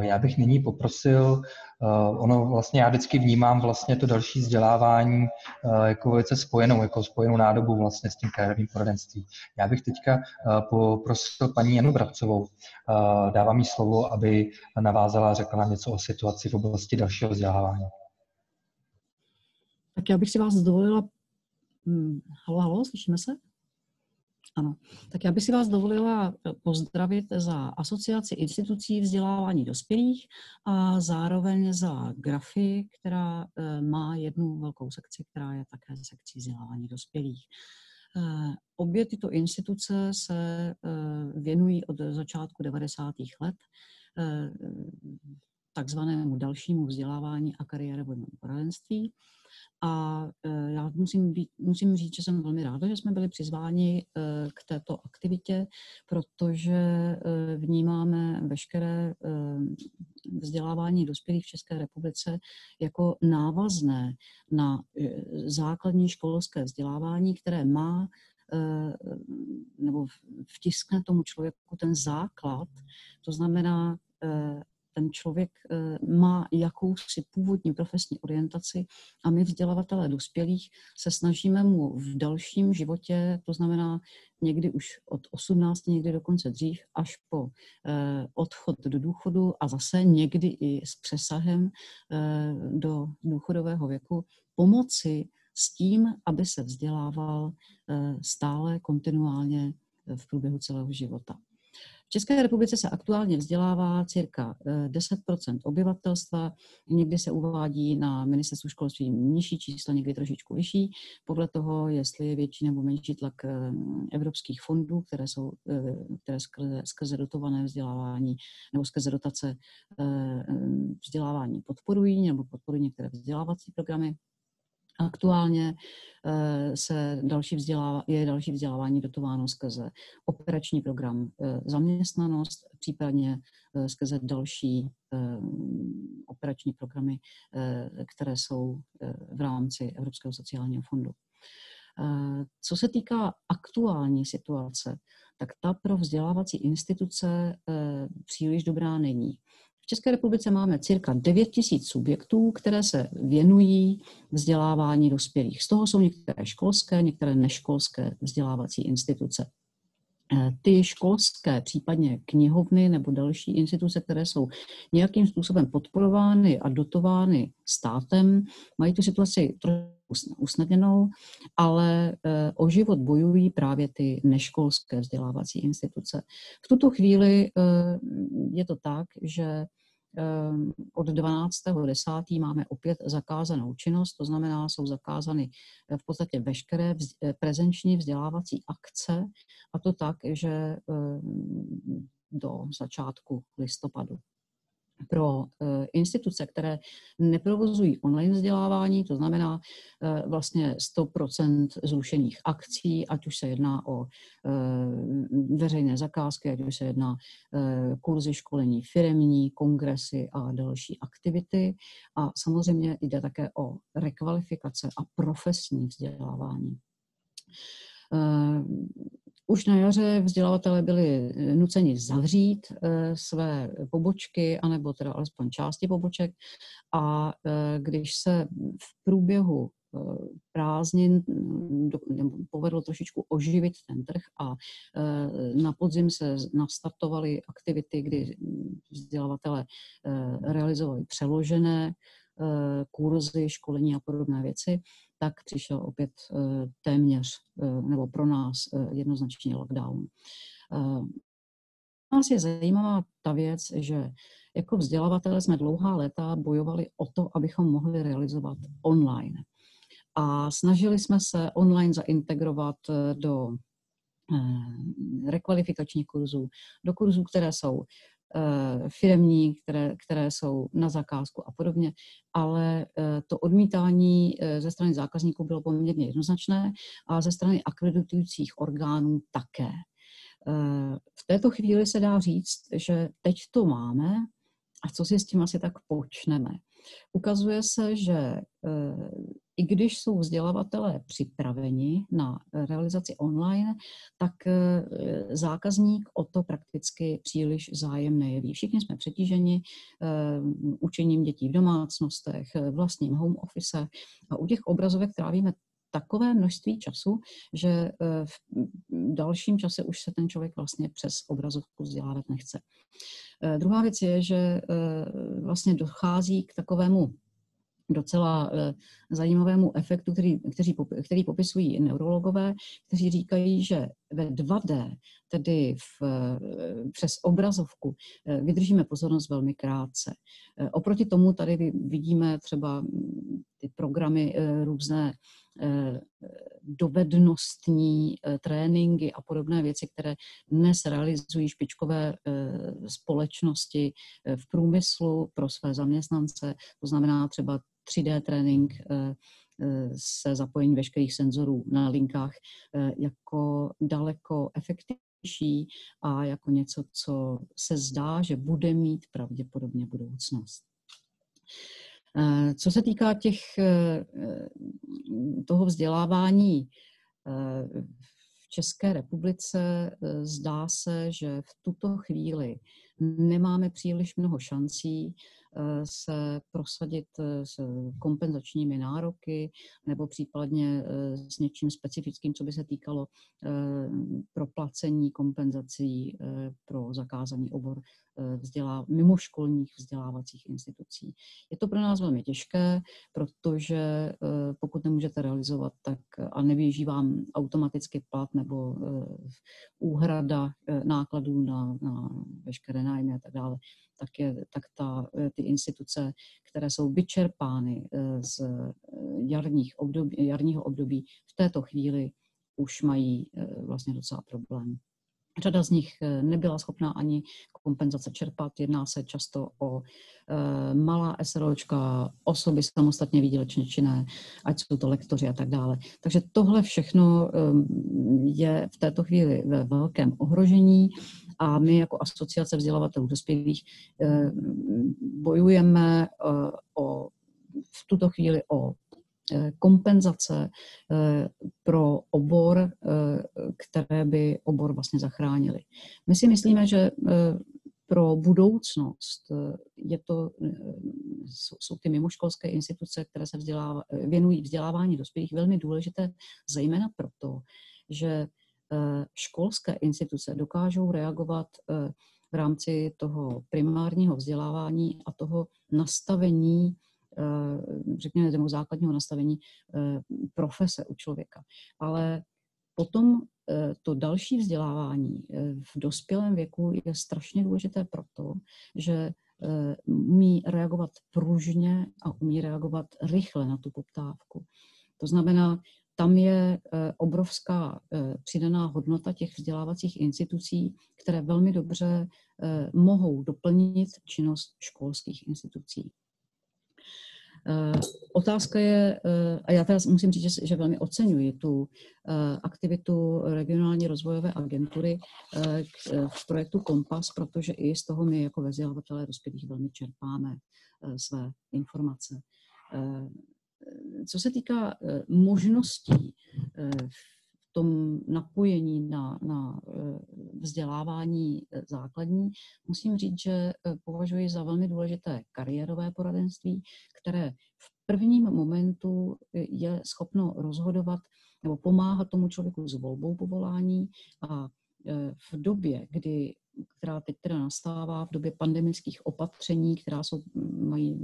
Já bych nyní poprosil Eh, ono vlastně já vždycky vnímám vlastně to další vzdělávání eh, jako velice spojenou, jako spojenou nádobu vlastně s tím kariérním poradenstvím. Já bych teďka eh, poprosil paní Janu Brabcovou, dávám jí slovo, aby navázala a řekla nám něco o situaci v oblasti dalšího vzdělávání. Tak já bych si vás dovolila... Hmm, halo, halo, slyšíme se? Ano, tak já bych si vás dovolila eh, pozdravit za Asociaci institucí vzdělávání dospělých a zároveň za Grafy, která eh, má jednu velkou sekci, která je také sekcí vzdělávání dospělých. Eh, obě tyto instituce se věnují od začátku 90. let takzvanému dalšímu vzdělávání a kariérovému poradenství. A e, já musím, být, musím říct, že jsem velmi ráda, že jsme byli přizváni e, k této aktivitě, protože e, vnímáme veškeré vzdělávání dospělých v České republice jako návazné na základní školské vzdělávání, které má nebo vtiskne tomu člověku ten základ, to znamená ten člověk eh, má jakousi původní profesní orientaci a my vzdělavatelé dospělých se snažíme mu v dalším životě, to znamená někdy už od 18, někdy dokonce dřív, až po eh, odchod do důchodu a zase někdy i s přesahem eh, do důchodového věku, pomoci s tím, aby se vzdělával stále kontinuálně v průběhu celého života. České republice se aktuálně vzdělává cirka 10 eh, obyvatelstva, někdy se uvádí na ministerstvu školství nižší čísla, někdy trošičku vyšší, podle toho, jestli je větší nebo menší tlak eh, evropských fondů, které jsou eh, které skrze, skrze dotované vzdělávání nebo skrze dotace vzdělávání podporují nebo podporují některé vzdělávací programy Aktuálně se další vzdělává, je další vzdělávání dotováno skrze operační program zaměstnanost, případně skrze další operační programy, které jsou v rámci Evropského sociálního fondu. Co se týká aktuální situace, tak ta pro vzdělávací instituce příliš dobrá není. V České republice máme cirka 9 tisíc subjektů, které se věnují vzdělávání dospělých. Z toho jsou některé školské, některé neškolské vzdělávací instituce. Eh, ty školské, případně knihovny nebo další instituce, které jsou nějakým způsobem podporovány a dotovány státem, mají tu situaci trochu usnadněnou, ale eh, o život bojují právě ty neškolské vzdělávací instituce. V tuto chvíli eh, je to tak, že Ehm, od 12.10. máme opět zakázanou činnost, to znamená, jsou zakázány v podstatě veškeré prezenční vzdělávací akce, a to tak, že do začátku listopadu pro eh, instituce, které neprovozují online vzdělávání, to znamená eh, vlastně 100% zrušených akcí, ať už se jedná o eh, veřejné zakázky, ať už se jedná kurzy školení firemní, kongresy a další aktivity. A samozřejmě jde také o rekvalifikace a profesní vzdělávání. Už na jaře vzdělavatele byli eh, nuceni zavřít eh, své pobočky, anebo teda alespoň části poboček. A eh, když se v průběhu prázdnin mm, povedlo trošičku oživit ten trh a na podzim se nastartovaly aktivity, kdy vzdělavatele realizovali přeložené kurzy, školení a podobné věci, tak přišel opět eh, téměř, eh, nebo pro nás eh, jednoznačně lockdown. Nás je zajímavá ta věc, že jako vzdělavatele jsme dlouhá léta bojovali o to, abychom mohli realizovat online. A snažili jsme se online zaintegrovat do rekvalifikačních kurzů, do kurzů, které jsou firmní, které, které jsou na zakázku a podobně, ale eh, to odmítání eh, ze strany zákazníků bylo poměrně jednoznačné a ze strany akreditujících orgánů také. V této chvíli se dá říct, že teď to máme a co si s tím asi tak počneme. Ukazuje se, že i když jsou vzdělavatelé připraveni na realizaci online, tak eh, zákazník o to prakticky příliš zájem nejeví. Všichni jsme přetíženi eh, učením dětí v domácnostech, eh, vlastním home office a u těch obrazovek trávíme takové množství času, že v dalším čase už se ten člověk vlastně přes obrazovku vzdělávat nechce. Druhá věc je, že vlastně dochází k takovému docela zajímavému efektu, který, který, který popisují neurologové, kteří říkají, že ve 2D, tedy v, eh, přes obrazovku, eh, vydržíme pozornost velmi krátce. Oproti tomu tady vidíme třeba mm, ty programy různé dovednostní tréninky a podobné věci, které dnes realizují špičkové společnosti v průmyslu pro své zaměstnance. To znamená třeba 3D trénink eh, eh, se zapojením veškerých senzorů na linkách eh, jako daleko efektivnější a jako něco, co se zdá, že bude mít pravděpodobně budoucnost. Co se týká těch, toho vzdělávání v České republice, zdá se, že v tuto chvíli nemáme příliš mnoho šancí se prosadit eh, s kompenzačními nároky nebo případně eh, s něčím specifickým, co by se týkalo eh, proplacení kompenzací pro zakázaný obor vzdělá, mimoškolních vzdělávacích institucí. Je to pro nás velmi těžké, protože pokud nemůžete realizovat, tak a neběží vám automaticky plat nebo úhrada nákladů na, na veškeré nájmy a tak dále, tak, je, tak ta, eh, ty instituce, které jsou vyčerpány eh, z eh, jarních období, jarního období, v této chvíli už mají vlastně docela problém. Řada z nich nebyla schopná ani kompenzace čerpat. Jedná se často o e, malá SROčka, osoby samostatně výdělečně činné, ať jsou to lektoři a tak dále. Takže tohle všechno e, je v této chvíli ve velkém ohrožení a my jako asociace vzdělavatelů dospělých e, bojujeme e, o, v tuto chvíli o Eh, kompenzace eh, pro obor, eh, které by obor vlastně zachránili. My si myslíme, že pro budoucnost je to, jsou ty mimoškolské instituce, které se vzdělává, věnují vzdělávání dospělých, velmi důležité, zejména proto, že školské instituce dokážou reagovat v rámci toho primárního vzdělávání a toho nastavení Eh, řekněme, nebo základního nastavení eh, profese u člověka. Ale potom eh, to další vzdělávání v dospělém věku je strašně důležité proto, že umí reagovat pružně a umí reagovat rychle na tu poptávku. To znamená, tam je obrovská přidaná hodnota těch vzdělávacích institucí, které velmi dobře mohou doplnit činnost školských institucí. Eh, otázka je, eh, a já teda musím říct, že, velmi oceňuji tu eh, aktivitu regionální rozvojové agentury v projektu Kompas, protože i z toho my jako vzdělavatelé dospělých velmi čerpáme své informace. Co se týká možností tom napojení na, na eh, vzdělávání eh, základní, musím říct, že eh, považuji za velmi důležité kariérové poradenství, které v prvním momentu je schopno rozhodovat nebo pomáhat tomu člověku s volbou povolání a v době, kdy která teď teda nastává v době pandemických opatření, která jsou, mají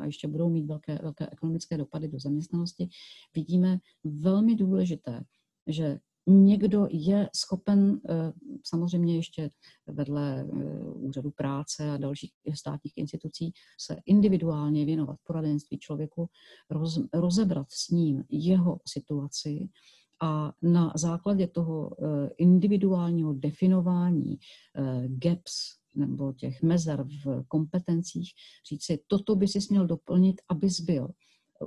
a ještě budou mít velké, velké ekonomické dopady do zaměstnanosti, vidíme velmi důležité že někdo je schopen eh, samozřejmě ještě vedle eh, úřadu práce a dalších státních institucí se individuálně věnovat poradenství člověku, roz, rozebrat s ním jeho situaci a na základě toho eh, individuálního definování gaps nebo těch mezer v kompetencích říct si, toto by si měl doplnit, abys byl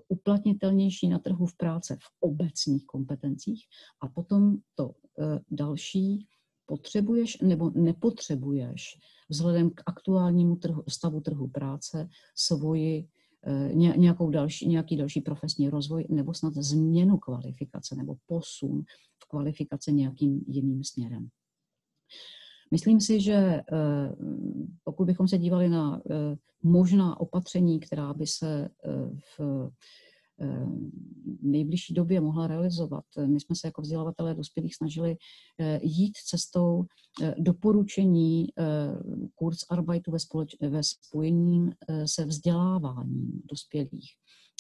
uplatnitelnější na trhu v práce v obecných kompetencích a potom to eh, další potřebuješ nebo nepotřebuješ vzhledem k aktuálnímu trhu, stavu trhu práce svoji eh, nějakou další, nějaký další profesní rozvoj nebo snad změnu kvalifikace nebo posun v kvalifikace nějakým jiným směrem. Myslím si, že eh, pokud bychom se dívali na eh, možná opatření, která by se eh, v nejbližší době mohla realizovat. My jsme se jako vzdělavatelé dospělých snažili jít cestou doporučení Kurzarbeitu ve, společ- ve spojení se vzděláváním dospělých.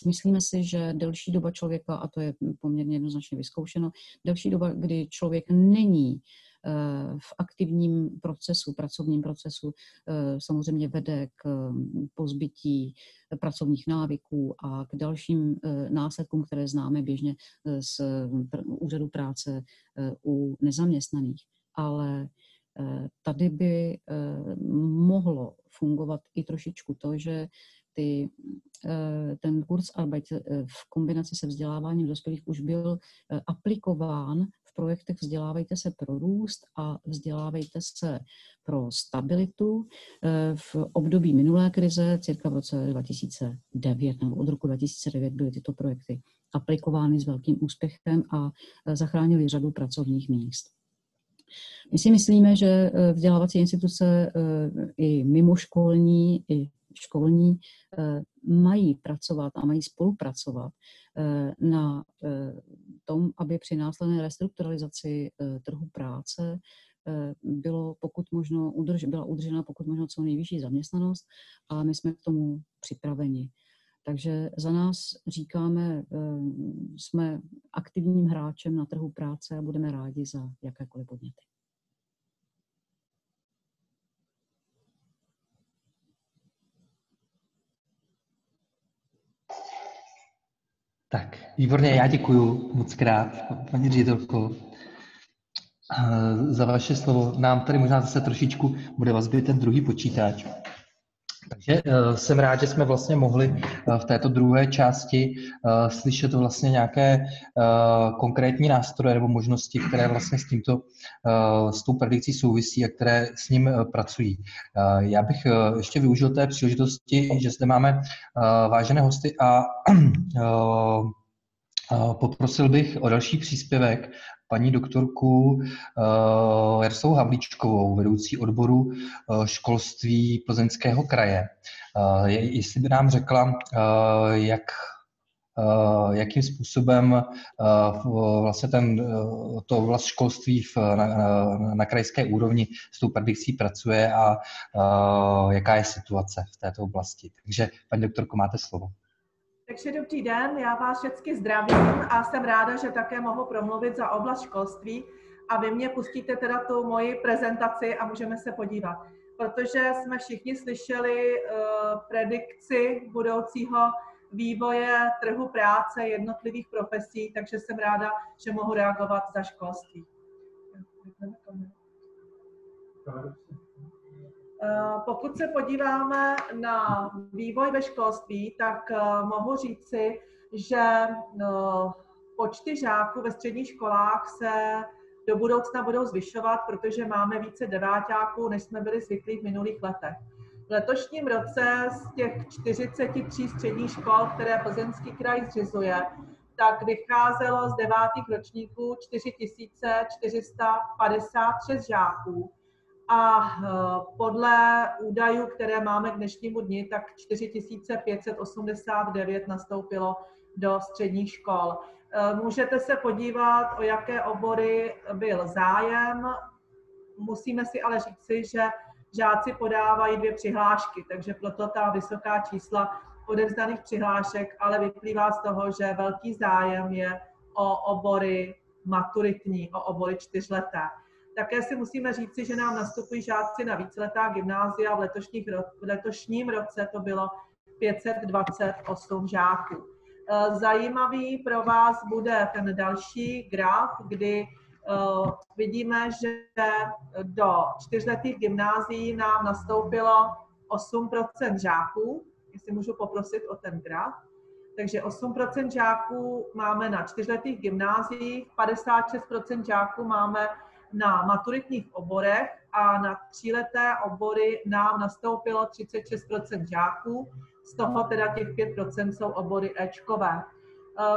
Myslíme si, že delší doba člověka, a to je poměrně jednoznačně vyzkoušeno, delší doba, kdy člověk není v aktivním procesu, pracovním procesu eh, samozřejmě vede k mm, pozbytí pracovních návyků a k dalším eh, následkům, které známe běžně eh, z úřadu práce u nezaměstnaných. Ale tady by mohlo fungovat i trošičku to, že ty, ten kurz Arbeit v kombinaci se vzděláváním dospělých už byl aplikován projektech Vzdělávejte se pro růst a Vzdělávejte se pro stabilitu eh, v období minulé krize, cirka v roce 2009 nebo od roku 2009 byly tyto projekty aplikovány s velkým úspěchem a eh, zachránili řadu pracovních míst. My si myslíme, že eh, vzdělávací instituce i mimoškolní, i školní mají pracovat a mají spolupracovat na eh, tom, aby při následné restrukturalizaci eh, trhu práce bylo pokud možno udrž, byla udržena pokud možno co nejvyšší zaměstnanost a my jsme k tomu připraveni. Takže za nás říkáme, jsme aktivním hráčem na trhu práce a budeme rádi za jakékoliv podněty. Tak, výborně, já děkuju moc krát, paní ředitelko. za vaše slovo. Nám tady možná zase trošičku bude vazbit ten druhý počítač. Takže uh, jsem rád, že jsme vlastně mohli uh, v této druhé části uh, slyšet vlastně nějaké konkrétní nástroje nebo možnosti, které vlastně s tímto, s tou predikcí souvisí a které s ním pracují. Já bych ještě využil té příležitosti, že zde máme vážené hosty a Poprosil bych o další příspěvek paní doktorku uh, Jarsou Havlíčkovou, vedoucí odboru uh, školství Plzeňského kraje. Uh, jestli by nám řekla, jak jakým způsobem vlastně ten, to vlast školství v, na, na, na krajské úrovni s tou predikcí pracuje a jaká je situace v této oblasti. Takže, paní doktorko, máte slovo. Takže dobrý den, já vás všechny zdravím a jsem ráda, že také mohu promluvit za oblast školství a vy mě pustíte teda tu moji prezentaci a můžeme se podívat. Protože jsme všichni slyšeli uh, predikci budoucího vývoje trhu práce jednotlivých profesí, takže jsem ráda, že mohu reagovat za školství. Eh, pokud se podíváme na vývoj ve školství, tak eh, mohu říci, že eh, počty žáků ve středních školách se do budoucna budou zvyšovat, protože máme více deváťáků, než jsme byli zvyklí v minulých letech. V letošním roce z těch 43 středních škol, které Plzeňský kraj zřizuje, tak vycházelo z devátých ročníků 4456 žáků a eh, podle údajů, které máme k dnešnímu dni, tak 4589 nastoupilo do středních škol. Eh, můžete se podívat, o jaké obory byl zájem. Musíme si ale říci, že žáci podávají dvě přihlášky, takže proto ta vysoká čísla odevzdaných přihlášek, ale vyplývá z toho, že velký zájem je o obory maturitní, o obory čtyřleté. Také si musíme říci, že nám nastupují žáci na víceletá gymnázia. V, letošních, v letošním roce to bylo 528 žáků. Eh, zajímavý pro vás bude ten další graf, kdy uh, vidíme, že do čtyřletých gymnázií nám nastoupilo 8% žáků. Jestli můžu poprosit o ten graf. Takže 8 žáků máme na čtyřletých gymnáziích, 56% žáků máme na maturitních oborech a na tříleté obory nám nastoupilo 36% žáků, z toho teda těch 5% jsou obory Ečkové. E,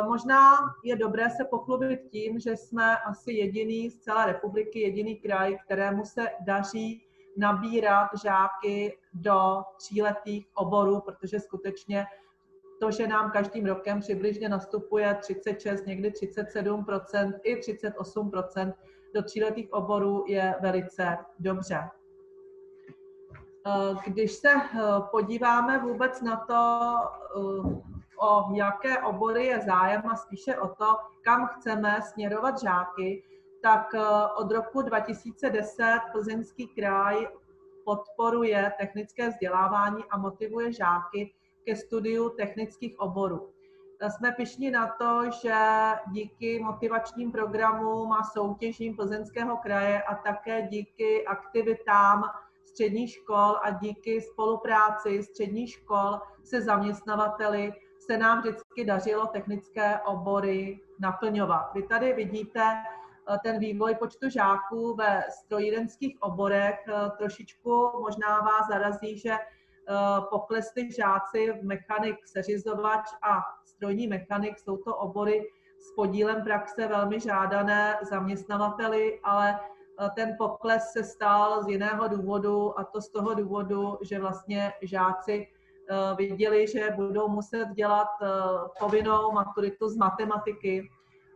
možná je dobré se pochlubit tím, že jsme asi jediný z celé republiky, jediný kraj, kterému se daří nabírat žáky do tříletých oborů, protože skutečně to, že nám každým rokem přibližně nastupuje 36, někdy 37% i 38 do tříletých oborů je velice dobře. Eh, když se eh, podíváme vůbec na to, eh, o jaké obory je zájem a spíše o to, kam chceme směrovat žáky, tak od roku 2010 Plzeňský kraj podporuje technické vzdělávání a motivuje žáky ke studiu technických oborů. Jsme pišní na to, že díky motivačním programům a soutěžím Plzeňského kraje a také díky aktivitám středních škol a díky spolupráci středních škol se zaměstnavateli se nám vždycky dařilo technické obory naplňovat. Vy tady vidíte eh, ten vývoj počtu žáků ve strojírenských oborech. Eh, trošičku možná vás zarazí, že poklesli žáci v mechanik, seřizovač a strojní mechanik. Jsou to obory s podílem praxe velmi žádané zaměstnavateli, ale eh, ten pokles se stal z jiného důvodu a to z toho důvodu, že vlastně žáci eh, viděli, že budou muset dělat povinnou maturitu z matematiky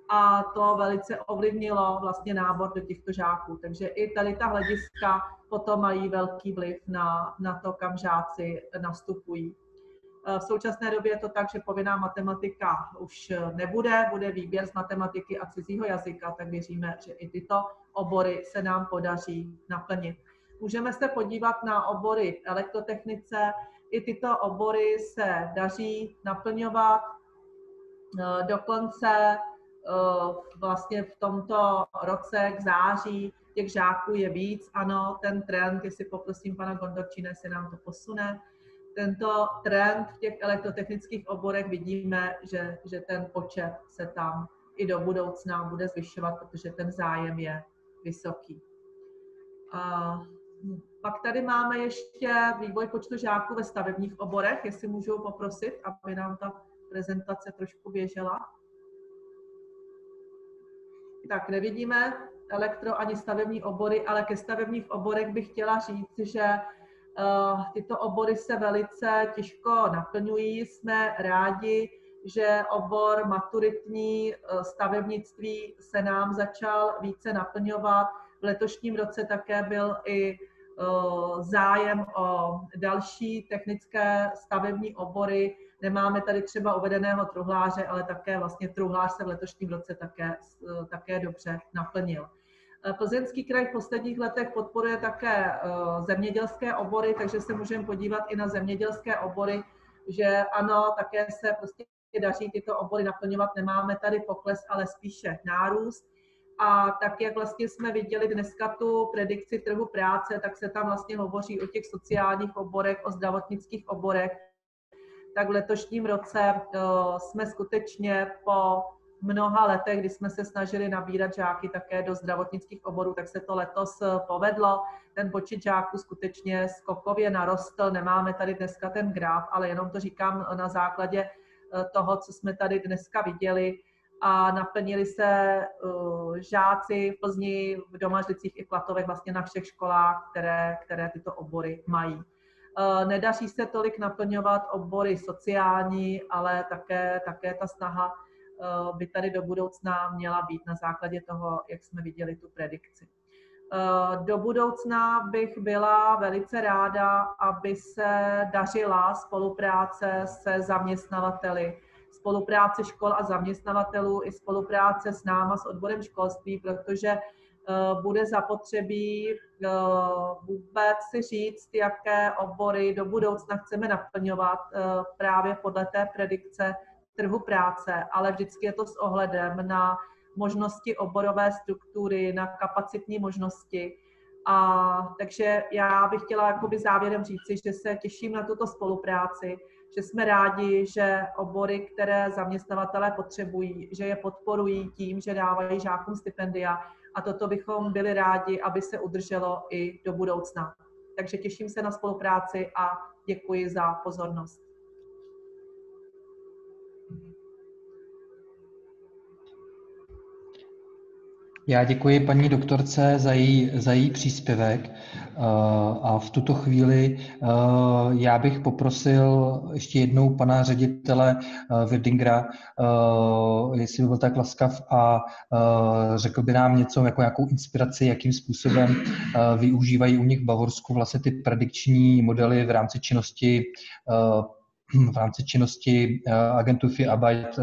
a to velice ovlivnilo vlastně nábor do těchto žáků. Takže i tady ta hlediska potom mají velký vliv na, na to, kam žáci nastupují. Eh, v současné době je to tak, že povinná matematika už nebude, bude výběr z matematiky a cizího jazyka, tak věříme, že i tyto obory se nám podaří naplnit. Můžeme se podívat na obory elektrotechnice, i tyto obory se daří naplňovat, eh, dokonce vlastně v tomto roce k září těch žáků je víc. Ano, ten trend, jestli poprosím pana Gondorčína, jestli nám to posune, tento trend v těch elektrotechnických oborech vidíme, že, že ten počet se tam i do budoucna bude zvyšovat, protože ten zájem je vysoký. A pak tady máme ještě vývoj počtu žáků ve stavebních oborech, jestli můžu poprosit, aby nám ta prezentace trošku běžela. Tak nevidíme elektro ani stavební obory, ale ke stavebních oborech bych chtěla říct, že uh, tyto obory se velice těžko naplňují. Jsme rádi, že obor maturitní uh, stavebnictví se nám začal více naplňovat. V letošním roce také byl i uh, zájem o další technické stavební obory. Nemáme tady třeba uvedeného truhláře, ale také vlastně truhlář se v letošním roce také, také dobře naplnil. Plzeňský kraj v posledních letech podporuje také zemědělské obory, takže se můžeme podívat i na zemědělské obory, že ano, také se prostě daří tyto obory naplňovat. Nemáme tady pokles, ale spíše nárůst. A tak, jak vlastně jsme viděli dneska tu predikci trhu práce, tak se tam vlastně hovoří o těch sociálních oborech, o zdravotnických oborech. Tak v letošním roce jsme skutečně po mnoha letech, kdy jsme se snažili nabírat žáky také do zdravotnických oborů, tak se to letos eh, povedlo. Ten počet žáků skutečně skokově narostl. Nemáme tady dneska ten graf, ale jenom to říkám na základě eh, toho, co jsme tady dneska viděli. A naplnili se žáci v Plzni, v Domažlicích i v Klatovech vlastně na všech školách, které, které tyto obory mají. Uh, nedaří se tolik naplňovat obory sociální, ale také, také ta snaha Eh, by tady do budoucna měla být na základě toho, jak jsme viděli tu predikci. Eh, do budoucna bych byla velice ráda, aby se dařila spolupráce se zaměstnavateli, spolupráce škol a zaměstnavatelů i spolupráce s náma, s odborem školství, protože eh, bude zapotřebí vůbec si říct, jaké obory do budoucna chceme naplňovat právě podle té predikce, trhu práce, ale vždycky je to s ohledem na možnosti oborové struktury, na kapacitní možnosti. A takže já bych chtěla jakoby závěrem říci, že se těším na tuto spolupráci, že jsme rádi, že obory, které zaměstnavatelé potřebují, že je podporují tím, že dávají žákům stipendia a toto bychom byli rádi, aby se udrželo i do budoucna. Takže těším se na spolupráci a děkuji za pozornost. Já děkuji paní doktorce za její, za její příspěvek eh, a v tuto chvíli eh, já bych poprosil ještě jednou pana ředitele eh, Wirdingera, jestli by byl tak laskav a řekl by nám něco jako nějakou inspiraci, jakým způsobem využívají u nich v Bavorsku vlastně ty predikční modely v rámci činnosti v rámci činnosti eh, agentury Arbeit eh,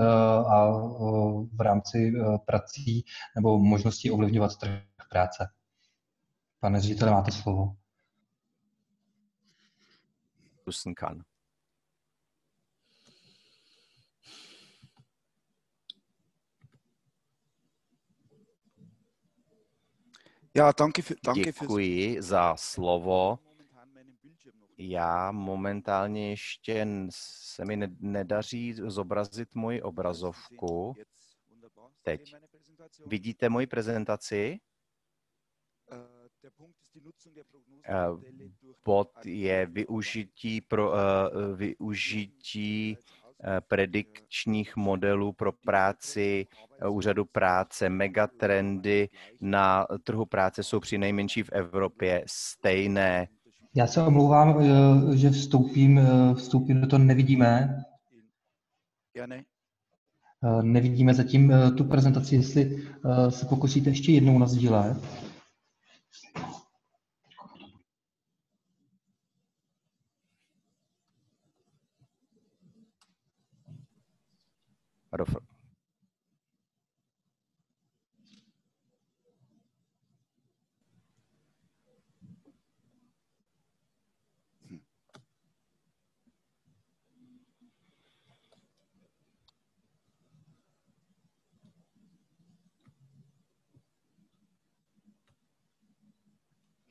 a eh, v rámci prací nebo možnosti ovlivňovat trh práce. Pane ředitele, máte slovo. kann. Ja, danke für, danke Děkuji za slovo. Já momentálně ještě se mi nedaří zobrazit moji obrazovku. Teď. Vidíte moji prezentaci? Bod je využití, pro, uh, využití uh, predikčních modelů pro práci úřadu práce. Megatrendy na trhu práce jsou při nejmenší v Evropě stejné já se omlouvám, eh, že vstoupím, eh, vstoupím do toho nevidíme. Já ne. Eh, nevidíme zatím tu prezentaci, jestli se pokusíte ještě jednou nazdílet. Rofer.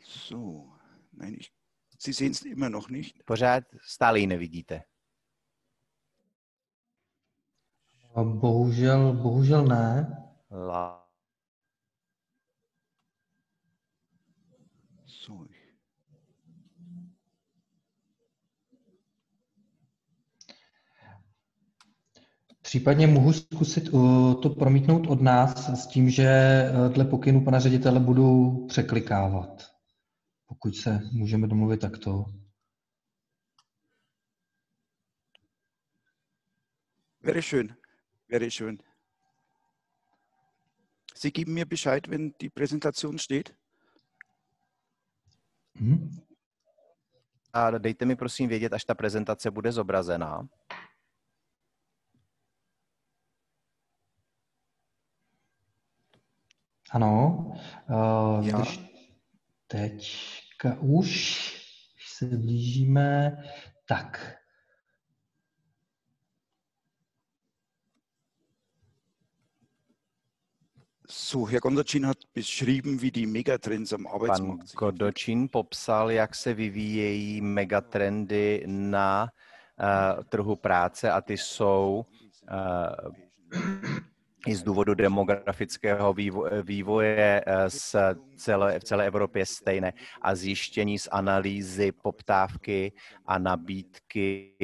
So, nein, ich, Sie sehen es immer noch nicht. Pořád stále ji nevidíte. Bohužel, bohužel ne. La... So, ich, Případně mohu zkusit uh, to promítnout od nás s tím, že uh, dle pokynu pana ředitele budu překlikávat. Pokud se můžeme domluvit takto. wäre schön, wäre schön. Sie geben mir Bescheid, wenn die Präsentation steht. Mhm. A dejte mi prosím vědět, až ta prezentace bude zobrazená. Ano, uh, Já. když teďka už, když se blížíme, tak. So, Herr Gondacin hat beschrieben, wie die Megatrends am Pan Arbeitsmarkt sich Kodočin popsal, jak se vyvíjejí megatrendy na uh, trhu práce a ty jsou uh, i z důvodu demografického vývo- vývoje eh, z celé, v celé Evropě stejné a zjištění z analýzy poptávky a nabídky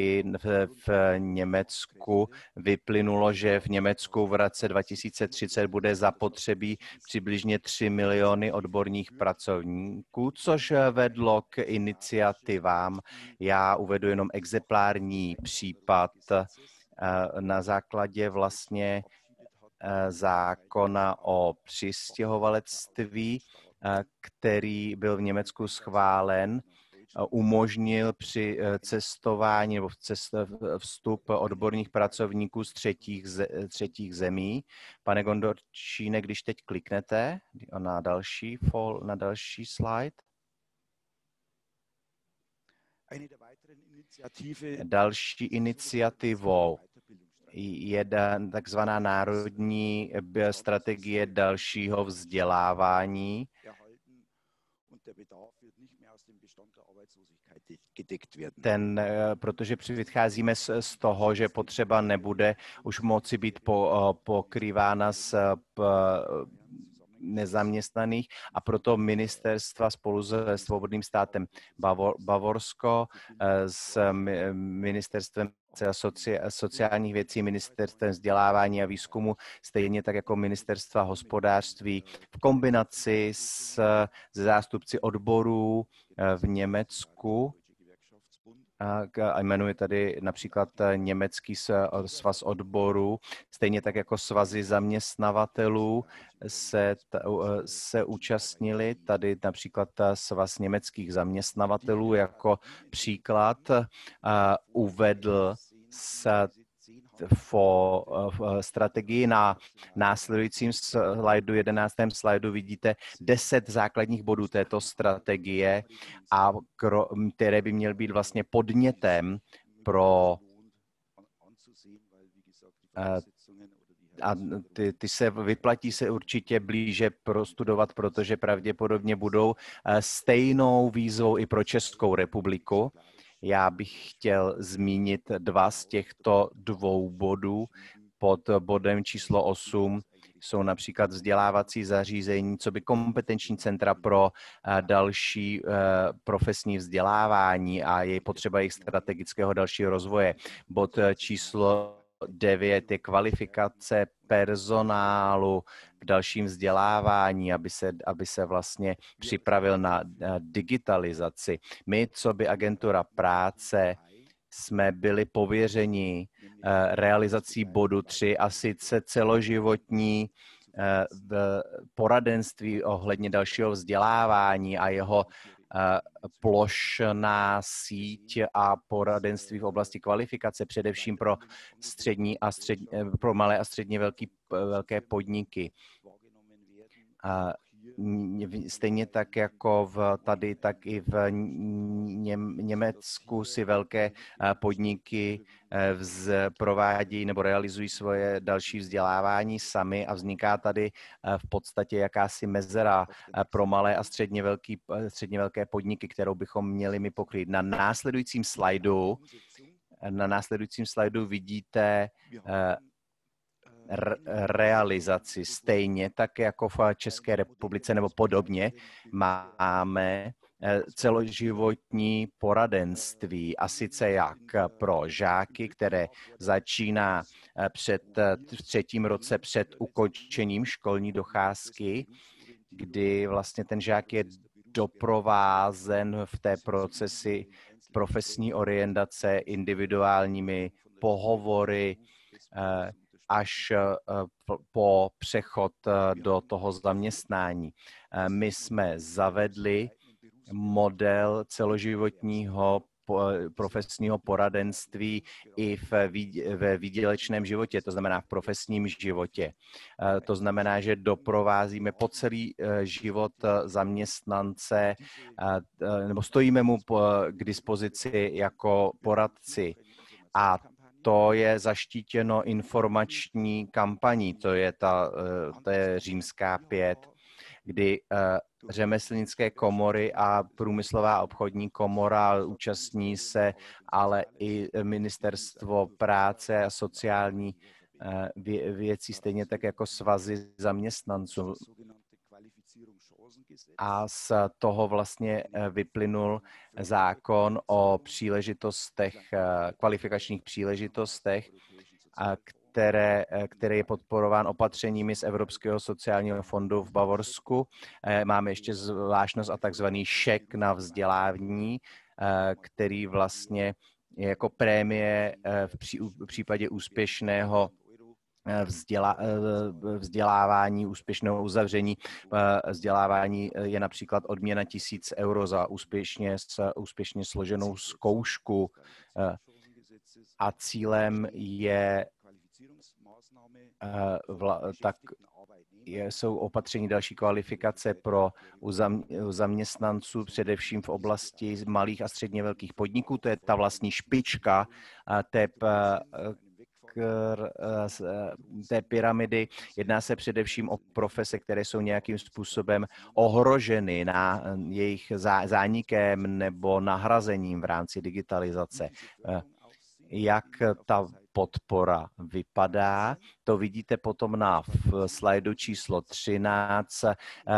v, v Německu vyplynulo, že v Německu v roce 2030 bude zapotřebí přibližně 3 miliony odborných pracovníků, což vedlo k iniciativám. Já uvedu jenom exemplární případ eh, na základě vlastně eh, zákona o přistěhovalectví, eh, který byl v Německu schválen, eh, umožnil při eh, cestování nebo vstup odborných pracovníků z třetích, ze- třetích zemí. Pane Gondorčíne, když teď kliknete na další, fol, na další slide, další iniciativou je da- takzvaná národní b- strategie dalšího vzdělávání. Ten, eh, protože vycházíme z, z toho, že potřeba nebude už moci být po, eh, pokrývána z eh, nezaměstnaných a proto ministerstva spolu s Svobodným státem Bavor, Bavorsko eh, s mi- ministerstvem soci, sociálních věcí, ministerstvem vzdělávání a výzkumu, stejně tak jako ministerstva hospodářství v kombinaci s, s zástupci odborů eh, v Německu a, jmenuje tady například eh, Německý svaz odborů, stejně tak jako svazy zaměstnavatelů se, eh, se účastnili. Tady například eh, svaz německých zaměstnavatelů jako příklad uvedl s fo, v strategii na následujícím slajdu, jedenáctém slajdu vidíte deset základních bodů této strategie, a kro, které by měly být vlastně podnětem pro eh, a ty, ty se vyplatí se určitě blíže prostudovat, protože pravděpodobně budou eh, stejnou výzvou i pro Českou republiku. Já bych chtěl zmínit dva z těchto dvou bodů. Pod bodem číslo 8 jsou například vzdělávací zařízení, co by kompetenční centra pro eh, další eh, profesní vzdělávání a je potřeba jejich strategického dalšího rozvoje. Bod eh, číslo 9 je kvalifikace personálu v dalším vzdělávání, aby se, aby se vlastně připravil na digitalizaci. My, co by agentura práce, jsme byli pověřeni eh, realizací bodu 3 a sice celoživotní eh, v poradenství ohledně dalšího vzdělávání a jeho eh, plošná síť a poradenství v oblasti kvalifikace, především pro střední a střední, pro malé a středně velký, velké podniky. Stejně tak jako v, tady, tak i v Něm, Německu si velké podniky vz, provádí nebo realizují svoje další vzdělávání sami a vzniká tady v podstatě jakási mezera pro malé a středně, velký, středně velké podniky, kterou bychom měli mi pokryt. Na následujícím slajdu na následujícím slajdu vidíte realizaci. Stejně tak jako v České republice nebo podobně máme eh, celoživotní poradenství a sice jak pro žáky, které začíná eh, před eh, v třetím roce před ukončením školní docházky, kdy vlastně ten žák je doprovázen v té procesi profesní orientace individuálními pohovory, až eh, po přechod eh, do toho zaměstnání. Eh, my jsme zavedli model celoživotního profesního poradenství i ve výdělečném životě, to znamená v profesním životě. To znamená, že doprovázíme po celý život zaměstnance nebo stojíme mu k dispozici jako poradci. A to je zaštítěno informační kampaní, to je ta, eh, to je římská pět, kdy eh, řemeslnické komory a průmyslová obchodní komora účastní se, ale i ministerstvo práce a sociální eh, věcí, stejně tak jako svazy zaměstnanců a z toho vlastně eh, vyplynul zákon o příležitostech, eh, kvalifikačních příležitostech, které, eh, který je podporován opatřeními z Evropského sociálního fondu v Bavorsku. Máme ještě zvláštnost a takzvaný šek na vzdělávání, který vlastně je jako prémie v případě úspěšného vzděla, eh, vzdělávání, úspěšného uzavření eh, vzdělávání je například odměna tisíc euro za úspěšně, úspěšně složenou zkoušku a cílem je tak jsou opatření další kvalifikace pro zaměstnanců, především v oblasti malých a středně velkých podniků. To je ta vlastní špička té Eh, eh, té pyramidy. Jedná se především o profese, které jsou nějakým způsobem ohroženy na eh, jejich zánikem nebo nahrazením v rámci digitalizace. Jak ta podpora vypadá. To vidíte potom na slajdu číslo 13,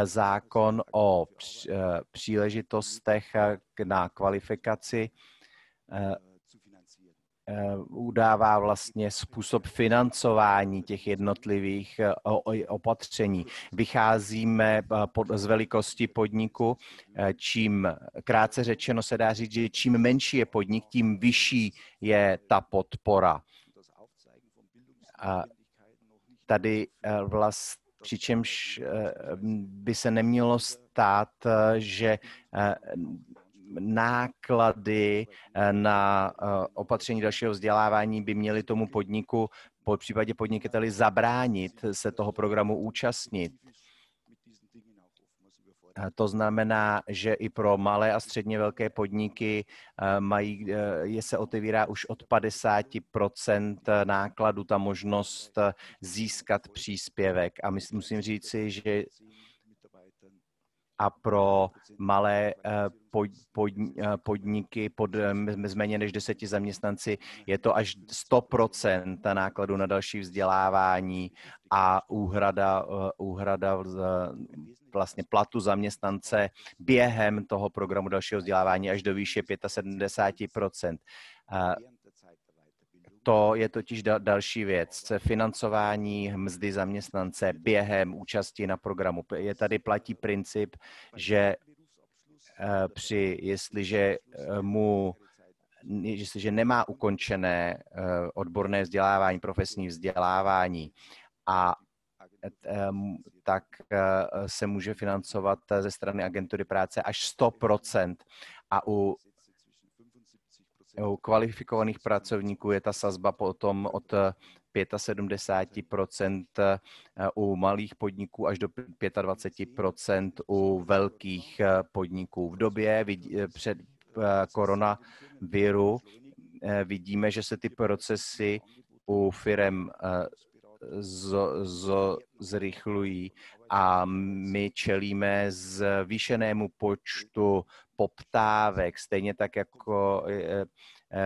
zákon o příležitostech na kvalifikaci udává vlastně způsob financování těch jednotlivých eh, opatření. Vycházíme eh, z velikosti podniku, čím krátce řečeno se dá říct, že čím menší je podnik, tím vyšší je ta podpora. A tady vlastně přičemž by se nemělo stát, že náklady eh, na eh, opatření dalšího vzdělávání by měly tomu podniku, po případě podnikateli, zabránit se toho programu účastnit. Eh, to znamená, že i pro malé a středně velké podniky mají, je se otevírá už od 50% nákladu ta možnost získat příspěvek. A musím říci, že a pro malé eh, pod, pod, eh, podniky pod eh, méně než deseti zaměstnanci je to až 100% nákladu na další vzdělávání a úhrada, úhrada vlastně platu zaměstnance během toho programu dalšího vzdělávání až do výše 75% to je totiž da, další věc. Financování mzdy zaměstnance během účasti na programu. Je tady platí princip, že eh, při, jestliže eh, mu jestliže nemá ukončené eh, odborné vzdělávání, profesní vzdělávání a tak se může financovat ze strany agentury práce až 100%. A u u kvalifikovaných pracovníků je ta sazba potom od 75% u malých podniků až do 25% u velkých podniků. V době před koronaviru vidíme, že se ty procesy u firem zrychlují a my čelíme zvýšenému počtu poptávek, stejně tak jako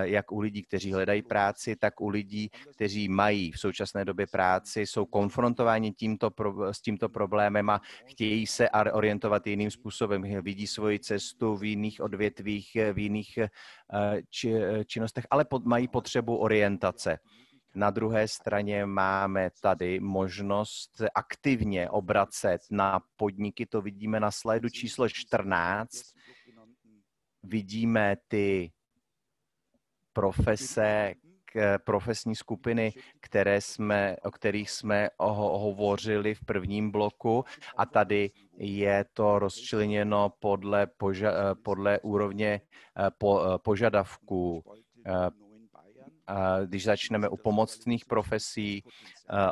jak u lidí, kteří hledají práci, tak u lidí, kteří mají v současné době práci, jsou konfrontováni tímto, s tímto problémem a chtějí se orientovat jiným způsobem. Vidí svoji cestu v jiných odvětvích, v jiných či, činnostech, ale mají potřebu orientace. Na druhé straně máme tady možnost aktivně obracet na podniky, to vidíme na slajdu číslo 14. Vidíme ty profese, k profesní skupiny, které jsme, o kterých jsme hovořili v prvním bloku a tady je to rozčleněno podle, poža, podle úrovně eh, po, eh, požadavků eh, když začneme u pomocných profesí,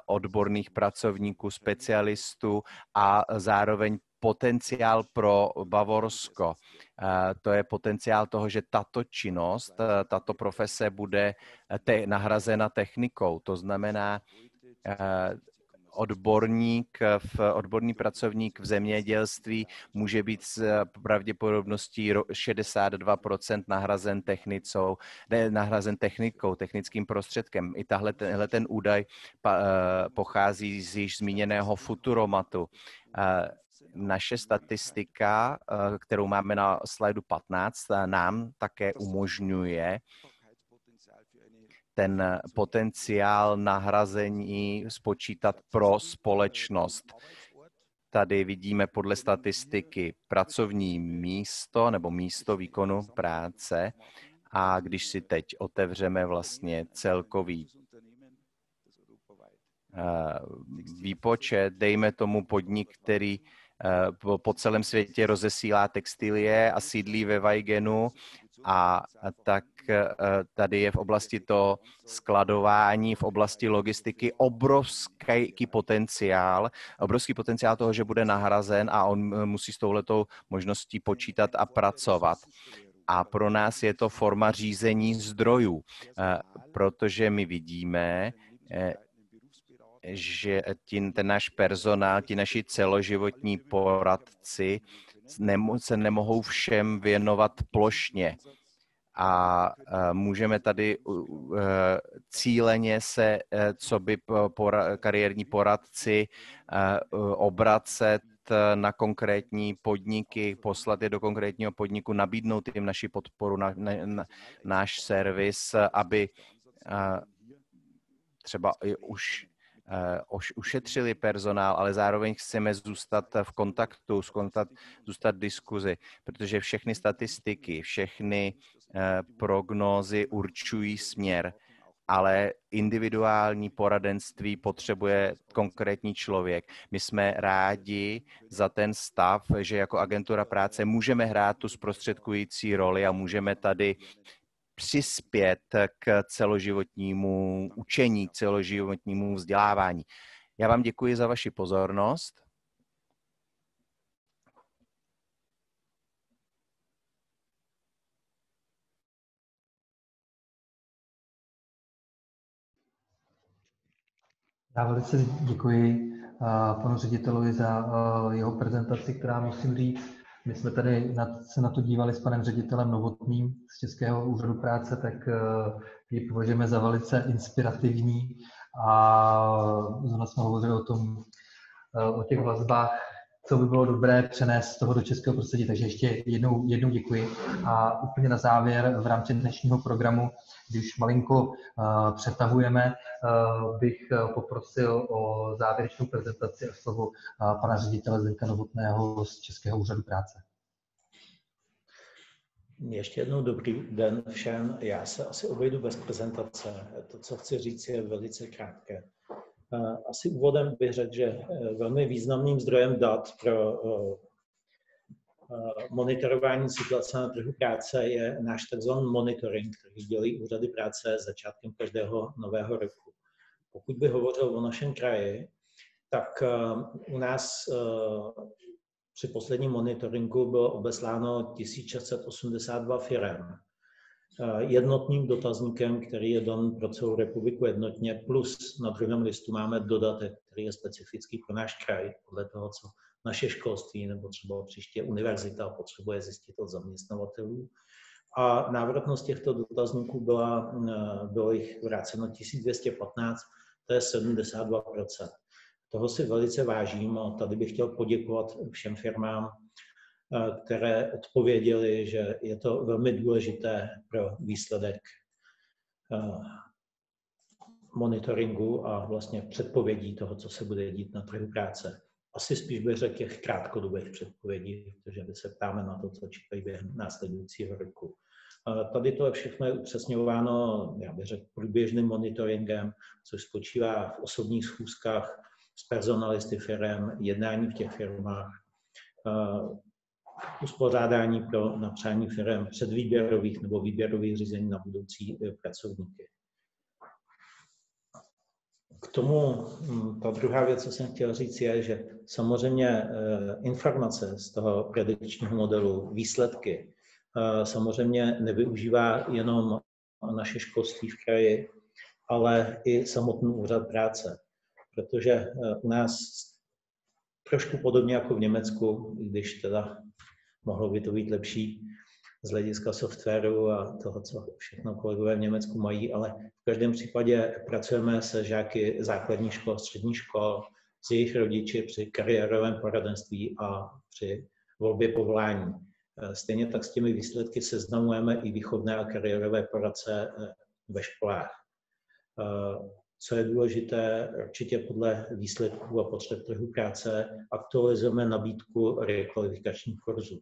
odborných pracovníků, specialistů a zároveň potenciál pro Bavorsko. To je potenciál toho, že tato činnost, tato profese bude te- nahrazena technikou. To znamená, odborník, v, odborný pracovník v zemědělství může být s pravděpodobností 62% nahrazen technicou, ne, nahrazen technikou, technickým prostředkem. I tahle, tenhle ten údaj eh, pochází z již zmíněného futuromatu. Eh, naše statistika, eh, kterou máme na slajdu 15, nám také umožňuje ten potenciál nahrazení spočítat pro společnost. Tady vidíme podle statistiky pracovní místo nebo místo výkonu práce a když si teď otevřeme vlastně celkový eh, výpočet, dejme tomu podnik, který eh, po celém světě rozesílá textilie a sídlí ve Weigenu a tak eh, tady je v oblasti to skladování, v oblasti logistiky obrovský potenciál, obrovský potenciál toho, že bude nahrazen a on eh, musí s touhletou možností počítat a pracovat. A pro nás je to forma řízení zdrojů, eh, protože my vidíme, že ten náš personál, ti naši celoživotní poradci se nemohou všem věnovat plošně. A můžeme tady cíleně se, co by kariérní poradci obracet na konkrétní podniky, poslat je do konkrétního podniku, nabídnout jim naši podporu, na, na, na, náš servis, aby třeba už ušetřili personál, ale zároveň chceme zůstat v kontaktu, zůstat v diskuzi, protože všechny statistiky, všechny Eh, prognózy určují směr, ale individuální poradenství potřebuje konkrétní člověk. My jsme rádi za ten stav, že jako agentura práce můžeme hrát tu zprostředkující roli a můžeme tady přispět k celoživotnímu učení, celoživotnímu vzdělávání. Já vám děkuji za vaši pozornost. Já velice děkuji panu ředitelovi za jeho prezentaci, která musím říct, my jsme tady se na to dívali s panem ředitelem Novotným z Českého úřadu práce, tak ji považujeme za velice inspirativní a zrovna jsme hovořili o tom, o těch vazbách co by bylo dobré přenést z toho do českého prostředí. Takže ještě jednou, jednou děkuji. A úplně na závěr v rámci dnešního programu, když malinko uh, přetahujeme, uh, bych poprosil o závěrečnou prezentaci a slovo uh, pana ředitele Zdenka Novotného z Českého úřadu práce. Ještě jednou dobrý den všem. Já se asi obejdu bez prezentace. To, co chci říct, je velice krátké. Asi úvodem bych řekl, že eh, velmi významným zdrojem dat pro eh, eh, monitorování situace na trhu práce je náš tzv. monitoring, který dělí úřady práce začátkem každého nového roku. pokud by hovořil o našem kraji, tak u nás při posledním monitoringu bylo obesláno 1682 firm jednotným dotazníkem, který je dan pro celou republiku jednotně, plus na druhém listu máme dodatek, který je specifický pro náš kraj, podle toho, co naše školství nebo třeba příště univerzita potřebuje zjistit od zaměstnavatelů. A návratnost těchto dotazníků byla, bylo jich vráceno 1215, to je 72% Toho si velice vážím a tady bych chtěl poděkovat všem firmám, které odpověděly, že je to velmi důležité pro výsledek monitoringu a vlastně předpovědí toho, co se bude dít na trhu práce. Asi spíš bych řekl těch krátkodobých předpovědí, protože my se ptáme na to, co čekají během následujícího roku. Tady to všechno je upřesňováno, já bych řekl, průběžným monitoringem, což spočívá v osobních schůzkách s personalisty firm, jednání v těch firmách, uspořádání pro napřání firm předvýběrových nebo výběrových řízení na budoucí eh, pracovníky. K tomu hm, ta druhá věc, co jsem chtěl říct, je, že samozřejmě eh, informace z toho predikčního modelu, výsledky, eh, samozřejmě nevyužívá jenom naše školství v kraji, ale i samotný úřad práce. Protože u nás trošku podobně jako v Německu, když teda mohlo by to být lepší z hlediska softwaru a toho, co všechno kolegové v Německu mají, ale v každém případě pracujeme se žáky základní škol, střední škol, s jejich rodiči při kariérovém poradenství a při volbě povolání. Stejně tak s těmi výsledky seznamujeme i výchovné a kariérové poradce eh, ve školách. Eh, co je důležité, určitě podle výsledků a potřeb trhu práce aktualizujeme nabídku rekvalifikačních kurzů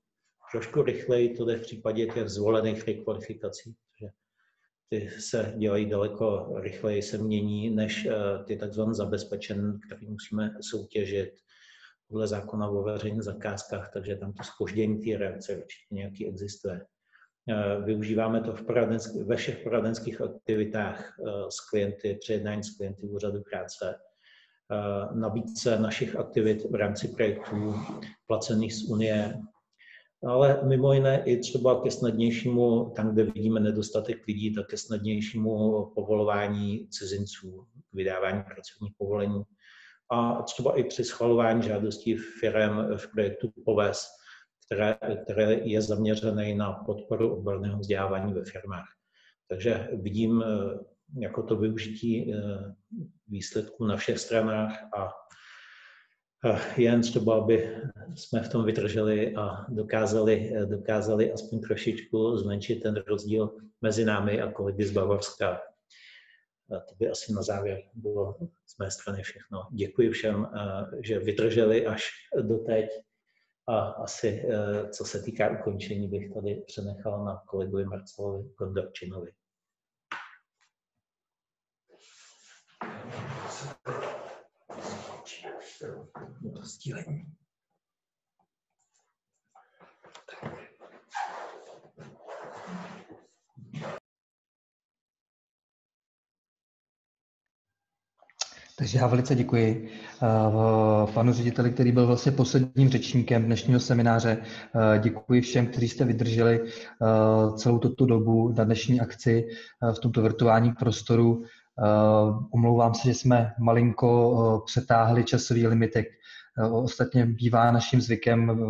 trošku rychleji to jde v případě těch zvolených rekvalifikací, protože ty se dělají daleko rychleji, se mění, než eh, ty takzvané zabezpečen, které musíme soutěžit podle zákona o veřejných zakázkách, takže tam to spoždění té reakce určitě nějaký existuje. Eh, využíváme to v ve všech poradenských aktivitách eh, s klienty, při jednání s klienty úřadu práce, nabídce našich aktivit v rámci projektů placených z Unie ale mimo jiné i třeba ke snadnějšímu, tam, kde vidíme nedostatek lidí, tak ke snadnějšímu povolování cizinců, vydávání pracovních povolení a třeba i při schvalování žádostí firm v projektu POVES, které, které je zaměřené na podporu odborného vzdělávání ve firmách. Takže vidím eh, jako to využití eh, výsledků na všech stranách a jen třeba, aby jsme v tom vydrželi a dokázali, dokázali aspoň trošičku zmenšit ten rozdíl mezi námi a kolegy z Bavorska. A to by asi na závěr bylo z mé strany všechno. Děkuji všem, že vydrželi až do teď. A asi, co se týká ukončení, bych tady přenechal na kolegovi Marcelovi Kondorčinovi. Sdílení. Takže já velice děkuji uh, panu řediteli, který byl vlastně posledním řečníkem dnešního semináře. Uh, děkuji všem, kteří jste vydrželi uh, celou tuto dobu na dnešní akci v tomto virtuálním prostoru. Omlouvám se, že jsme malinko přetáhli časový limitek. Ostatně bývá naším zvykem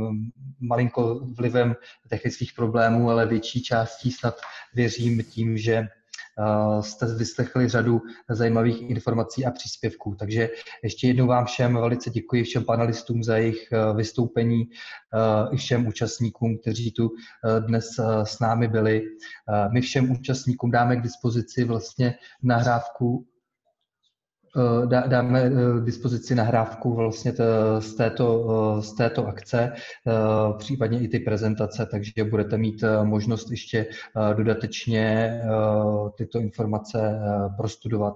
malinko vlivem technických problémů, ale větší částí snad věřím tím, že jste vyslechli řadu zajímavých informací a příspěvků. Takže ještě jednou vám všem velice děkuji všem panelistům za jejich vystoupení i všem účastníkům, kteří tu dnes s námi byli. My všem účastníkům dáme k dispozici vlastně nahrávku Eh, dáme eh, k dispozici nahrávku vlastně z této, eh, z této akce, případně i ty prezentace, takže budete mít možnost ještě dodatečně tyto informace prostudovat.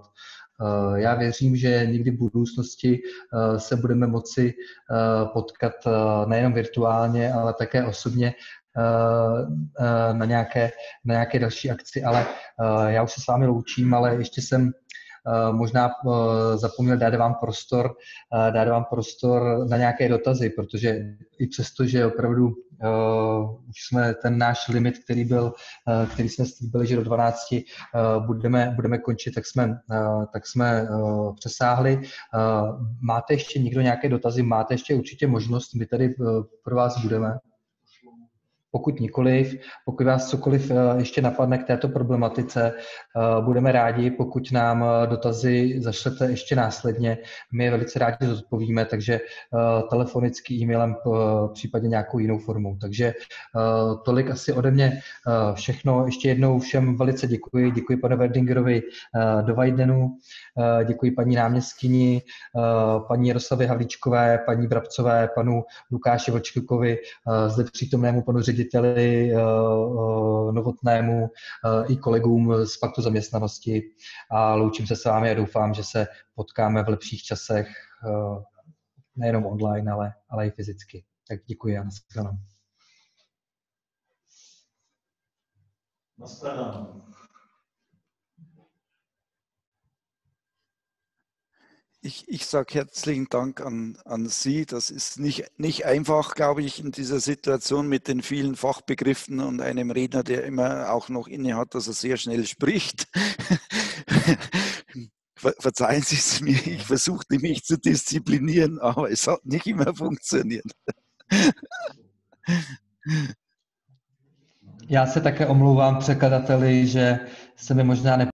Já věřím, že někdy v budoucnosti se budeme moci potkat nejenom virtuálně, ale také osobně na nějaké, na nějaké další akci, ale já už se s vámi loučím, ale ještě jsem možná zapomněl dát vám prostor, dát vám prostor na nějaké dotazy, protože i přesto, že opravdu už jsme ten náš limit, který byl, který jsme slíbili, že do 12 budeme, budeme končit, tak jsme, tak jsme přesáhli. Máte ještě někdo nějaké dotazy? Máte ještě určitě možnost, my tady pro vás budeme. Pokud nikoliv, pokud vás cokoliv eh, ještě napadne k této problematice, eh, budeme rádi, pokud nám eh, dotazy zašlete ještě následně. My je velice rádi zodpovíme, takže telefonicky, e-mailem, případně nějakou jinou formou. Takže tolik asi ode mě všechno. Ještě jednou všem velice děkuji. Děkuji panu Verdingerovi do Vajdenu, děkuji paní náměstkyni, paní Jaroslavě Havlíčkové, paní Brabcové, panu Lukáši Vočkukovi, zde přítomnému panu řediteli řediteli eh, eh, Novotnému eh, i kolegům z Paktu zaměstnanosti a loučím se s vámi a doufám, že se potkáme v lepších časech nejenom online, ale, ale i fyzicky. Tak děkuji a nashledanou. Nashledanou. Ich, ich sage herzlichen Dank an, an Sie. Das ist nicht, nicht einfach, glaube ich, in dieser Situation mit den vielen Fachbegriffen und einem Redner, der immer auch noch inne hat, dass er sehr schnell spricht. Verzeihen Sie es mir, ich versuchte mich zu disziplinieren, aber es hat nicht immer funktioniert. Já se také omlouvám překladateli, že se mi možná ne